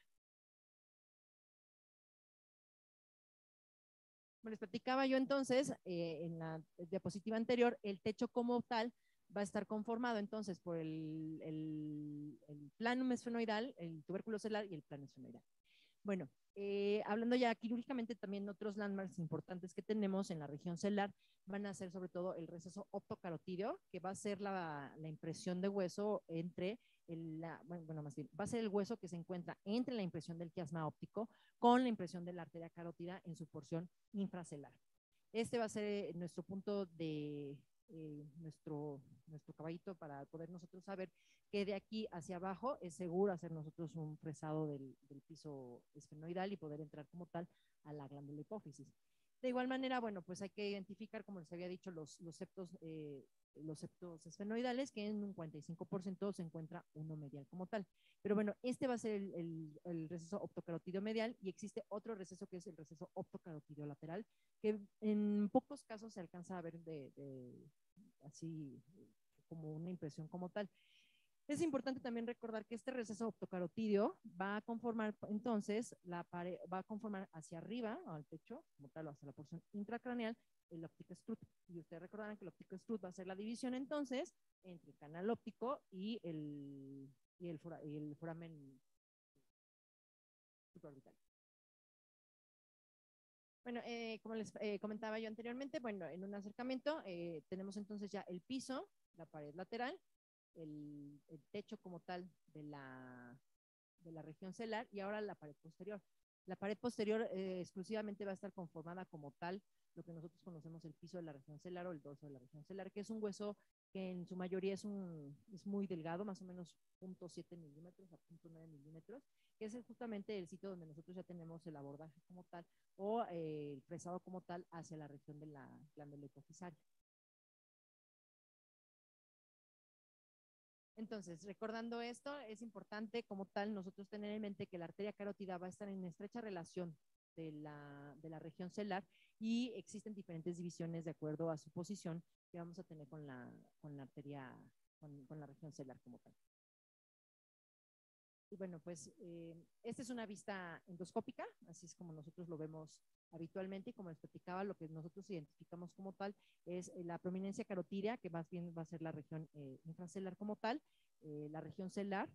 les platicaba yo entonces eh, en la diapositiva anterior, el techo como tal va a estar conformado entonces por el, el, el plano mesfenoidal, el tubérculo celular y el plano esfenoidal. Bueno, eh, hablando ya quirúrgicamente también otros landmarks importantes que tenemos en la región celular van a ser sobre todo el receso optocarotídeo, que va a ser la, la impresión de hueso entre el, la, bueno, más bien, va a ser el hueso que se encuentra entre la impresión del quiasma óptico con la impresión de la arteria carótida en su porción infracelular. Este va a ser nuestro punto de, eh, nuestro, nuestro caballito para poder nosotros saber que de aquí hacia abajo es seguro hacer nosotros un fresado del, del piso esfenoidal y poder entrar como tal a la glándula hipófisis. De igual manera, bueno, pues hay que identificar, como les había dicho, los, los septos eh, los septos esfenoidales, que en un 45% se encuentra uno medial como tal. Pero bueno, este va a ser el, el, receso optocarotidio medial y existe otro receso que es el receso optocarotidio lateral, que en pocos casos se alcanza a ver de, así como una impresión como tal. Es importante también recordar que este receso optocarotidio va a conformar entonces la pared, va a conformar hacia arriba, al techo, como tal, hacia la porción intracraneal, el óptico strut. Y ustedes recordarán que el óptico strut va a ser la división entonces entre el canal óptico y el, y el foramen supraorbital. Bueno, eh, como les eh, comentaba yo anteriormente, bueno, en un acercamiento eh, tenemos entonces ya el piso, la pared lateral, el, techo como tal de la, de la región celar y ahora la pared posterior. La pared posterior eh, exclusivamente va a estar conformada como tal, lo que nosotros conocemos el piso de la región celar o el dorso de la región celar, que es un hueso que en su mayoría es, un, es muy delgado, más o menos 0.7 milímetros a 0.9 milímetros, que es justamente el sitio donde nosotros ya tenemos el abordaje como tal o eh, el fresado como tal hacia la región de la glándula hipofisaria. Entonces, recordando esto, es importante como tal nosotros tener en mente que la arteria carótida va a estar en estrecha relación de la, de la región celular y existen diferentes divisiones de acuerdo a su posición que vamos a tener con la, con la arteria, con, la región celular como tal. Y bueno, pues eh, esta es una vista endoscópica, así es como nosotros lo vemos habitualmente y como les platicaba, lo que nosotros identificamos como tal es eh, la prominencia carotídea, que más bien va a ser la región eh, como tal, eh, la región celular,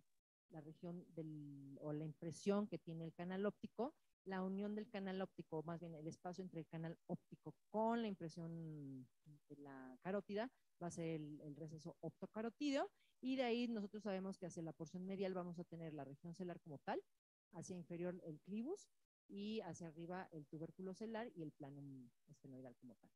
la región del, o la impresión que tiene el canal óptico, la unión del canal óptico, más bien el espacio entre el canal óptico con la impresión de la carótida, va a ser el, receso optocarotídeo y de ahí nosotros sabemos que hacia la porción medial vamos a tener la región celular como tal, hacia inferior el clivus y hacia arriba el tubérculo celular y el plano esfenoidal como tal.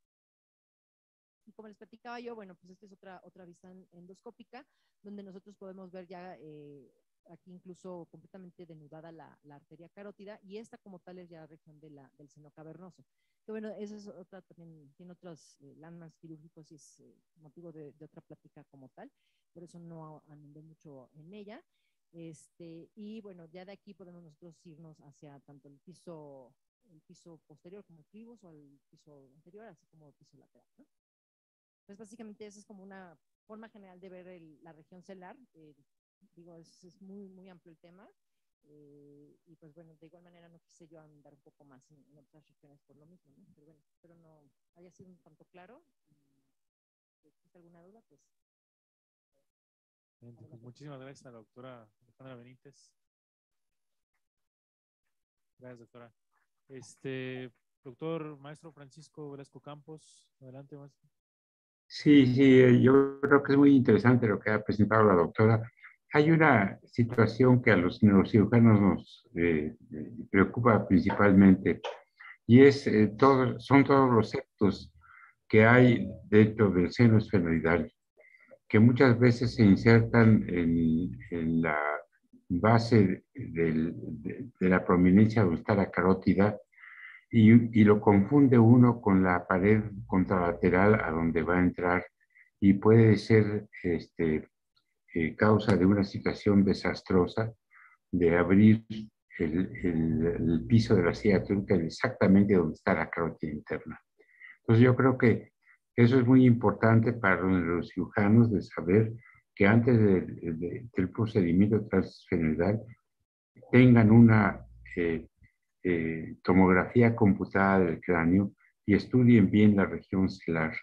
Y como les platicaba yo, bueno, pues esta es otra, otra vista endoscópica, donde nosotros podemos ver ya eh, aquí incluso completamente denudada la, la, arteria carótida, y esta como tal es ya la región de la, del seno cavernoso. Que bueno, esa es otra, también tiene otros eh, landmarks quirúrgicos y es eh, motivo de, de, otra plática como tal, por eso no andé mucho en ella. Este, y bueno, ya de aquí podemos nosotros irnos hacia tanto el piso, el piso posterior como el clivus o el piso anterior, así como el piso lateral. ¿no? Pues básicamente esa es como una forma general de ver el, la región celular. Eh, digo, es, es, muy, muy amplio el tema. Eh, y pues bueno, de igual manera no quise yo andar un poco más en, en otras regiones por lo mismo, ¿no? Pero bueno, espero no haya sido un tanto claro. Si existe alguna duda, pues muchísimas gracias a la doctora Alejandra Benítez. Gracias, doctora. Este, doctor maestro Francisco Velasco Campos, adelante, maestro. Sí, sí, yo creo que es muy interesante lo que ha presentado la doctora. Hay una situación que a los neurocirujanos nos eh, preocupa principalmente y es eh, todo, son todos los septos que hay dentro del seno esfenoidal que muchas veces se insertan en, en la base del, de, de, la prominencia donde está la carótida y, y, lo confunde uno con la pared contralateral a donde va a entrar y puede ser este, eh, causa de una situación desastrosa de abrir el, el, el piso de la silla trunca exactamente donde está la carótida interna. Entonces yo creo que eso es muy importante para los cirujanos de saber que antes de, de, del procedimiento transfenoidal tengan una eh, eh, tomografía computada del cráneo y estudien bien la región celular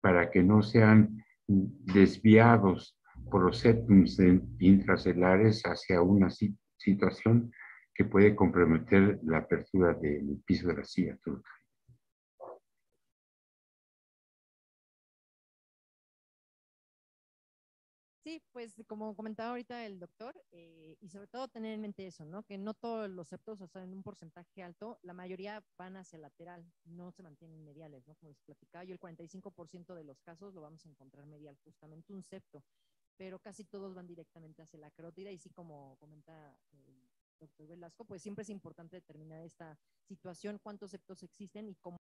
para que no sean desviados por los septums intracelulares hacia una situación que puede comprometer la apertura del piso de la silla turca. Pues como comentaba ahorita el doctor, eh, y sobre todo tener en mente eso, ¿no? Que no todos los septos, o sea, en un porcentaje alto, la mayoría van hacia lateral, no se mantienen mediales, ¿no? Como les platicaba yo, el 45% de los casos lo vamos a encontrar medial, justamente un septo, pero casi todos van directamente hacia la carótida y sí, como comenta el doctor Velasco, pues siempre es importante determinar esta situación, cuántos septos existen y cómo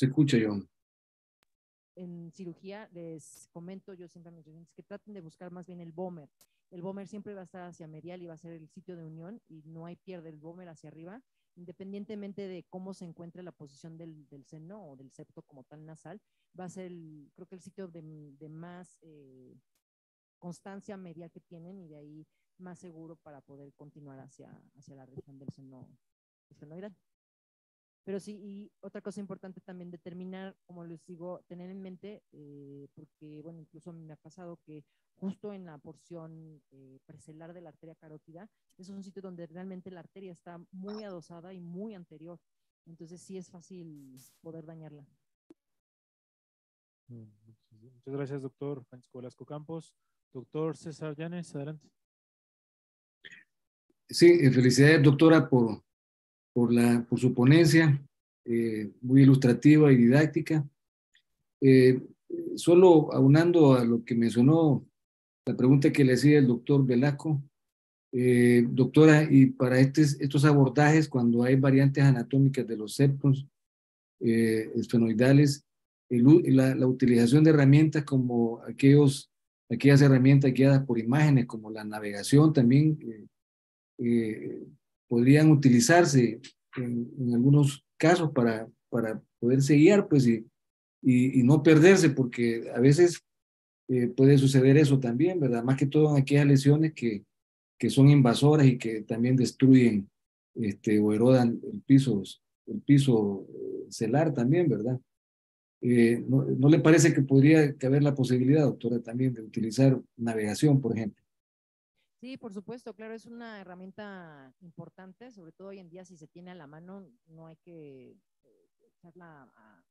Se escucha, John. En cirugía les comento yo siempre a mis pacientes que traten de buscar más bien el BOMER. El BOMER siempre va a estar hacia medial y va a ser el sitio de unión y no hay pierde el BOMER hacia arriba, independientemente de cómo se encuentre la posición del, del seno o del septo como tal nasal, va a ser el, creo que el sitio de, más eh, constancia medial que tienen y de ahí más seguro para poder continuar hacia, hacia la región del seno esfenoidal. Pero sí, y otra cosa importante también determinar, como les digo, tener en mente, eh, porque, bueno, incluso me ha pasado que justo en la porción eh, preselar de la arteria carótida, es un sitio donde realmente la arteria está muy adosada y muy anterior. Entonces sí es fácil poder dañarla. Muchas gracias, doctor Francisco Velasco Campos. Doctor César Llanes, adelante. Sí, eh, felicidades, doctora, por, por, la, por su ponencia, eh, muy ilustrativa y didáctica. Eh, solo aunando a lo que mencionó la pregunta que le hacía el doctor Velasco, doctora, y para estos abordajes, cuando hay variantes anatómicas de los septos esfenoidales, la, la, utilización de herramientas como aquellos, aquellas herramientas guiadas por imágenes, como la navegación, también eh, podrían utilizarse en, algunos casos para, para poderse guiar pues, y, y, no perderse, porque a veces eh, puede suceder eso también, ¿verdad? Más que todo en aquellas lesiones que, que son invasoras y que también destruyen este, o erodan el piso, el piso eh, celar también, ¿verdad? Eh, ¿no, ¿no, le parece que podría haber la posibilidad, doctora, también de utilizar navegación, por ejemplo? Sí, por supuesto, claro, es una herramienta importante, sobre todo hoy en día si se tiene a la mano, no hay que eh, echarla a,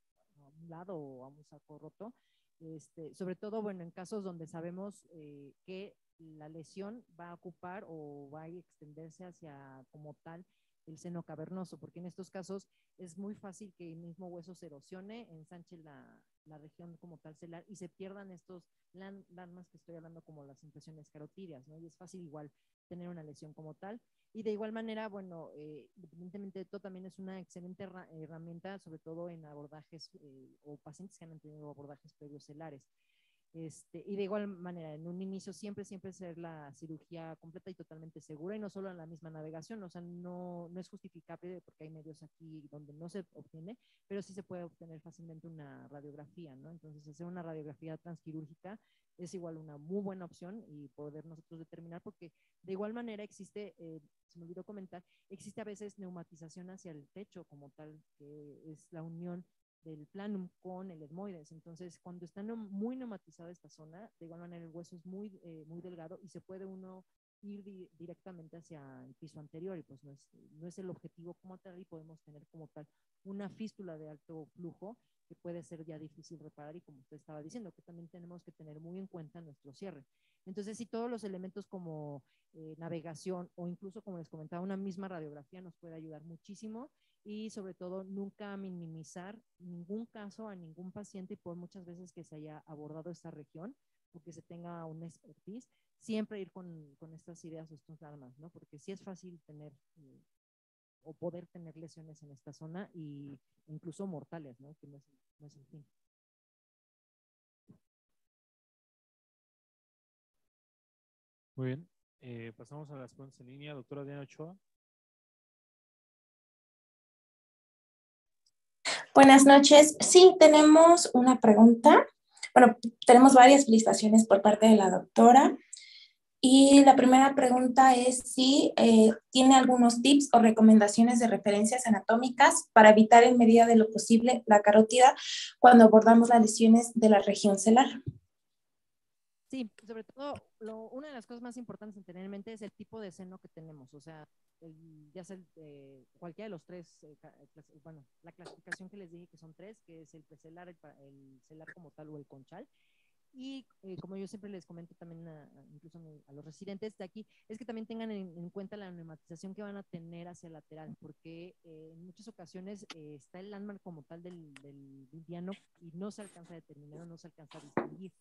un lado o a un saco roto. Este, sobre todo, bueno, en casos donde sabemos eh, que la lesión va a ocupar o va a extenderse hacia como tal el seno cavernoso, porque en estos casos es muy fácil que el mismo hueso se erosione, ensanche la, la región como tal celular y se pierdan estos landmarks que estoy hablando como las impresiones carotídeas, ¿no? Y es fácil igual tener una lesión como tal. Y de igual manera, bueno, eh, independientemente de todo, también es una excelente herramienta, sobre todo en abordajes eh, o pacientes que han tenido abordajes previos celares. Este, y de igual manera, en un inicio siempre, siempre ser la cirugía completa y totalmente segura y no solo en la misma navegación, o sea, no, no es justificable porque hay medios aquí donde no se obtiene, pero sí se puede obtener fácilmente una radiografía, ¿no? Entonces, hacer una radiografía transquirúrgica es igual una muy buena opción y poder nosotros determinar porque de igual manera existe, eh, se me olvidó comentar, existe a veces neumatización hacia el techo como tal, que es la unión del planum con el etmoides. Entonces, cuando está muy neumatizada esta zona, de igual manera el hueso es muy, eh, muy delgado y se puede uno ir di directamente hacia el piso anterior y pues no es, no es el objetivo como tal y podemos tener como tal una fístula de alto flujo que puede ser ya difícil reparar y como usted estaba diciendo, que también tenemos que tener muy en cuenta nuestro cierre. Entonces, si todos los elementos como eh, navegación o incluso, como les comentaba, una misma radiografía nos puede ayudar muchísimo y sobre todo nunca minimizar ningún caso a ningún paciente por muchas veces que se haya abordado esta región o que se tenga una expertise, siempre ir con, con estas ideas o estos armas, ¿no? Porque sí es fácil tener eh, o poder tener lesiones en esta zona y incluso mortales, ¿no? Que no es, no es el fin. Muy bien. Eh, pasamos a las preguntas en línea. Doctora Diana Ochoa. Buenas noches. Sí, tenemos una pregunta. Bueno, tenemos varias felicitaciones por parte de la doctora. Y la primera pregunta es si eh, tiene algunos tips o recomendaciones de referencias anatómicas para evitar en medida de lo posible la carótida cuando abordamos las lesiones de la región celar. Sí, sobre todo, lo, una de las cosas más importantes en tener en mente es el tipo de seno que tenemos. O sea, el, ya sea el, eh, cualquiera de los tres, eh, bueno, la clasificación que les dije que son tres, que es el precelar, el, el celar como tal o el conchal. Y eh, como yo siempre les comento también a, incluso a los residentes de aquí, es que también tengan en, en cuenta la neumatización que van a tener hacia el lateral, porque eh, en muchas ocasiones eh, está el landmark como tal del, del indiano y no se alcanza a determinar o no se alcanza a distinguir.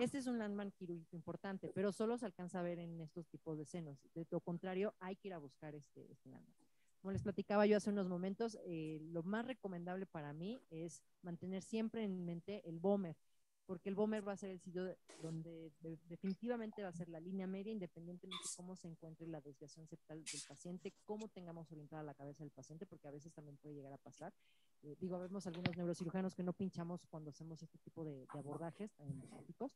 Este es un landmark quirúrgico importante, pero solo se alcanza a ver en estos tipos de senos. De lo contrario, hay que ir a buscar este, este landmark. Como les platicaba yo hace unos momentos, eh, lo más recomendable para mí es mantener siempre en mente el BOMER, porque el BOMER va a ser el sitio donde de, definitivamente va a ser la línea media, independientemente de cómo se encuentre la desviación septal del paciente, cómo tengamos orientada la cabeza del paciente, porque a veces también puede llegar a pasar. Eh, digo, vemos algunos neurocirujanos que no pinchamos cuando hacemos este tipo de, de abordajes endoscópicos.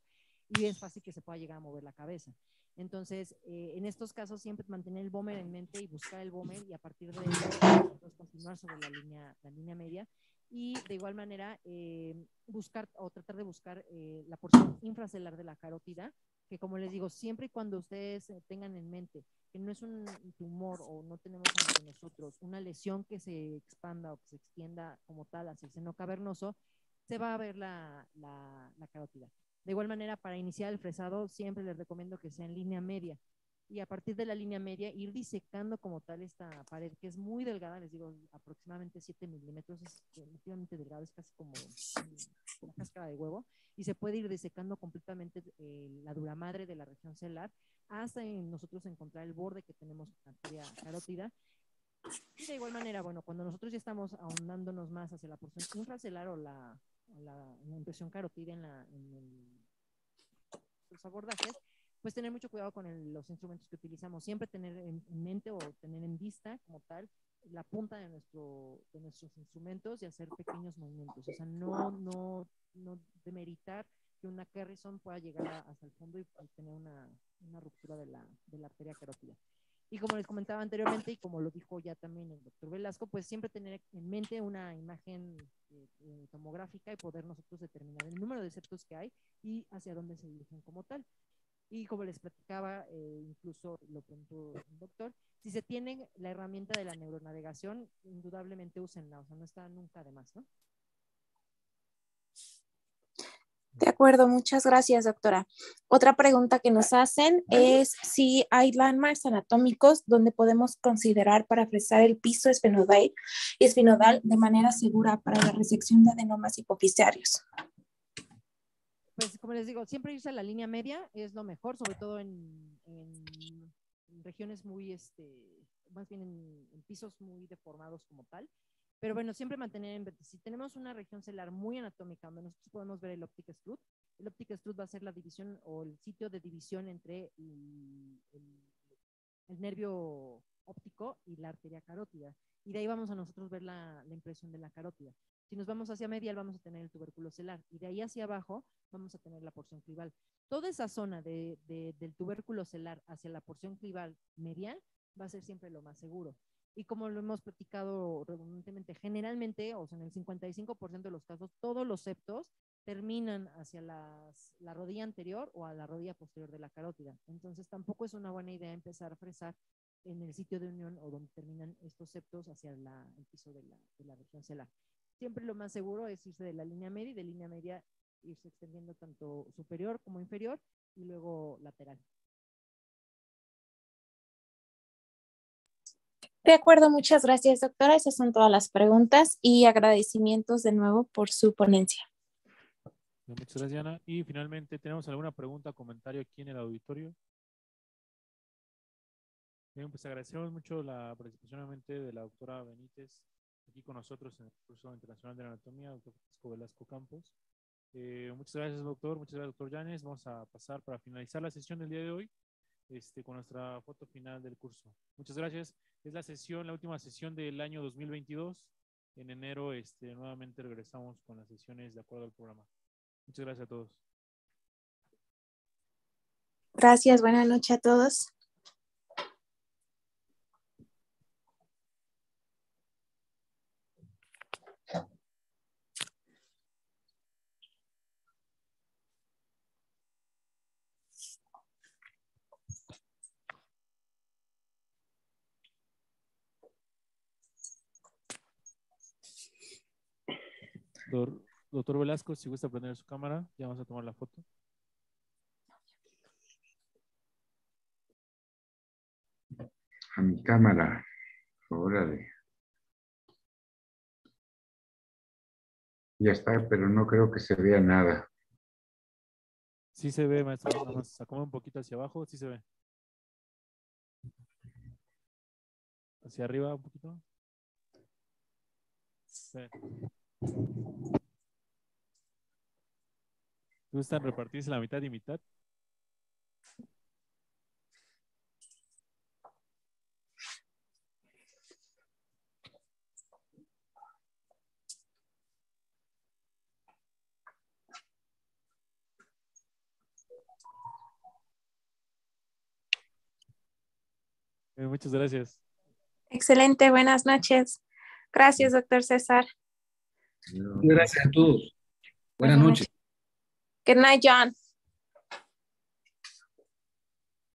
y es fácil que se pueda llegar a mover la cabeza. Entonces, eh, en estos casos siempre mantener el bomber en mente y buscar el bomber y a partir de eso pues, continuar sobre la línea, la línea media y de igual manera eh, buscar o tratar de buscar eh, la porción infracelular de la carótida, que como les digo, siempre y cuando ustedes eh, tengan en mente que no es un tumor o no tenemos ante nosotros una lesión que se expanda o que se extienda como tal hacia el seno cavernoso, se va a ver la, la, la carótida. De igual manera, para iniciar el fresado, siempre les recomiendo que sea en línea media y a partir de la línea media ir disecando como tal esta pared, que es muy delgada, les digo, aproximadamente 7 milímetros, es relativamente delgado, es casi como una cáscara de huevo, y se puede ir disecando completamente eh, la dura madre de la región celular hasta en nosotros encontrar el borde que tenemos con arteria carótida. Y de igual manera, bueno, cuando nosotros ya estamos ahondándonos más hacia la porción infracelular o la, la, impresión carótida en, la, en el, los abordajes, pues tener mucho cuidado con los instrumentos que utilizamos, siempre tener en, en, mente o tener en vista como tal la punta de, nuestro, de nuestros instrumentos y hacer pequeños movimientos, o sea, no, no, no demeritar que una Carrison pueda llegar hasta el fondo y, y tener una, una, ruptura de la, de la arteria carótida. Y como les comentaba anteriormente, y como lo dijo ya también el doctor Velasco, pues siempre tener en mente una imagen eh, eh, tomográfica y poder nosotros determinar el número de septos que hay y hacia dónde se dirigen como tal. Y como les platicaba, eh, incluso lo preguntó el doctor, si se tiene la herramienta de la neuronavegación, indudablemente úsenla, o sea, no está nunca de más, ¿no? De acuerdo, muchas gracias, doctora. Otra pregunta que nos hacen es si hay landmarks anatómicos donde podemos considerar para fresar el piso espinodal, espinodal de manera segura para la resección de adenomas hipofisarios pues como les digo, siempre irse a la línea media es lo mejor, sobre todo en, regiones muy, este, más bien en, pisos muy deformados como tal. Pero bueno, siempre mantener en si tenemos una región celular muy anatómica donde nosotros podemos ver el optic extrude, el optic extrude va a ser la división o el sitio de división entre el nervio óptico y la arteria carótida. Y de ahí vamos a nosotros ver la, la impresión de la carótida. Si nos vamos hacia medial, vamos a tener el tubérculo celular. Y de ahí hacia abajo, vamos a tener la porción clival. Toda esa zona de, de, del tubérculo celular hacia la porción clival medial va a ser siempre lo más seguro. Y como lo hemos platicado redundantemente, generalmente, o sea, en el 55% de los casos, todos los septos terminan hacia las, la rodilla anterior o a la rodilla posterior de la carótida. Entonces, tampoco es una buena idea empezar a fresar en el sitio de unión o donde terminan estos septos hacia la, el piso de la, de la región celular siempre lo más seguro es irse de la línea media y de línea media irse extendiendo tanto superior como inferior y luego lateral. De acuerdo, muchas gracias, doctora. Esas son todas las preguntas y agradecimientos de nuevo por su ponencia. Muchas gracias, Diana. Y finalmente, ¿tenemos alguna pregunta o comentario aquí en el auditorio? Bien, pues agradecemos mucho la participación de la doctora Benítez aquí con nosotros en el curso internacional de anatomía, doctor Francisco Velasco Campos. Eh, muchas gracias, doctor. Muchas gracias, doctor Llanes. Vamos a pasar para finalizar la sesión del día de hoy este, con nuestra foto final del curso. Muchas gracias. Es la sesión, la última sesión del año 2022. En enero este, nuevamente regresamos con las sesiones de acuerdo al programa. Muchas gracias a todos. Gracias. Buenas noches a todos. Doctor, doctor Velasco, si gusta prender su cámara, ya vamos a tomar la foto. A mi cámara, órale. Ya está, pero no creo que se vea nada. Sí se ve, maestro. Nada más sacamos un poquito hacia abajo, sí se ve. Hacia arriba un poquito. Sí. ¿Gustan repartirse la mitad y mitad? Muchas gracias. Excelente, buenas noches. Gracias, doctor César. Gracias a todos. Buenas Buenas noches. Good night, John.